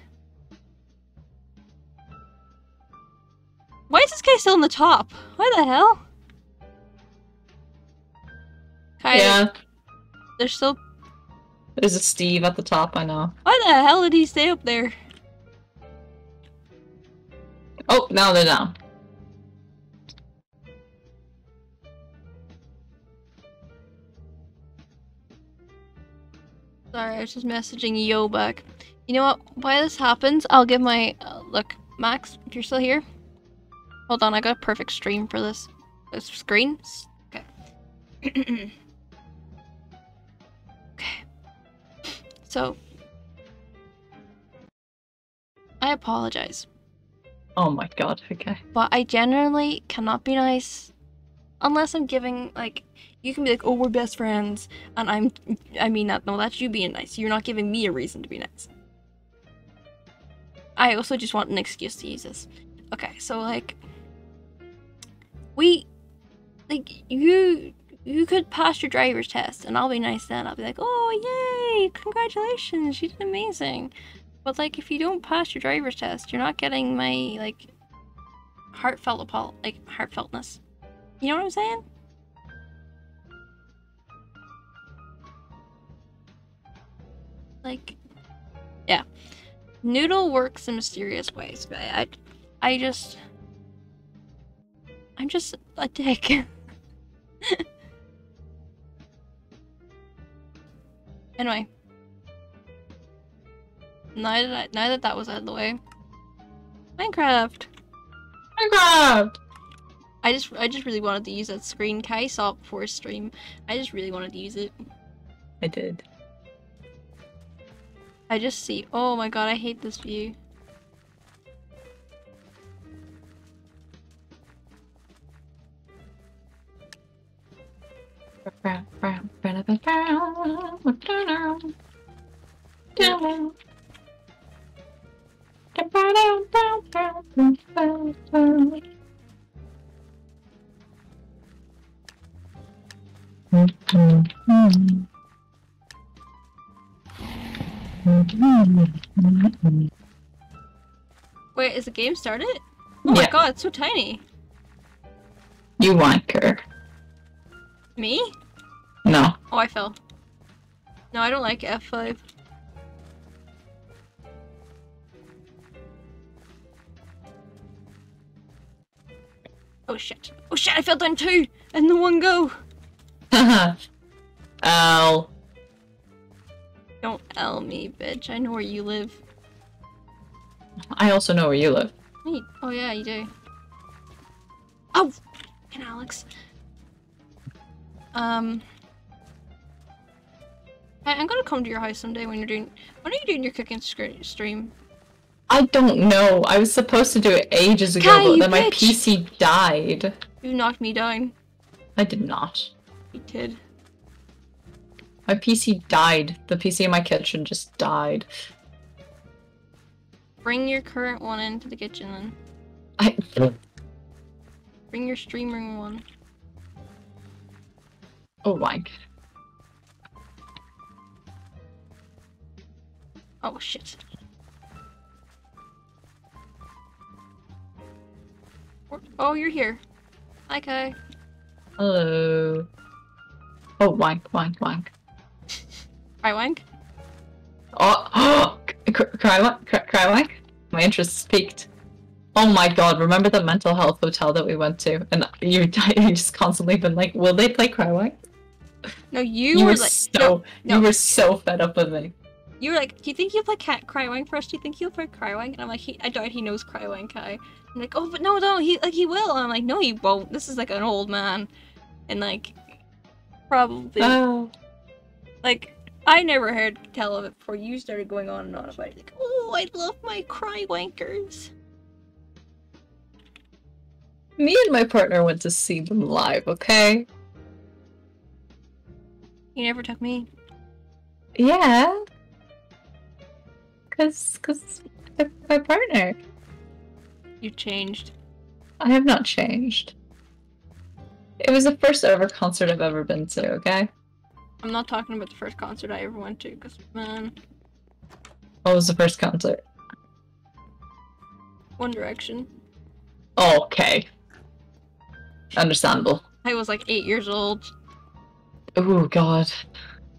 Why is this guy still on the top? Why the hell? Kai, Yeah, there's still. there's a Steve at the top. I know. Why the hell did he stay up there? Oh, now they're down. Sorry, I was just messaging Yo back. You know what? Why this happens, I'll give my uh, look, Max. If you're still here, hold on. I got a perfect stream for this. This screen. Okay. okay. So, I apologize, Oh my god. Okay. but I genuinely cannot be nice unless I'm giving like. You can be like, "Oh, we're best friends," and I'm. I mean that. No, that's you being nice. You're not giving me a reason to be nice. I also just want an excuse to use this. Okay, so like we like you you could pass your driver's test and I'll be nice then. I'll be like, "Oh, yay! Congratulations. You did amazing." But like, if you don't pass your driver's test, you're not getting my like heartfelt apol like heartfeltness. You know what I'm saying? Like, yeah. Noodle works in mysterious ways. but I, I, I just, I'm just a dick. anyway, now that I, now that that was out of the way, Minecraft. Minecraft! I just I just really wanted to use that screen. Kai saw it before stream. I just really wanted to use it. I did. I just see. Oh my god, I hate this view. Wait, is the game started? Oh my god, it's so tiny. You wanker. Me? No. Oh, I fell. No, I don't like F5. Oh shit. Oh shit, I fell down two! In the one go! Ow. Don't L me, bitch. I know where you live. I also know where you live. Wait. Oh yeah, you do. Oh! Fucking Alex. Um... I- I'm gonna come to your house someday when you're doing- When are you doing your cooking stream? I don't know. I was supposed to do it ages ago, Kai, but then my. PC died. You knocked me down. I did not. You did. My PC died. The PC in my kitchen just died. Bring your current one into the kitchen then. I. Bring your stream room one. Oh my. god. Oh shit. Oh, you're here. Hi, Kai. Hello. Oh, wank, wank, wank. Hi, Wank. Oh, cry wank, cry, cry wank. My interest peaked. Oh my god, remember the mental health hotel that we went to? And you, you just constantly been like, will they play Crywank? No, you, You, were were like, so, no, no. you were so fed up with me. you were like, do you think you'll play Cat Crywank first? Do you think he'll play Crywank? And I'm like, he, I doubt he knows Crywank, Kai. I'm like, oh, but no, no, he like he will. And I'm like, no, he won't. This is like an old man, and like, probably Oh. like I never heard tell of it before you started going on and on about it. Like, oh, I love my Crywankers. Me and my partner went to see them live, okay? He never took me. Yeah. Cause, cause my partner. You changed. I have not changed. It was the first ever concert I've ever been to, okay? I'm not talking about the first concert I ever went to, because man, What was the first concert? One Direction. Okay. Understandable. I was like eight years old. Oh god.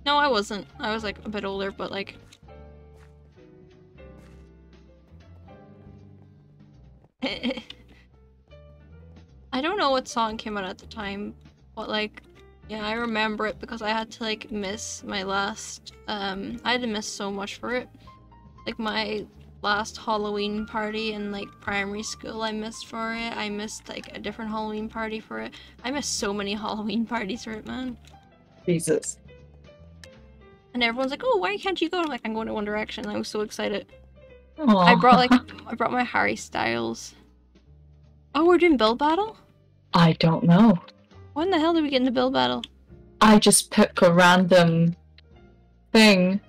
No, I wasn't. I was like a bit older, but like. I don't know what song came out at the time, but like, yeah, I remember it because I had to like miss my last. Um, I had to miss so much for it. Like my last Halloween party in like primary school, I missed for it. I missed like a different Halloween party for it. I missed so many Halloween parties for it, man. Jesus. And everyone's like, "Oh, why can't you go?" I'm like, "I'm going to One Direction." I was so excited. Aw. I brought like I brought my Harry Styles. Oh, we're doing Build Battle. I don't know. When the hell did we get into Build Battle? I just pick a random thing.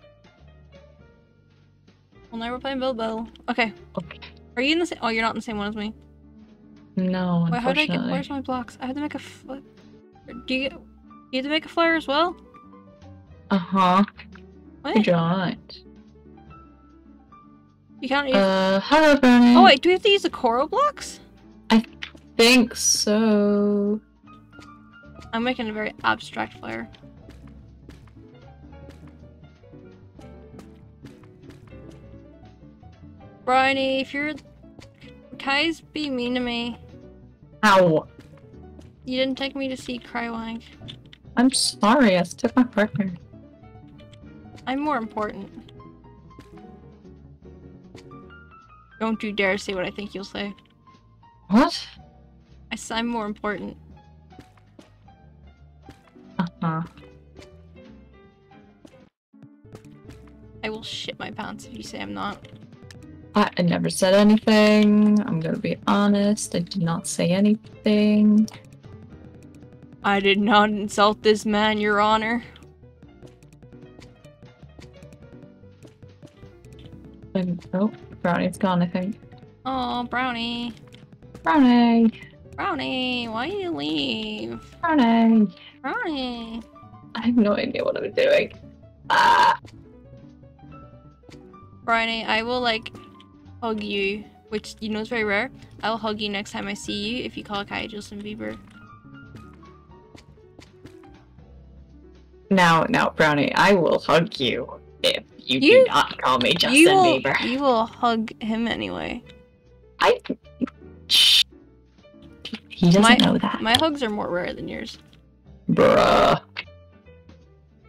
Well, now we're playing Build Battle. Okay. Okay. Are you in the same? Oh, you're not in the same one as me. No, Wait, how do I get? Where's my blocks? I have to make a. Fl- do you? You have to make a flare as well? Uh huh. What? You can't use. Uh, hello, Brownie. oh wait, do we have to use the coral blocks? I think so. I'm making a very abstract flare. Bryony, if you're Kai's be mean to me. Ow. You didn't take me to see Crywank. I'm sorry, I took my partner. I'm more important. Don't you dare say what I think you'll say. What? I, I'm more important. Uh-huh. I will shit my pants if you say I'm not. I, I never said anything. I'm gonna be honest. I did not say anything. I did not insult this man, Your Honor. I'm, oh, Brownie's gone, I think. Oh, Brownie. Brownie! Brownie, why you leave? Brownie! Brownie. I have no idea what I'm doing. Ah! Brownie, I will like hug you, which you know is very rare. I will hug you next time I see you if you call Kai Justin Bieber. Now, now, Brownie, I will hug you if you, You- do not call me Justin you will, Bieber. You will hug him anyway. I. Shh. He doesn't My- know that. My hugs are more rare than yours. Bruh.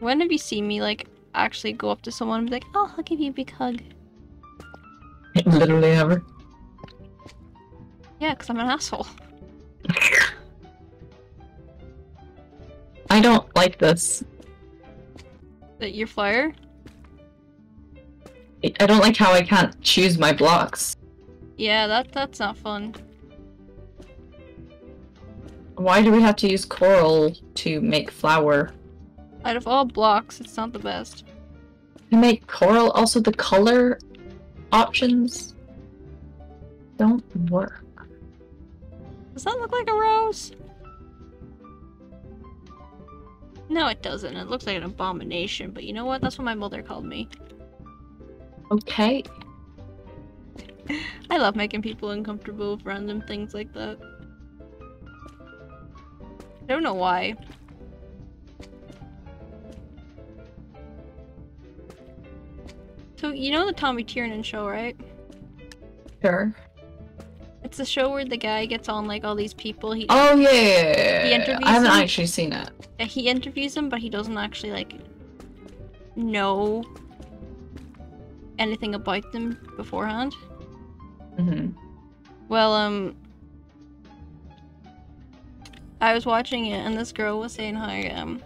When have you seen me like actually go up to someone and be like, "Oh, I'll give you a big hug"? Literally ever. Yeah, because I'm an asshole. I don't like this. That your flyer? I don't like how I can't choose my blocks. Yeah, that that's not fun. Why do we have to use coral to make flour? Out of all blocks, it's not the best. To make coral also the color options don't work. Does that look like a rose? No, it doesn't. It looks like an abomination, but you know what? That's what my mother called me. Okay. I love making people uncomfortable with random things like that. I don't know why. So, you know the Tommy Tiernan show, right? Sure. It's the show where the guy gets on like all these people. He Oh yeah, yeah, yeah, yeah, He yeah. interviews I haven't actually seen it. uh, he interviews them, but he doesn't actually like know anything about them beforehand. hmm Well, um, I was watching it, and this girl was saying how um,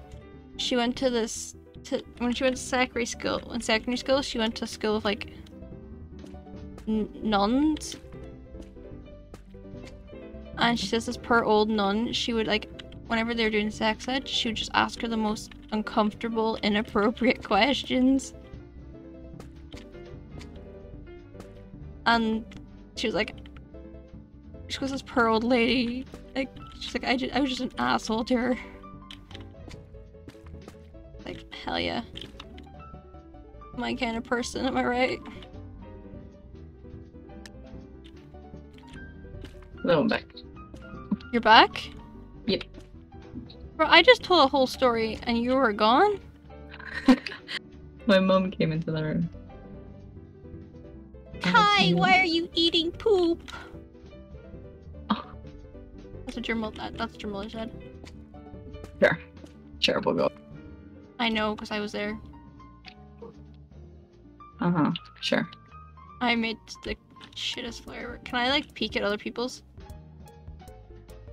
she went to this to when she went to secondary school. In secondary school, she went to school with like n- nuns, and she says this poor old nun. She would like whenever they were doing sex ed, she would just ask her the most uncomfortable, inappropriate questions. And she was like, she was this poor old lady. Like, she's like, I, just, I was just an asshole to her. Like, hell yeah. My kind of person, am I right? No, I'm back. You're back? Yep. Bro, I just told a whole story and you were gone? My mom came into the room. Hi, why are you eating poop? Oh. That's what your mother. That's what your mother said. Sure, we'll go. I know, because I was there. Uh huh. Sure. I made the shittest flare. Can I like peek at other people's?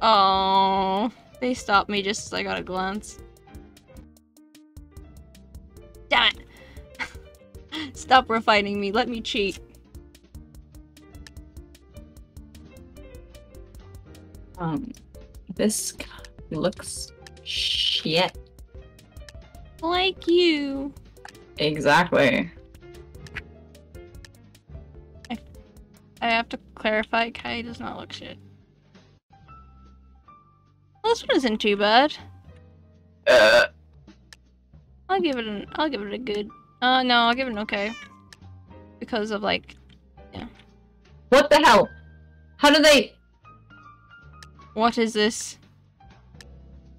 Oh, they stopped me just as I got a glance. Damn it! Stop refining me. Let me cheat. Um, this guy looks shit. Like you. Exactly. I have to clarify. Kai does not look shit. This one isn't too bad. Uh, I'll give it an. I'll give it a good. Uh, no, I'll give it an okay. Because of like yeah. What the hell? How do they? What is this?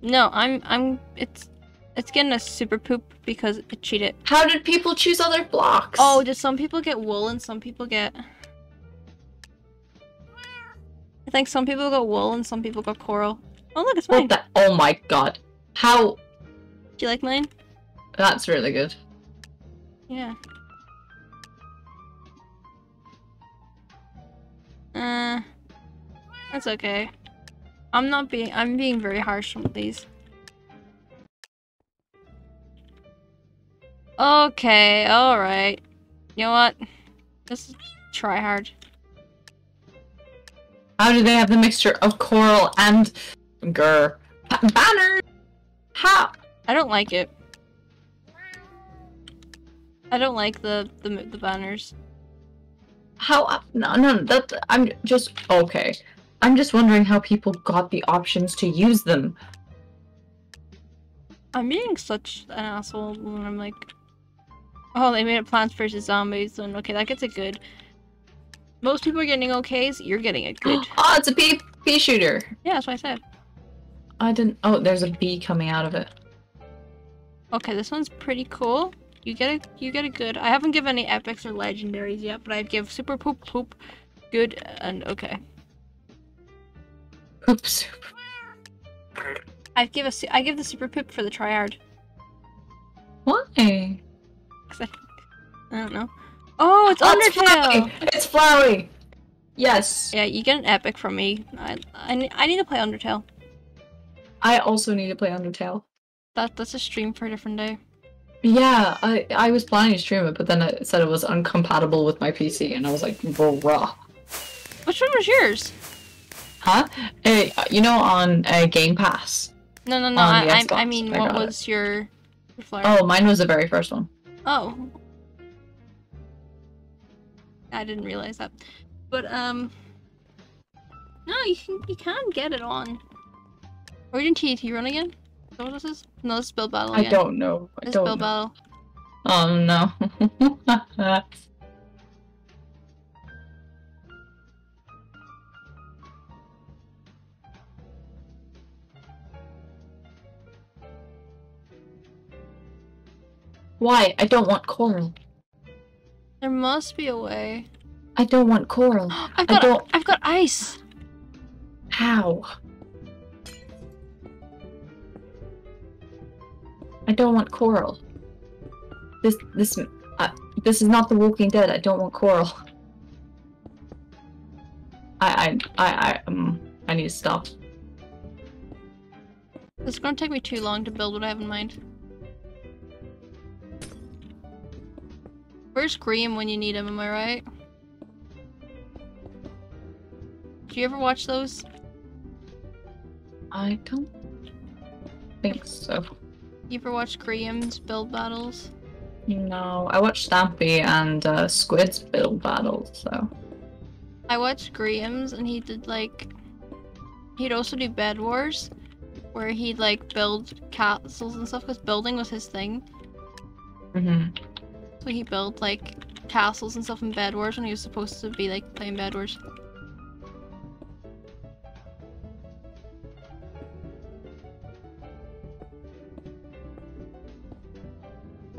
No, I'm I'm it's it's getting a super poop because it cheated. How did people choose other blocks? Oh, did some people get wool and some people get I think some people got wool and some people got coral. Oh look, it's mine. what the? Oh my god! How? Do you like mine? That's really good. Yeah. Uh, that's okay. I'm not being. I'm being very harsh on these. Okay, all right. You know what? Just try hard. How do they have the mixture of coral and grr ba- banner? How? I don't like it. I don't like the the the banners. How? Uh, no, no. That I'm just okay. I'm just wondering how people got the options to use them. I'm being such an asshole when I'm like, oh, they made it Plants vs Zombies, and okay, that gets a good. Most people are getting okays. You're getting a good. oh, it's a pea pea shooter. yeah, that's what I said. I didn't. Oh, there's a bee coming out of it. Okay, this one's pretty cool. You get a you get a good. I haven't given any epics or legendaries yet, but I'd give super poop poop, good and okay. Oops. I'd give a I give the super poop for the triad. Why? 'cause I, I don't know. Oh, it's Oh, it's Undertale. It's Flowey! Yes. Yeah, you get an epic from me. I I, I need to play Undertale. I also need to play Undertale. That that's a stream for a different day. Yeah, I I was planning to stream it, but then it said it was incompatible with my PC, and I was like, bruh. Which one was yours? Huh? Uh, you know, on uh, Game Pass. No, no, no. I, I, I mean, I what got it. was your, your flyer? Oh, mine was the very first one. Oh. I didn't realize that. But um No, you can you can get it on. Or didn't TNT Run again? Is that what this is? No, this is Build Battle I don't know. I This don't Build know. Battle. Oh no. Why? I don't want coral. There must be a way. I don't want coral. I've I got don't- I've got ice. How? I don't want coral. This this uh, this is not The Walking Dead. I don't want coral. I I I I um I need to stop. It's gonna take me too long to build what I have in mind. Where's Grian when you need him, am I right? Do you ever watch those? I don't think so. You ever watch Grian's build battles? No, I watched Stampy and uh, Squid's build battles. So I watched Grian's and he did like he'd also do Bed Wars where he'd like build castles and stuff because building was his thing. hmm So he built like castles and stuff in Bed Wars when he was supposed to be like playing Bed Wars.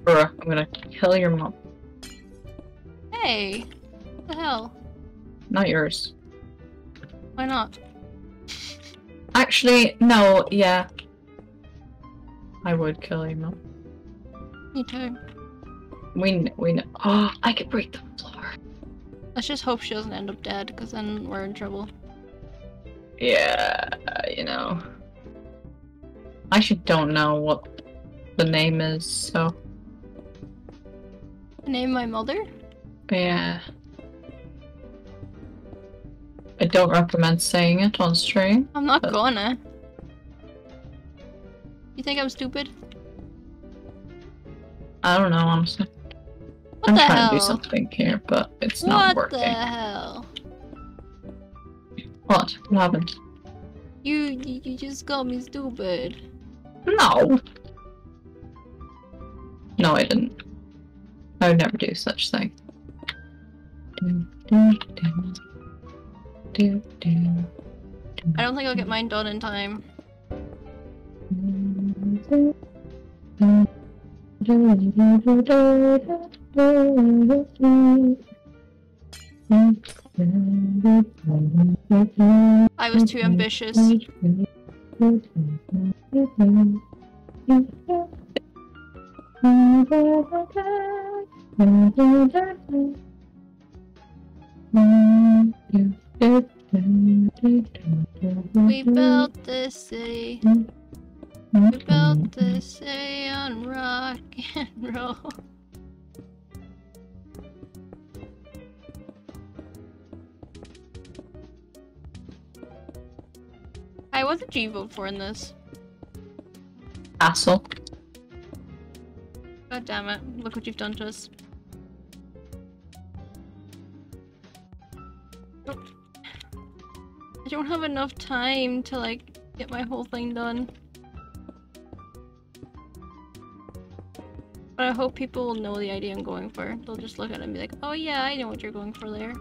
Bruh, I'm gonna kill your mom. Hey! What the hell? Not yours. Why not? Actually, no. Yeah, I would kill your mom. Me too. We we know. Oh, I could break the floor. Let's just hope she doesn't end up dead because then we're in trouble. Yeah, you know. I actually don't know what the name is, so Name my mother? yeah. I don't recommend saying it on stream. I'm not Uh, gonna. You think I'm stupid? I don't know, honestly. What I'm the trying hell? to do something here, but it's not working. what the hell? What? What happened? You, you you just called me stupid. No. No, I didn't. I would never do such thing. Do, do. I don't think I'll get mine done in time. I was too ambitious. We built this city. We built this city on rock and roll. Hi, what did you vote for in this? Asshole. God damn it. Look what you've done to us. I don't have enough time to like get my whole thing done. But I hope people will know the idea I'm going for. They'll just look at it and be like, oh yeah, I know what you're going for there.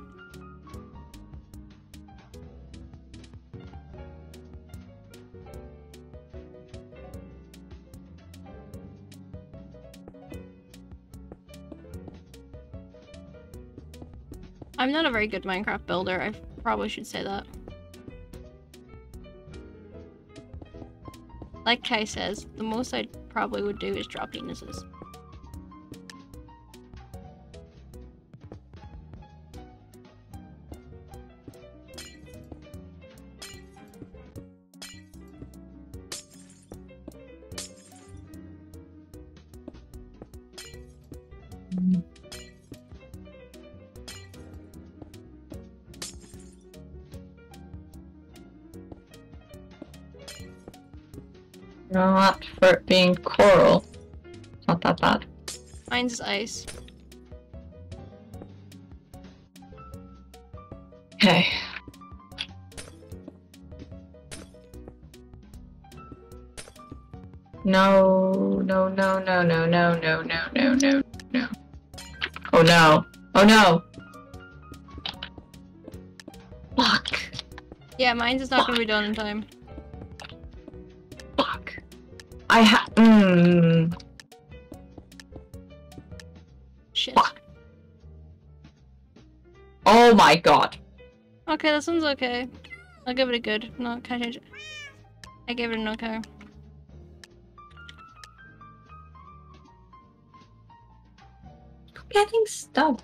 I'm not a very good Minecraft builder. I probably should say that. Like Kai says, the most I probably would do is drop penises. Not for it being coral. It's not that bad. Mine's ice. Okay. No, no, no, no, no, no, no, no, no, no, no. Oh no. Oh no. Fuck. Yeah, mine's is not gonna be done in time. Shit. Fuck. Oh my god. Okay, this one's okay. I'll give it a good. No, can I change it? I gave it an okay. Getting stuff.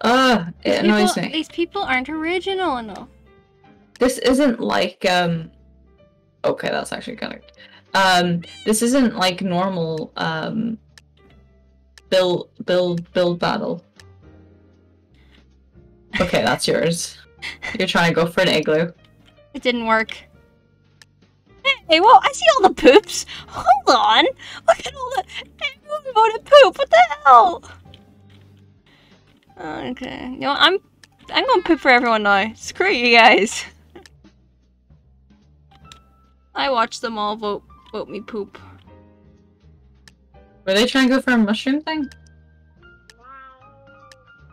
Ugh, it These annoys people, me. These people aren't original enough. This isn't like um okay, that's actually kind of um this isn't like normal um build build build battle. Okay, that's yours. You're trying to go for an igloo. It didn't work. Hey, well, I see all the poops. Hold on. Look at all the. Everyone voted poop. What the hell? Okay. You know, I'm. I'm gonna poop for everyone now. Screw you guys. I watched them all vote vote me poop. Were they trying to go for a mushroom thing?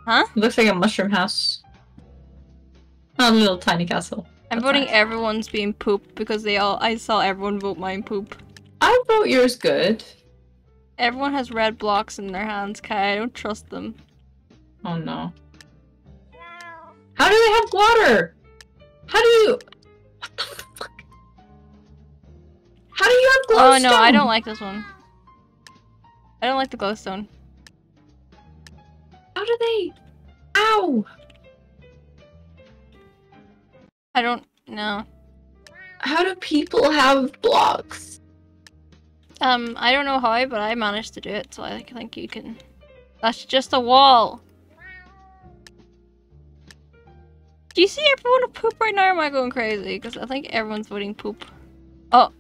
Huh? It looks like a mushroom house. Not a little tiny castle. I'm That's voting nice. everyone's being poop because they all. I saw everyone vote mine poop. I vote yours good. Everyone has red blocks in their hands, Kai. I don't trust them. Oh no. How do they have water? How do you? What the? How do you have glowstone? Oh no, I don't like this one. I don't like the glowstone. How do they? Ow! I don't know. How do people have blocks? Um, I don't know how, but I managed to do it, so I think you can. That's just a wall. Do you see everyone poop right now? Or am I going crazy? Because I think everyone's voting poop. Oh.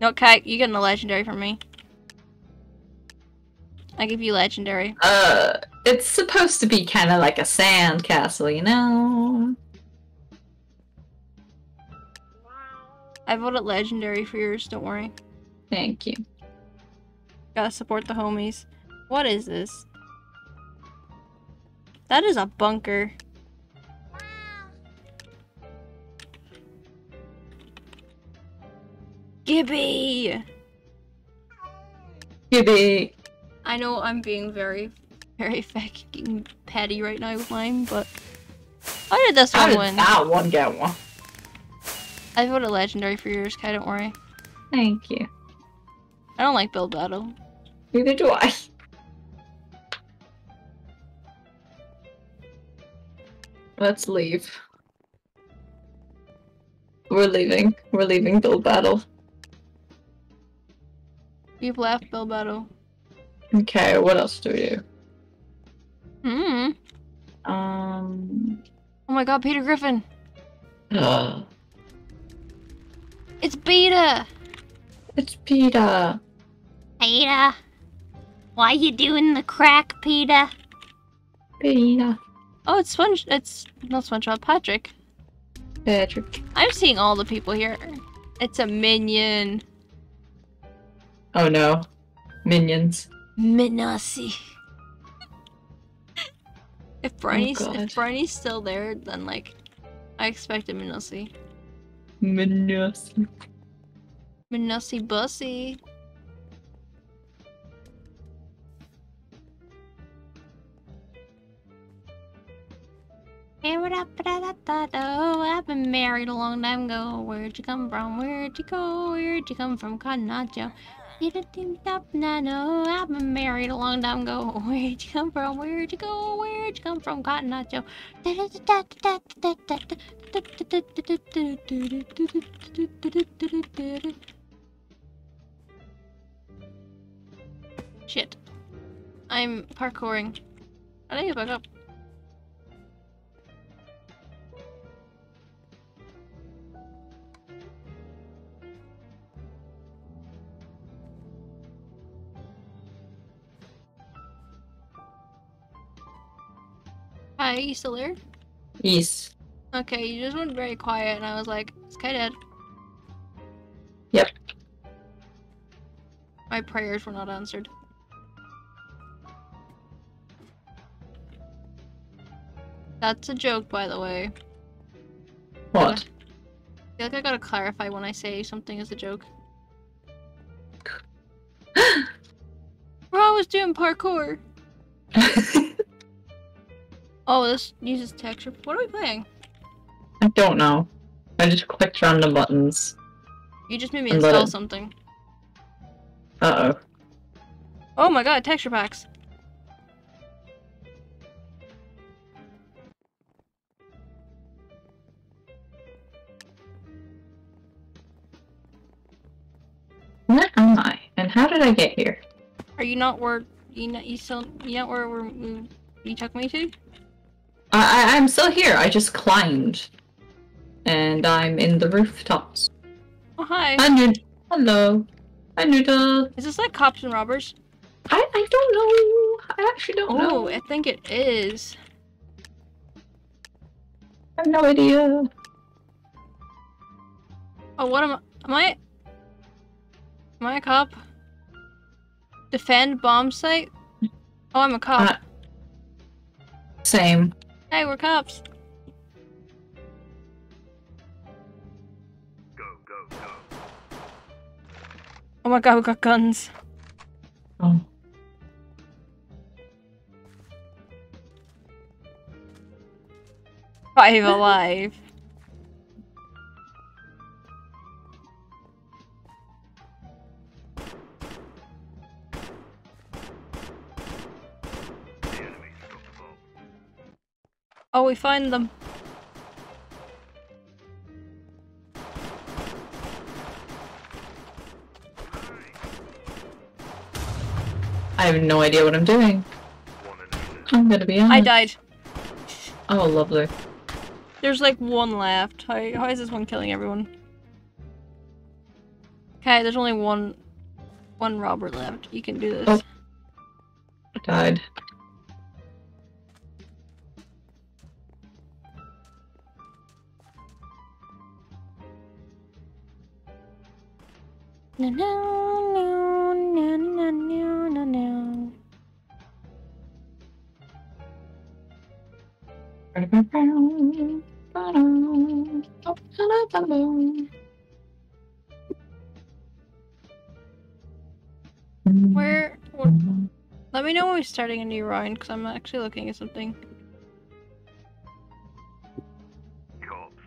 No, Kai, you getting a legendary from me. I give you legendary. Uh, it's supposed to be kind of like a sand castle, you know? I voted legendary for yours, don't worry. Thank you. Gotta support the homies. What is this? That is a bunker. Gibby! Gibby. I know I'm being very, very fucking petty right now with mine, but how did this How one did win? that one get one? I voted legendary for yours, Kai, don't worry. Thank you. I don't like build battle. Neither do I. Let's leave. We're leaving. We're leaving Build Battle. You've left build battle. Okay, what else do we do? Hmm. Um. Oh my god, Peter Griffin! Uh, It's Beta! it's Peter. Peter! Why you doing the crack, Peter? Peter. Oh, it's Sponge. It's not SpongeBob. Patrick. Patrick. I'm seeing all the people here. It's a minion. Oh no. Minions. Minasi. if oh, Bryony's God. if still there, then like, I expect a Minasi. Minions. Minasi Bussy. I've been married a long time ago. Where'd you come from? Where'd you go? Where'd you come from? Cotton Nacho. I've been married a long time ago. Where'd you come from? Where'd you go? Where'd you come from? Cotton Nacho. Shit. I'm parkouring. I need to back up. Hi, you still there? Yes. Okay, you just went very quiet, and I was like, "Is Kai dead?" Yep. My prayers were not answered. That's a joke, by the way. What? I feel like I gotta clarify when I say something is a joke. Bro, I was doing parkour. Oh, this uses texture. What are we playing? I don't know. I just clicked random buttons. You just made me install it- something. Uh oh. Oh my god, texture packs. Where am I? And how did I get here? Are you not where you not you still you not where we're, we you took me to? I, I I'm still here. I just climbed, and I'm in the rooftops. Oh hi. Hi, Hello. Hi, Noodle. Is this like cops and robbers? I I don't know. I actually don't Oh, know. I think it is. I have no idea. Oh, what am I? Am I? Am I a cop? Defend bomb site? Oh, I'm a cop. Uh, Same. Hey, we're cops. Go, go, go. Oh my god, we got guns. Oh. Five alive. Oh, we find them. I have no idea what I'm doing. I'm gonna be honest. I died. Oh, lovely. There's like one left. How, how is this one killing everyone? Okay, there's only one one robber left. You can do this. Oh. I died. No, no, no, no, no, no, no, no. Where? where let me know when we're starting a new round, because I'm actually looking at something. Cops,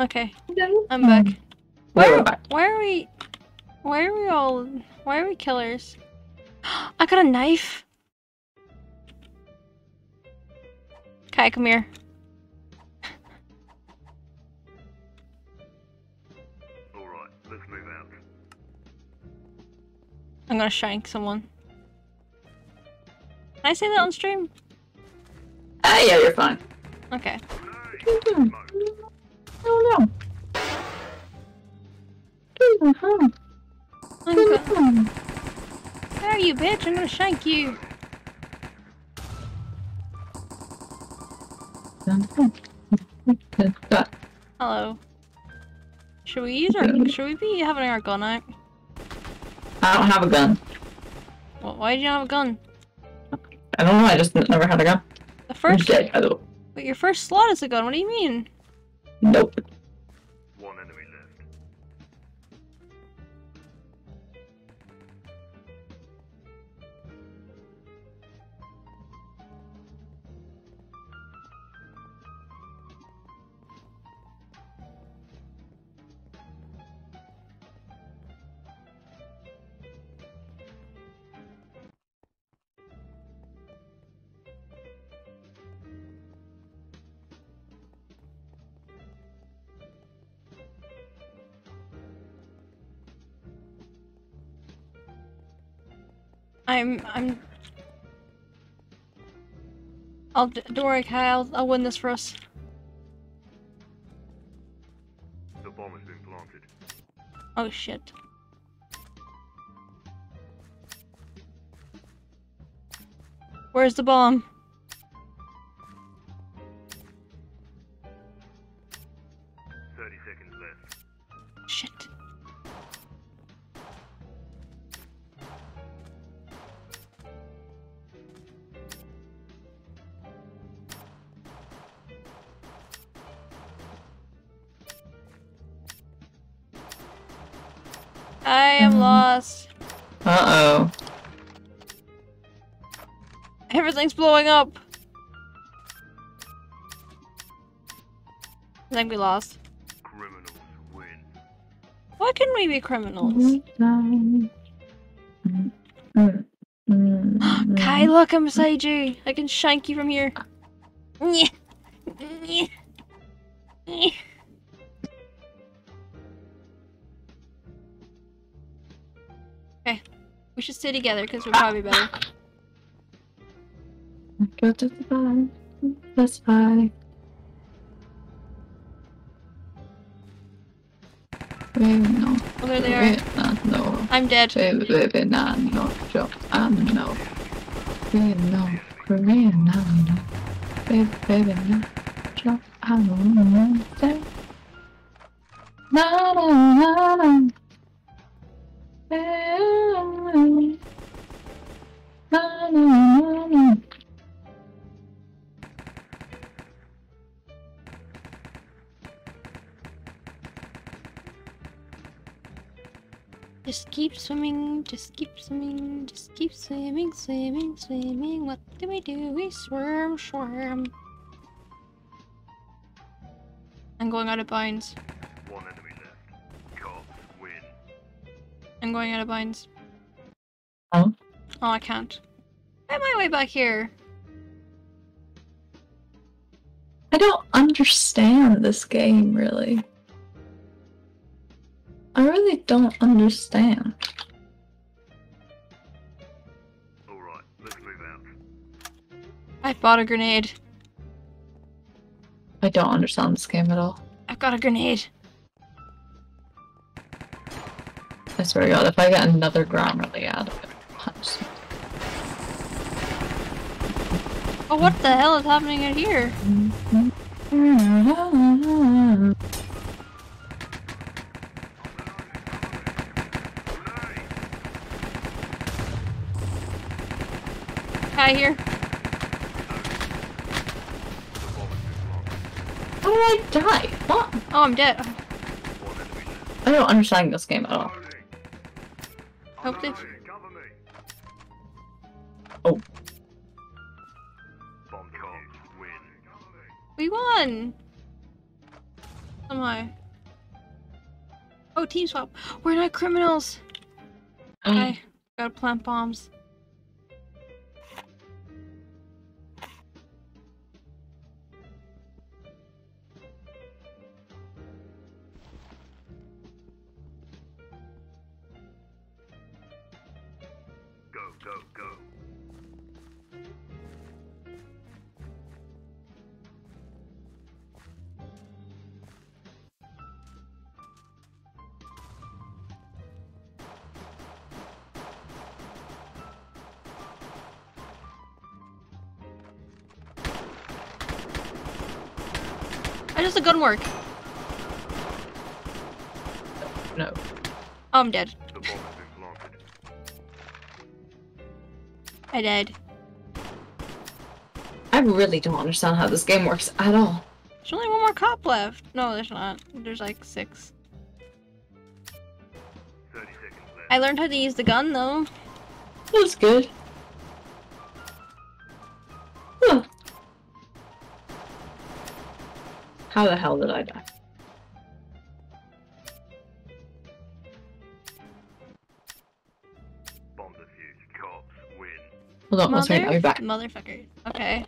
Okay, I'm back. Where Why, am I? why are we... Why are we all... Why are we killers? I got a knife! Kai, come here. Alright, let's move out. I'm gonna shank someone. Can I say that on stream? Ah, yeah, you're fine. Okay. Oh no. I'm no. Where are you, bitch? I'm gonna shank you. Hello. Should we use our... Should we be having our gun out? I don't have a gun. Well, why do you not have a gun? I don't know. I just never had a gun. The I'm first... dead, the way. Wait, your first slot is a gun. What do you mean? Nope. I'm... I'm... I'll... Don't worry, Kai. I'll, I'll win this for us. The bomb has been planted. Oh, shit. Where's the bomb? I am Um. lost. Uh oh. Everything's blowing up. I think we lost. Criminals win. Why couldn't we be criminals? Kai, look, I'm beside you. I can shank you from here. we should stay together because we're probably better. Go to the bar. That's fine. No. Oh, there they are. No. I'm dead. Baby, baby, nah, no. No. No. No. Baby, baby, no. Just keep swimming, just keep swimming, just keep swimming, swimming, swimming. What do we do? We swim, swim. I'm going out of bounds. One enemy left. Cops win. I'm going out of bounds. Oh? I can't. Why am I way back here? I don't understand this game, really. I really don't understand. Alright, let's move out. I bought a grenade. I don't understand this game at all. I've got a grenade. I swear to god, if I get another Grammarly ad of it, I'm just- Oh, what the hell is happening in here? Kai here. The bomb has been planted. How did I die? What? Oh, I'm dead. One enemy left. I don't understand this game at all. Hope they. We won! Somehow. Oh, team swap. We're not criminals! Okay. Gotta plant bombs. Gun work? No. Oh, I'm dead. The bomb has been planted. I died. I really don't understand how this game works at all. There's only one more cop left. No, there's not. There's like six. 30 seconds left. I learned how to use the gun though. That's good. How the hell did I die? Bomb defused. Cops win. Hold on, one second, I'll be back. Motherfucker. Okay.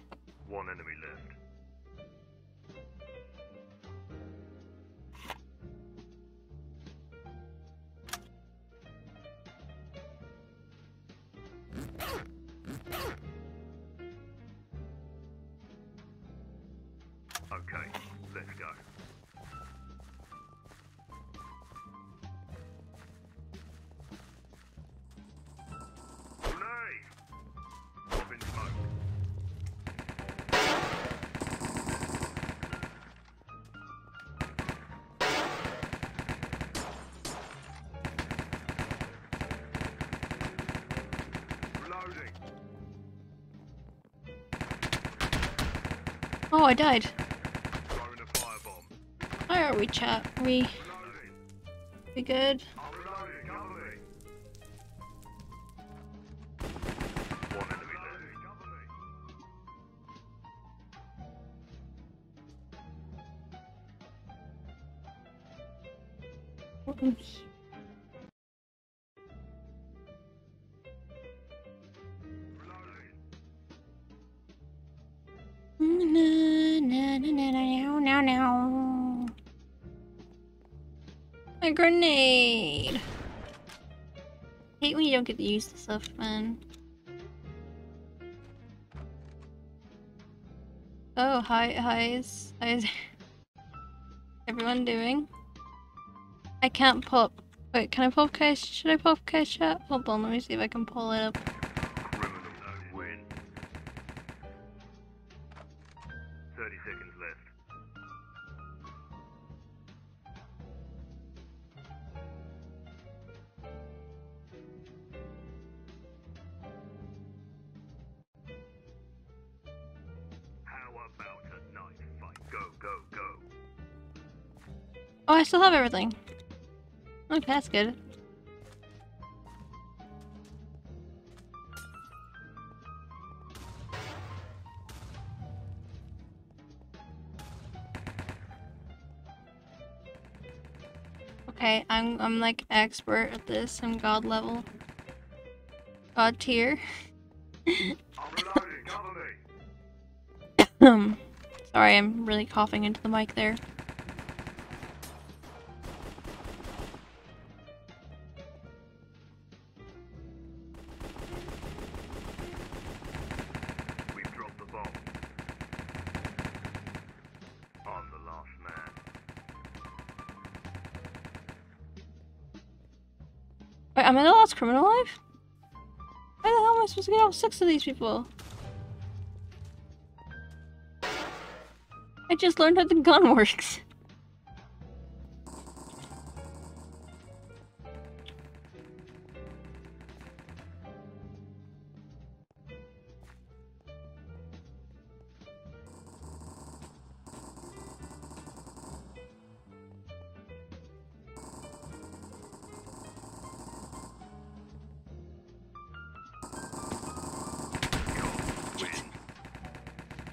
I died. Throwing a firebomb. Where are we, chat? We we good? Use the stuff, man. Oh, hi, hi, is, hi, is everyone doing? I can't pop. Wait, can I pop cash? Should I pop up cash chat? Hold on, let me see if I can pull it up. I still everything. Okay, that's good. Okay, I'm I'm like expert at this. I'm god level. God tier. I'm reloading, cover me. Sorry, I'm really coughing into the mic there. Criminal life? How the hell am I supposed to get all six of these people? I just learned how the gun works.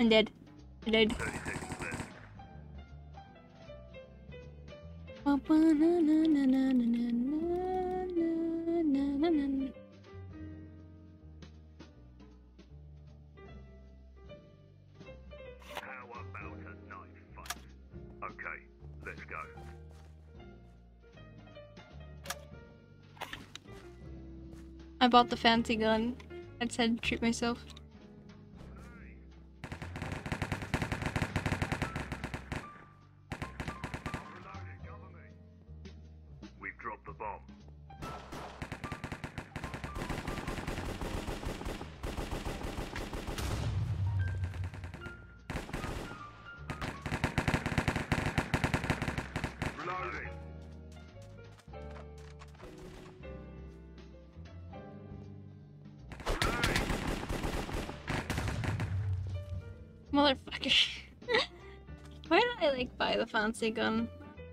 I'm dead. I'm dead. 30 seconds left. How about a knife fight? Okay, let's go. I bought the fancy gun. I to treat myself. Fancy gun?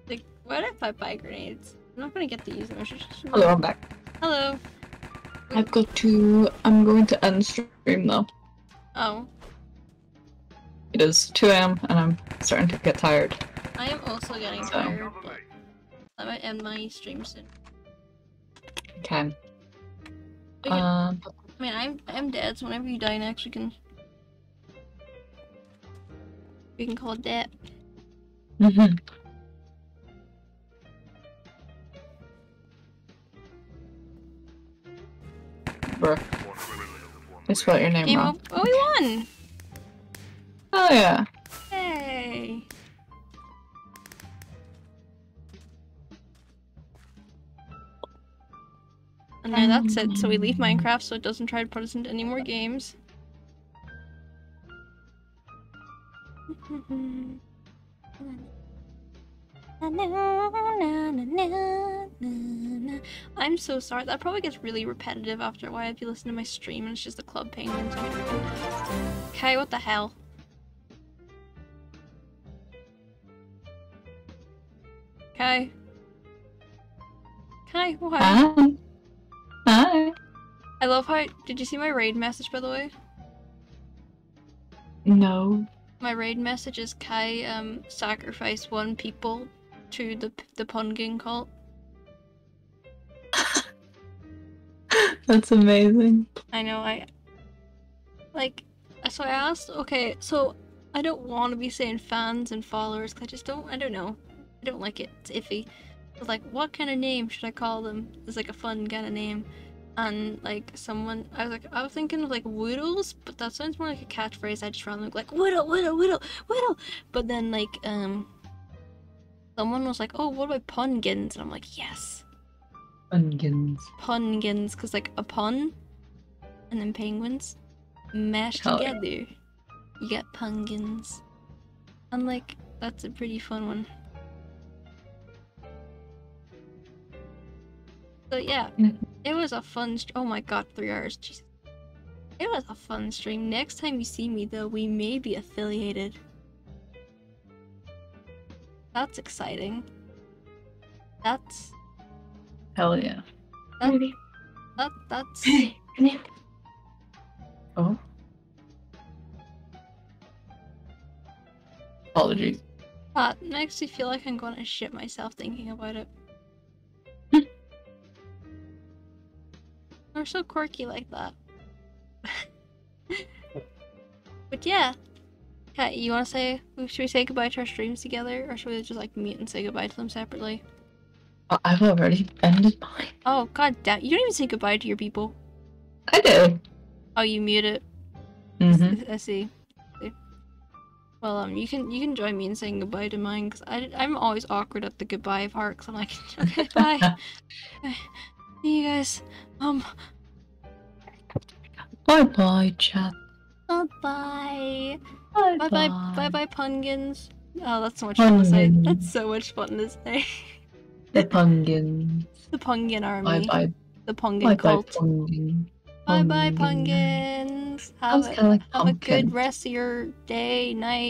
Like, why did I buy grenades? I'm not gonna get to use them. I should just... Hello, I'm back. Hello. I've got to. I'm going to end stream though. Oh, It is 2 a.m. and I'm starting to get tired. I am also getting So- tired, Cover but me. I might end my stream soon. Okay. Can- Um, I mean, I'm I'm dead, so whenever you die next, we can we can call it that. Mhm. Bruh, I spelled your name Game wrong. Oh, we won! Oh yeah. Hey. And now that's it. So we leave Minecraft, so it doesn't try to put us into any more games. So sorry. That probably gets really repetitive after a while if you listen to my stream and it's just the Club Penguins. Okay, what the hell? Okay. Okay, what? Hi. Hi. I love how. Did you see my raid message by the way? No. My raid message is Kai um sacrifice one people to the the Pungin cult. That's amazing. I know I like so I asked okay, so I don't want to be saying fans and followers 'cause I just don't I don't know. I don't like it. It's iffy. Was like, what kind of name should I call them? It's like a fun kind of name. And like someone I was like I was thinking of like Woodles, but that sounds more like a catchphrase I just randomly like Whittle, Whittle, Whittle, Whittle But then like um someone was like, Oh, what about Pungins? And I'm like, Yes. Onions. Pungins, because like a pun and then penguins mashed Hell yeah. together. You get pungins. And like that's a pretty fun one. So yeah, Mhm. it was a fun. Oh my god, three hours. Jesus. It was a fun stream. Next time you see me, though, we may be affiliated. That's exciting. That's Hell yeah. that, that that's oh. Apologies. that makes me feel like I'm gonna shit myself thinking about it. We're so quirky like that. but yeah. Okay, you wanna say should we say goodbye to our streams together or should we just like meet and say goodbye to them separately? Oh, I've already ended mine. Oh god damn you don't even say goodbye to your people. I did. Oh you mute it. Mm-hmm. I see. See. Well, um, you can you can join me in saying goodbye to mine because I I'm always awkward at the goodbye part because I'm like okay bye, Bye. see you guys um bye bye, chat. bye bye Bye bye bye bye bye pungins. Oh, that's so much fun to say. That's so much fun to say. The pungin. the pungin army, bye. the Bye pungin bye, cult. Bye bye Pungin. pungins. Have a, like have a good rest of your day, night,